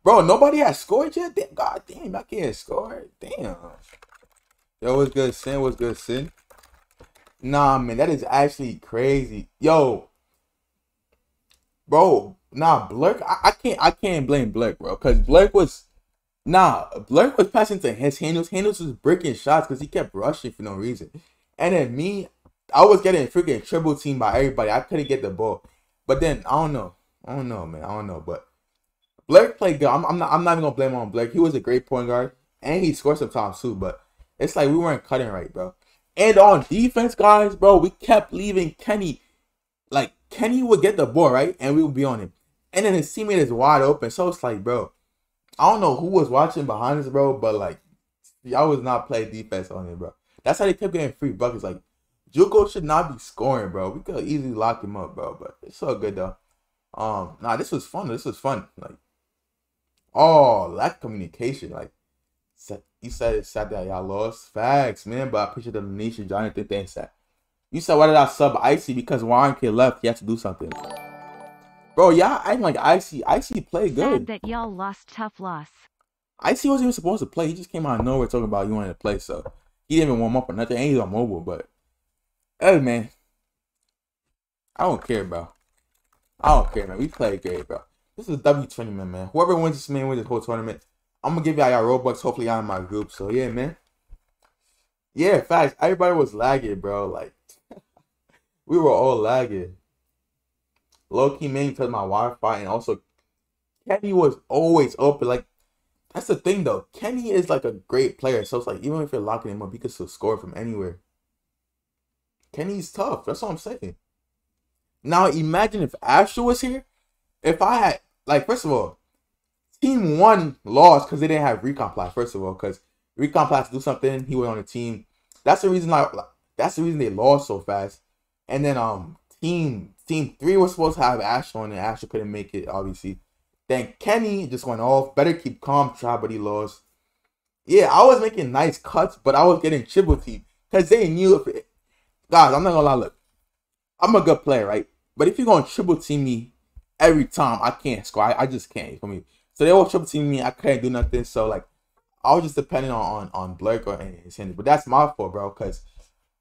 bro, nobody has scored yet? Damn, God damn, I can't score. Damn. Yo, what's good, Sin? What's good, Sin? Nah, man, that is actually crazy. Yo, bro, nah, Blurk, I, I can't, I can't blame Blurk, bro, because Blurk was Nah, Blurk was passing to his handles. Handles was breaking shots because he kept rushing for no reason. And then me, I was getting freaking triple team by everybody. I couldn't get the ball. But then I don't know. I don't know, man. I don't know. But Blake played good. I'm, I'm not. I'm not even gonna blame on Blake. He was a great point guard, and he scored sometimes too. But it's like we weren't cutting right, bro. And on defense, guys, bro, we kept leaving Kenny. Like Kenny would get the ball right, and we would be on him. And then his teammate is wide open. So it's like, bro, I don't know who was watching behind us, bro, but like y'all was not playing defense on him, bro. That's how they kept getting free buckets. Like Juco should not be scoring, bro. We could easily lock him up, bro. But it's so good though. Um, nah, this was fun. This was fun. Like, oh, lack communication. Like, you said it sad that y'all lost. Facts, man. But I appreciate the donation, Jonathan. Thanks, that. You said why did I sub Icy? Because Warren K left. He had to do something. Bro, y'all acting like Icy. Icy played good. Sad that y'all lost tough loss. Icy wasn't even supposed to play. He just came out of nowhere talking about you wanted to play. So he didn't even warm up or nothing. And he's on mobile, but hey man. I don't care, bro. I don't care, man. We played great, bro. This is W tournament, man. Whoever wins this man wins this whole tournament. I'm gonna give y'all y'all Robux. Hopefully, y'all in my group. So yeah, man. Yeah, facts. Everybody was lagging, bro. Like [LAUGHS] we were all lagging low key mainly because my Wi-Fi and also Kenny was always open. Like that's the thing though. Kenny is like a great player, so it's like even if you're locking him up, he can still score from anywhere. Kenny's tough. That's what I'm saying. Now imagine if Astro was here. If I had like first of all, team one lost because they didn't have Recomply. First of all, because to do something, he was on the team. That's the reason. Like that's the reason they lost so fast. And then um team Team three was supposed to have Ash on, and Ash couldn't make it, obviously. Then Kenny just went off. Better keep calm, try, but he lost. Yeah, I was making nice cuts, but I was getting triple team because they knew if it, guys. I'm not gonna lie. Look, I'm a good player, right? But if you're gonna triple team me every time, I can't score. I, I just can't. For me, so they all triple team me. I couldn't do nothing. So like, I was just depending on on, on Blake or his hand. But that's my fault, bro. Cause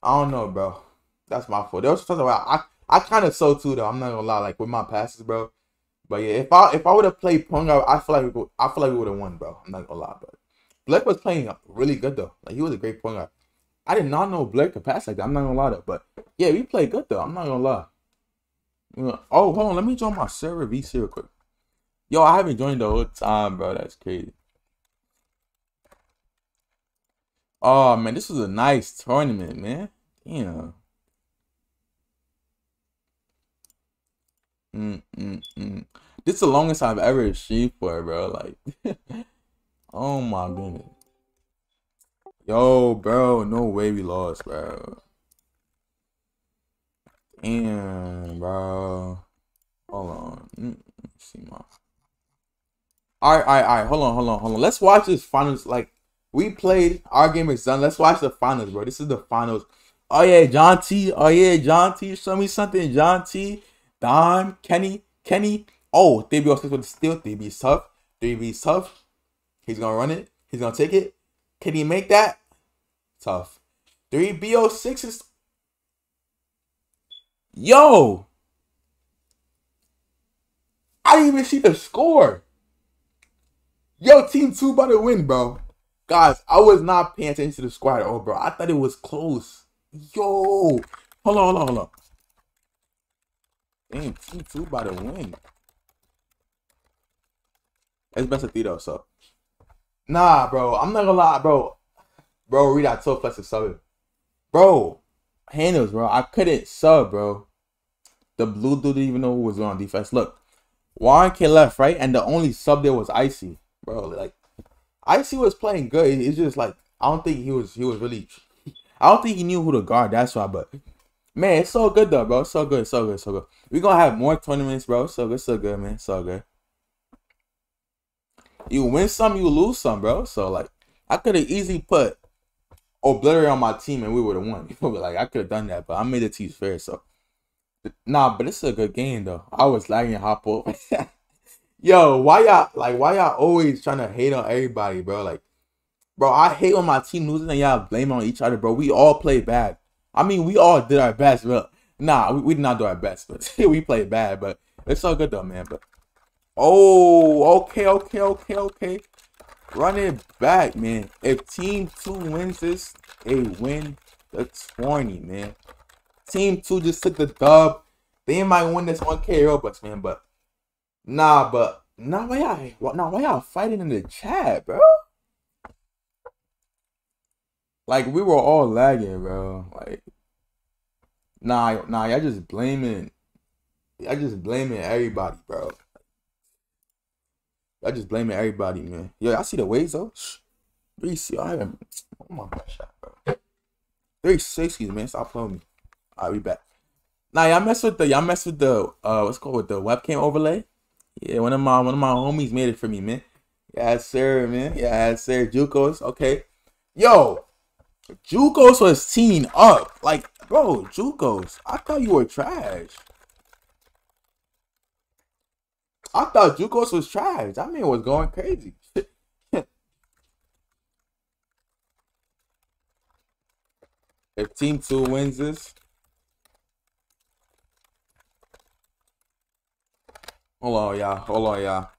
I don't know, bro. That's my fault. There was something about I I kind of so too though. I'm not gonna lie, like with my passes, bro. But yeah, if I if I would have played point guard, I feel like we, I feel like we would have won, bro. I'm not gonna lie, but Blake was playing really good though. Like he was a great point guard. I did not know Blake could pass like that. I'm not gonna lie though, but yeah, we played good though. I'm not gonna lie. Oh, hold on, let me join my server VC real quick. Yo, I haven't joined the whole time, bro. That's crazy. Oh man, this was a nice tournament, man. Damn. Mm, mm, mm. This is the longest I've ever achieved for, bro. Like, [LAUGHS] oh my goodness. Yo, bro, no way we lost, bro. Damn, bro. Hold on. Mm, see my. All right, all right, all right. Hold on, hold on, hold on. Let's watch this finals. Like, We played. Our game is done. Let's watch the finals, bro. This is the finals. Oh yeah, John T. Oh yeah, John T. Show me something, John T. Don, Kenny, Kenny. Oh, 3B06 with the steal. 3B tough. 3B tough. He's gonna run it. He's gonna take it. Can he make that? Tough. 3B06 is. Yo! I didn't even see the score. Yo, team two about to win, bro. Guys, I was not paying attention to the squad at all, bro. I thought it was close. Yo, hold on, hold on, hold on. Damn, team two by the win. It's best of three though, so. Nah, bro, I'm not gonna lie, bro. Bro, read out so flex sub. Bro, handles, bro. I couldn't sub, bro. The blue dude didn't even know who was on defense. Look, Warren K left, right? And the only sub there was Icy. Bro, like Icy was playing good. It's just like I don't think he was he was really I don't think he knew who to guard, that's why, but man, it's so good though, bro. So good, so good, so good. we gonna have more tournaments, bro. So good, so good, man. So good. You win some, you lose some, bro. So like I could have easily put Obliterate on my team and we would have won. [LAUGHS] You know, like I could have done that, but I made the team fair, so Nah, but it's a good game though. I was lagging hop up. [LAUGHS] Yo, why y'all like why y'all always trying to hate on everybody, bro? Like, bro, I hate when my team loses and y'all blame on each other, bro. We all play bad. I mean, we all did our best, but nah, we, we did not do our best, but [LAUGHS] we played bad. But it's all good though, man. But oh, okay, okay, okay, okay. Run it back, man. If team two wins this, they win the 20, man. Team two just took the dub. They might win this 1K Robux, man, but nah, but nah, why y'all, nah, why y'all fighting in the chat, bro? Like we were all lagging, bro. Like, nah, nah, y'all just blaming, y'all just blaming everybody, bro. Y'all just blaming everybody, man. Yo, I see the waves though. Three C, I haven't. Oh my gosh, bro. Three sixties, man. Stop playing me. I'll be back. Now y'all mess with the y'all mess with the uh what's called with the webcam overlay. Yeah, one of my one of my homies made it for me, man. Yeah, sir, man. Yeah, sir. Juicose. Okay. Yo, Juicose was teeing up. Like, bro, Juicose. I thought you were trash. I thought Juicose was trash. That man was going crazy. [LAUGHS] if Team 2 wins this, Hold on, y'all. Hold on, y'all.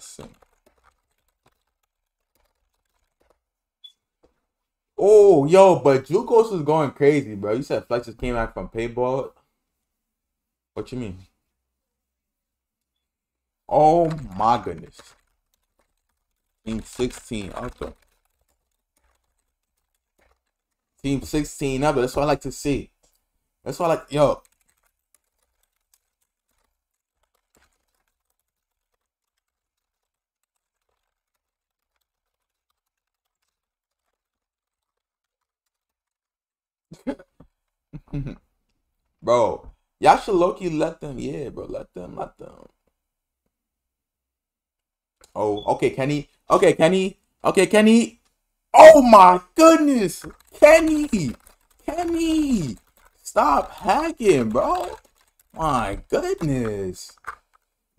See. Oh, yo, but Juicose was going crazy, bro. You said Flex just came back from paintball. What you mean? Oh my goodness. Team 16. Okay. Team 16 up. That's what I like to see. That's what I like. Yo. Mm-hmm. bro, y'all should Loki let them. Yeah, bro, let them, let them. Oh, okay, Kenny. Okay, Kenny. Okay, Kenny. Oh my goodness. Kenny! Kenny! Stop hacking, bro. My goodness.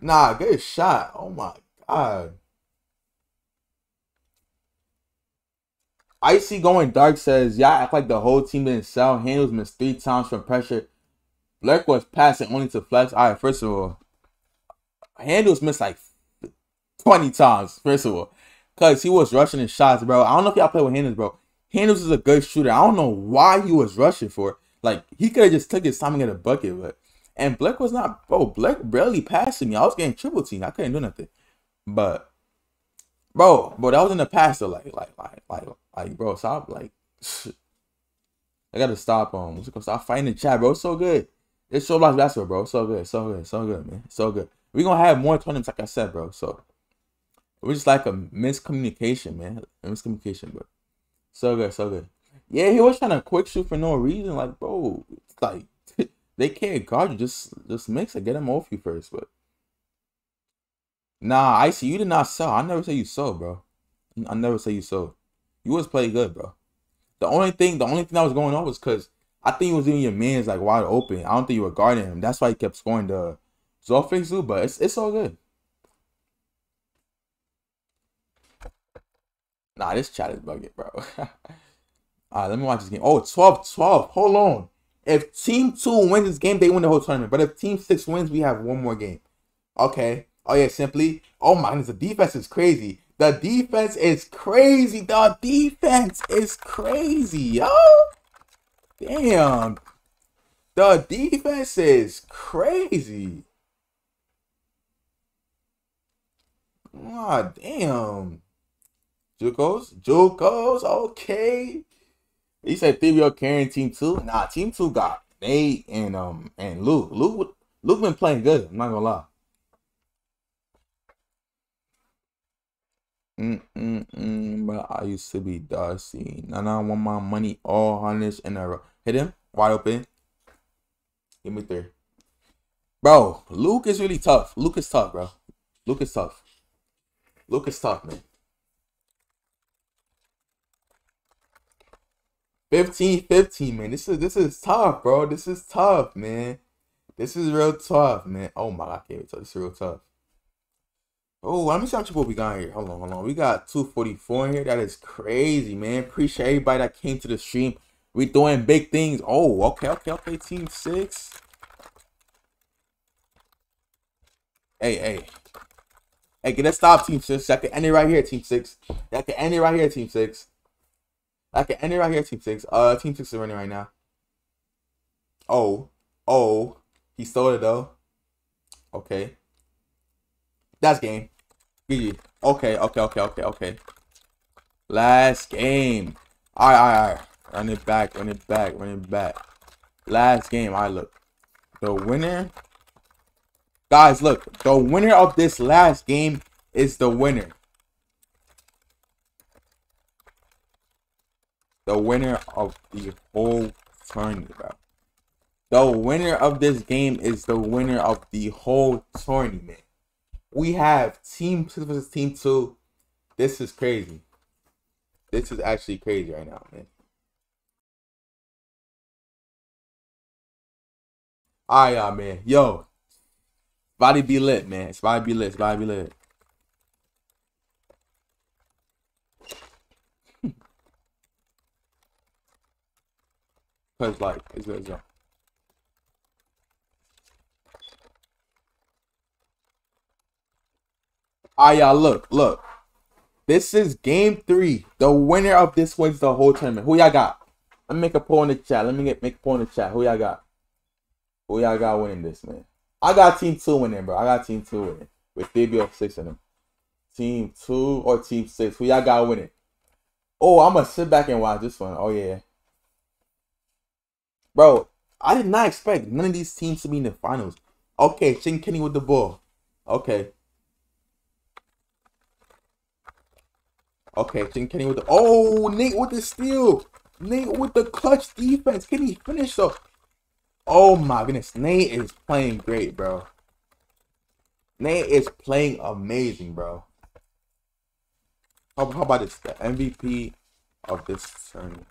Nah, good shot. Oh my god. Icy going dark says, "Yeah, act like the whole team didn't sell. Handles missed three times from pressure. Black was passing only to flex. All right, first of all, handles missed like 20 times, first of all. Because he was rushing his shots, bro. I don't know if y'all play with handles, bro. Handles is a good shooter. I don't know why he was rushing for it. Like he could have just took his time and get a bucket, but and Black was not bro. Black barely passing me. I was getting triple team. I couldn't do nothing. But bro, bro, that was in the past though. Like, like, like, like, like, bro, stop. Like, I gotta stop. Um, let's go stop fighting the chat, bro. It's so good. It's so much basketball, bro. So good, so good, so good, man. So good. We gonna have more tournaments, like I said, bro. So we're just like a miscommunication, man. A miscommunication, bro. So good, so good. Yeah, he was trying to quick shoot for no reason. Like, bro, like [LAUGHS] They can't guard you. Just just mix it. Get them off you first. But nah, I see you did not sell. I never say you sold, bro. I never say you sold. You was playing good, bro. The only thing, the only thing that was going on was because I think you was leaving your man's like wide open. I don't think you were guarding him. That's why he kept scoring the Zofixu, but it's it's all good. Nah, this chat is bugging, bro. [LAUGHS] All right, let me watch this game. Oh, 12 12. Hold on. If team two wins this game, they win the whole tournament. But if team six wins, we have one more game. Okay. Oh, yeah, simply. Oh, my goodness. The defense is crazy. The defense is crazy. The defense is crazy, yo. Damn. The defense is crazy. Ah, damn. Juicose? Juicose? Okay. He said Thibio carrying team two. Nah, team two got Nate and um and Luke. Luke Luke been playing good. I'm not gonna lie. Mm, mm, mm, but I used to be Darcy. Now I want my money all hundreds in a row. Hit him wide open. Give me three. Bro, Luke is really tough. Luke is tough, bro. Luke is tough. Luke is tough, man. 15 15 man this is this is tough bro this is tough man this is real tough man oh my god this is real tough oh let me see how much what we got here. Hold on hold on. We got 244 in here. That is crazy man. Appreciate everybody that came to the stream. We doing big things. Oh okay okay okay. Team six. Hey hey. Hey get that stop team six. That can end it right here team six. That can end it right here team six. Okay, end it right here, Team Six. Uh, Team Six is running right now. Oh, oh, he stole it though. Okay, that's game. GG. Okay, okay, okay, okay, okay. Last game. All right, all right, all right. Run it back, run it back, run it back. Last game. I right, look. The winner. Guys, look. The winner of this last game is the winner. the winner of the whole tournament, bro. The winner of this game is the winner of the whole tournament. We have team two versus team two. This is crazy. This is actually crazy right now, man. Alright, y'all, man. Yo. Body be lit, man. It's body be lit. It's body be lit. [LAUGHS] Cause like it's good as Ah, y'all, look, look. This is game three. The winner of this wins the whole tournament. Who y'all got? Let me make a poll in the chat. Let me get make a poll in the chat. Who y'all got? Who y'all got winning this, man? I got team two winning, bro. I got team two winning with Fabio six in them. Team two or team six? Who y'all got winning? Oh, I'm gonna sit back and watch this one. Oh yeah. Bro, I did not expect none of these teams to be in the finals. Okay, Shane Kenny with the ball. Okay. Okay, Shane Kenny with the Oh, Nate with the steal. Nate with the clutch defense. Can he finish though? Oh my goodness. Nate is playing great, bro. Nate is playing amazing, bro. How, how about this? The MVP of this tournament.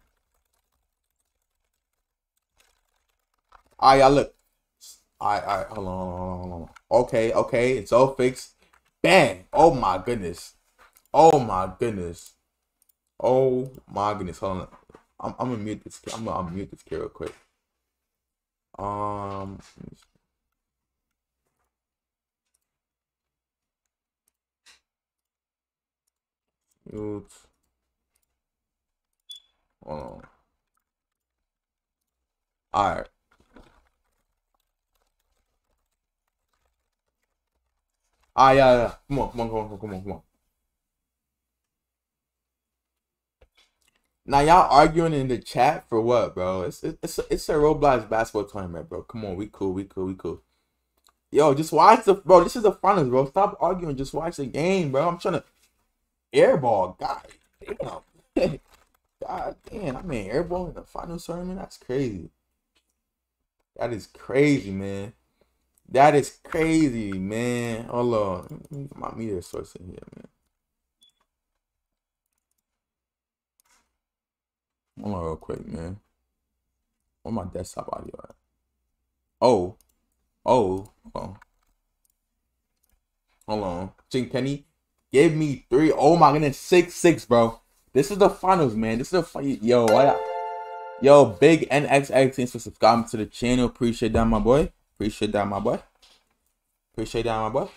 Alright, y'all look. Alright, alright, hold on, hold on, hold on. Okay, okay, it's all fixed. Bang! Oh my goodness. Oh my goodness. Oh my goodness. Hold on. I'm, I'm gonna mute this. I'm gonna mute this kid real quick. Um. Mute. Hold on. All right. Ah, yeah, yeah. Come on, come on, come on, come on, come on. Now y'all arguing in the chat for what, bro? It's it's it's a Roblox basketball tournament, bro. Come on, we cool, we cool, we cool. Yo, just watch the bro. This is the finals, bro. Stop arguing. Just watch the game, bro. I'm trying to airball. God damn. [LAUGHS] God damn. I mean airball in the finals tournament. That's crazy. That is crazy, man. That is crazy, man. Hold on. My media source in here, man. Hold on real quick, man. Where my desktop audio at? Oh. Oh. Hold on. Hold on. Ching Kenny, give me three. Oh my goodness, six six, bro. This is the finals, man. This is the fight. Yo, I, yo, big NXX. Thanks for subscribing to the channel. Appreciate that, my boy. Appreciate that, my boy. Appreciate that, my boy.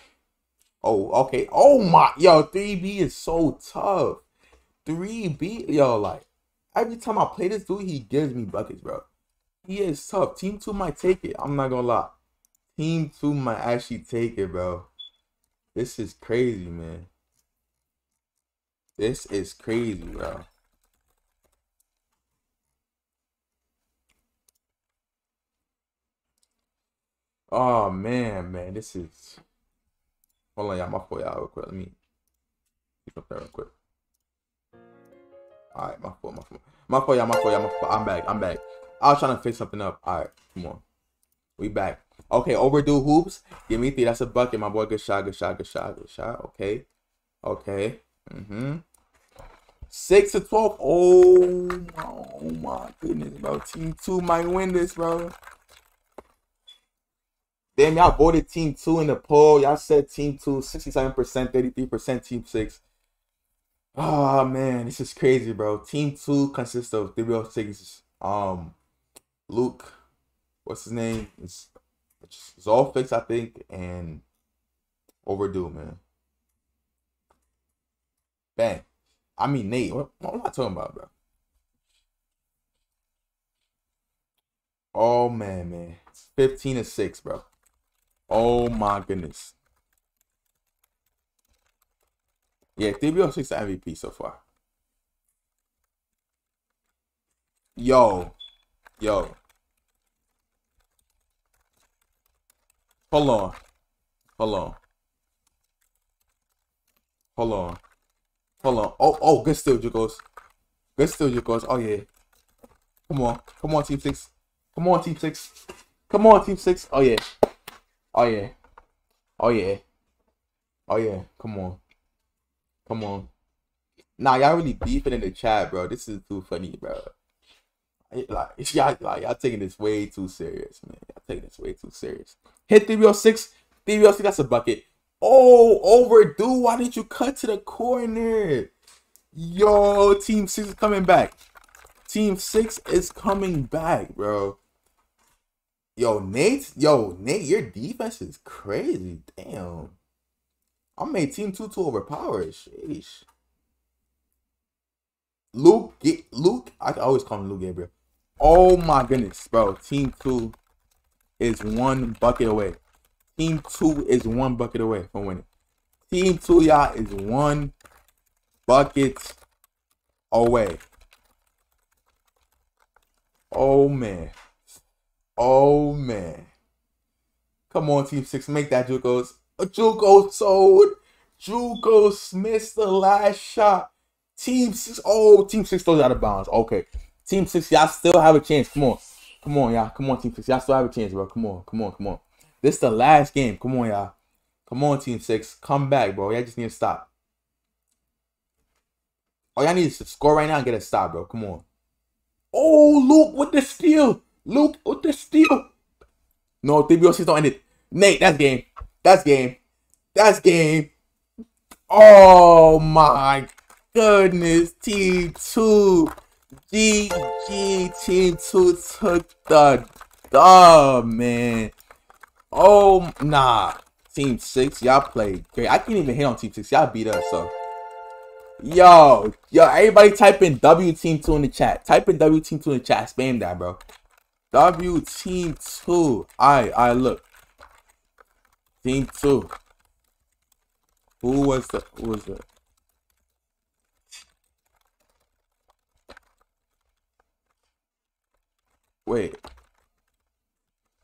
Oh, okay. Oh my, yo, 3B is so tough. 3B, yo, like every time I play this dude, he gives me buckets, bro. He is tough. Team two might take it. I'm not gonna lie. Team two might actually take it, bro. This is crazy, man. This is crazy, bro. Oh man, man, this is. Hold on, y'all. My fault, y'all. Real quick. Let me keep up there real quick. All right, my fault, my fault, my fault, y'all. My fault, y'all. My fault. I'm back. I'm back. I was trying to fix something up. All right, come on. We back. Okay, overdue hoops. Give me three. That's a bucket, my boy. Good shot. Good shot. Good shot. Good shot. Okay. Okay. Mm-hmm. Six to twelve. Oh, oh my goodness, bro. Team two might win this, bro. Damn, y'all voted team two in the poll. Y'all said team two, 67%, 33% team six. Oh man, this is crazy, bro. Team two consists of WL6, um, Luke, what's his name? It's, it's all fixed, I think, and overdue, man. Bang. I mean Nate. What, what am I talking about, bro? Oh man, man. 15 to 6, bro. Oh my goodness. Yeah, TBO6 the MVP so far. Yo. Yo. Hold on. Hold on. Hold on. Hold on. Oh, oh, good steal, Juicose. Good steal, Juicose. Oh, yeah. Come on. Come on, Team 6. Come on, Team 6. Come on, Team 6. Oh, yeah. Oh, yeah. Oh, yeah. Oh, yeah. Come on. Come on. Nah, y'all really beefing in the chat, bro. This is too funny, bro. Like, [LAUGHS] y'all, like, y'all taking this way too serious, man. Y'all taking this way too serious. Hit 306. 306, that's a bucket. Oh, overdue. Why didn't you cut to the corner? Yo, Team 6 is coming back. Team 6 is coming back, bro. Yo, Nate. Yo, Nate, your defense is crazy. Damn. I made Team 2 too overpowered. Sheesh. Luke, Luke. I always call him Luke Gabriel. Oh my goodness, bro. Team 2 is one bucket away. Team 2 is one bucket away from winning. Team 2, y'all, is one bucket away. Oh, man. Oh, man. Come on, Team 6. Make that Juicose. Juco sold. Juco missed the last shot. Team 6. Oh, Team 6 throws out of bounds. Okay. Team 6, y'all still have a chance. Come on. Come on, y'all. Come on, Team 6. Y'all still have a chance, bro. Come on. Come on. Come on. This is the last game. Come on, y'all. Come on, Team 6. Come back, bro. Y'all just need to stop. All y'all need to score right now and get a stop, bro. Come on. Oh, Luke with the steal. Luke with the steal. No, 3BO6 don't end it. Nate, that's game. That's game. That's game. Oh my goodness. Team 2. GG. Team 2 took the dub, man. Oh, nah. Team 6, y'all played great. I can't even hit on Team 6. Y'all beat us, so. Yo, yo, everybody type in W Team 2 in the chat. Type in W Team 2 in the chat. Spam that, bro. W Team 2. Alright, alright, look. Team 2. Who was the, who was the? Wait.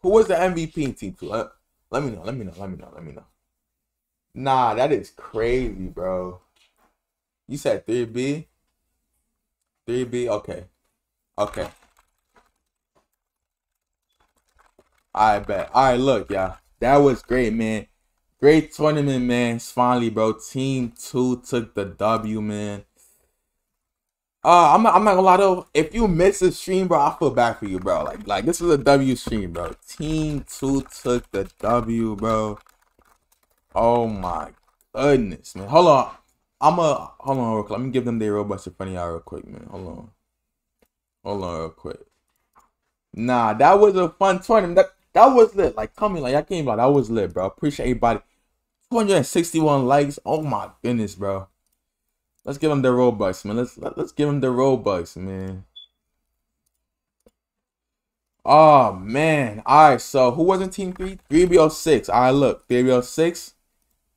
Who was the MVP in Team 2? Let, let me know, let me know, let me know, let me know. Nah, that is crazy, bro. You said 3B? 3B? Okay. Okay. I bet. All right, look, y'all. That was great, man. Great tournament, man. Finally, bro. Team two took the W, man. Uh, I'm, not, I'm not gonna lie though. If you miss the stream, bro, I feel bad for you, bro. Like, like this is a W stream, bro. Team two took the W, bro. Oh my goodness, man. Hold on. I'm a hold on real quick. Let me give them their robots in front of y'all real quick, man. Hold on. Hold on real quick. Nah, that was a fun tournament. That that was lit. Like, coming, like I came out. That was lit, bro. Appreciate everybody. 261 likes. Oh my goodness, bro. Let's give them the Robux, man. Let's let, let's give them the Robux, man. Oh man. Alright, so who was in team three? 3BO6. Alright, look. 3BO6.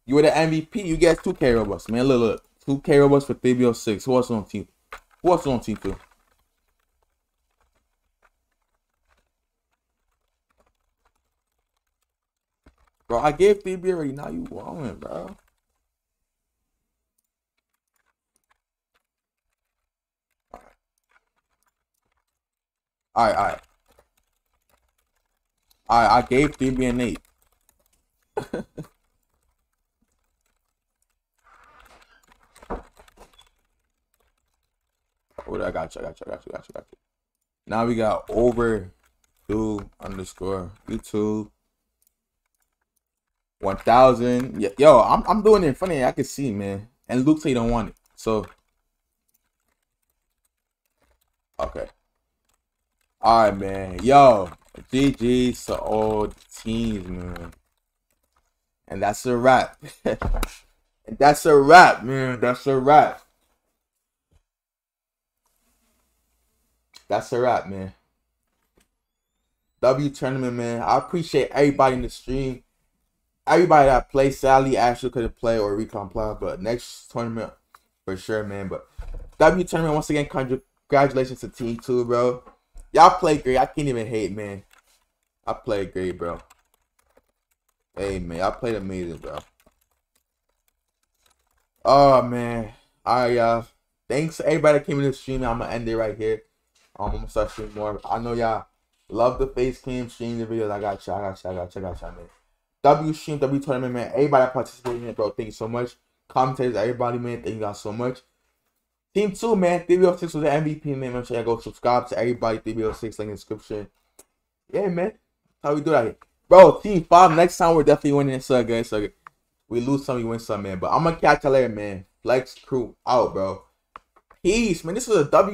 You were the MVP. You get 2K Robux, man. Look, look. 2K Robux for 3BO6. Who else on team? Who else on team two? Bro, I gave 3B already. Now you it, bro. Alright, alright. Alright, I gave 3B and 8. What [LAUGHS] oh, I got you, I got you, I got you, I got you, got you. Now we got over two underscore YouTube. 1000. Yo, I'm, I'm doing it of you. I can see, man. And Luke he don't want it. So. Okay. Alright, man. Yo. GG's to all teams, man. And that's a wrap. [LAUGHS] and that's a wrap, man. That's a wrap. That's a wrap, man. W tournament, man. I appreciate everybody in the stream. Everybody that played Sally actually couldn't play or Recomply, but next tournament for sure, man. But W tournament once again, congratulations to Team Two, bro. Y'all played great. I can't even hate, man. I played great, bro. Hey, man, I played amazing, bro. Oh man, all right, y'all. Thanks everybody that came in the stream. I'm gonna end it right here. Um, I'm gonna start streaming more. I know y'all love the face cam stream the videos. I got you. I got you. I got you. I got you, man. W stream, W tournament, man. Everybody that participated in it, bro. Thank you so much. Commentators, everybody, man. Thank you guys so much. Team two, man. 306 was the MVP, man. Make sure y'all go subscribe to everybody. 306 link in description. Yeah, man. How we do that here. Bro, team five, next time we're definitely winning this, uh, guys. So we lose some, we win some, man. But I'm gonna catch you later, man. Flex crew out, bro. Peace, man. This is a W.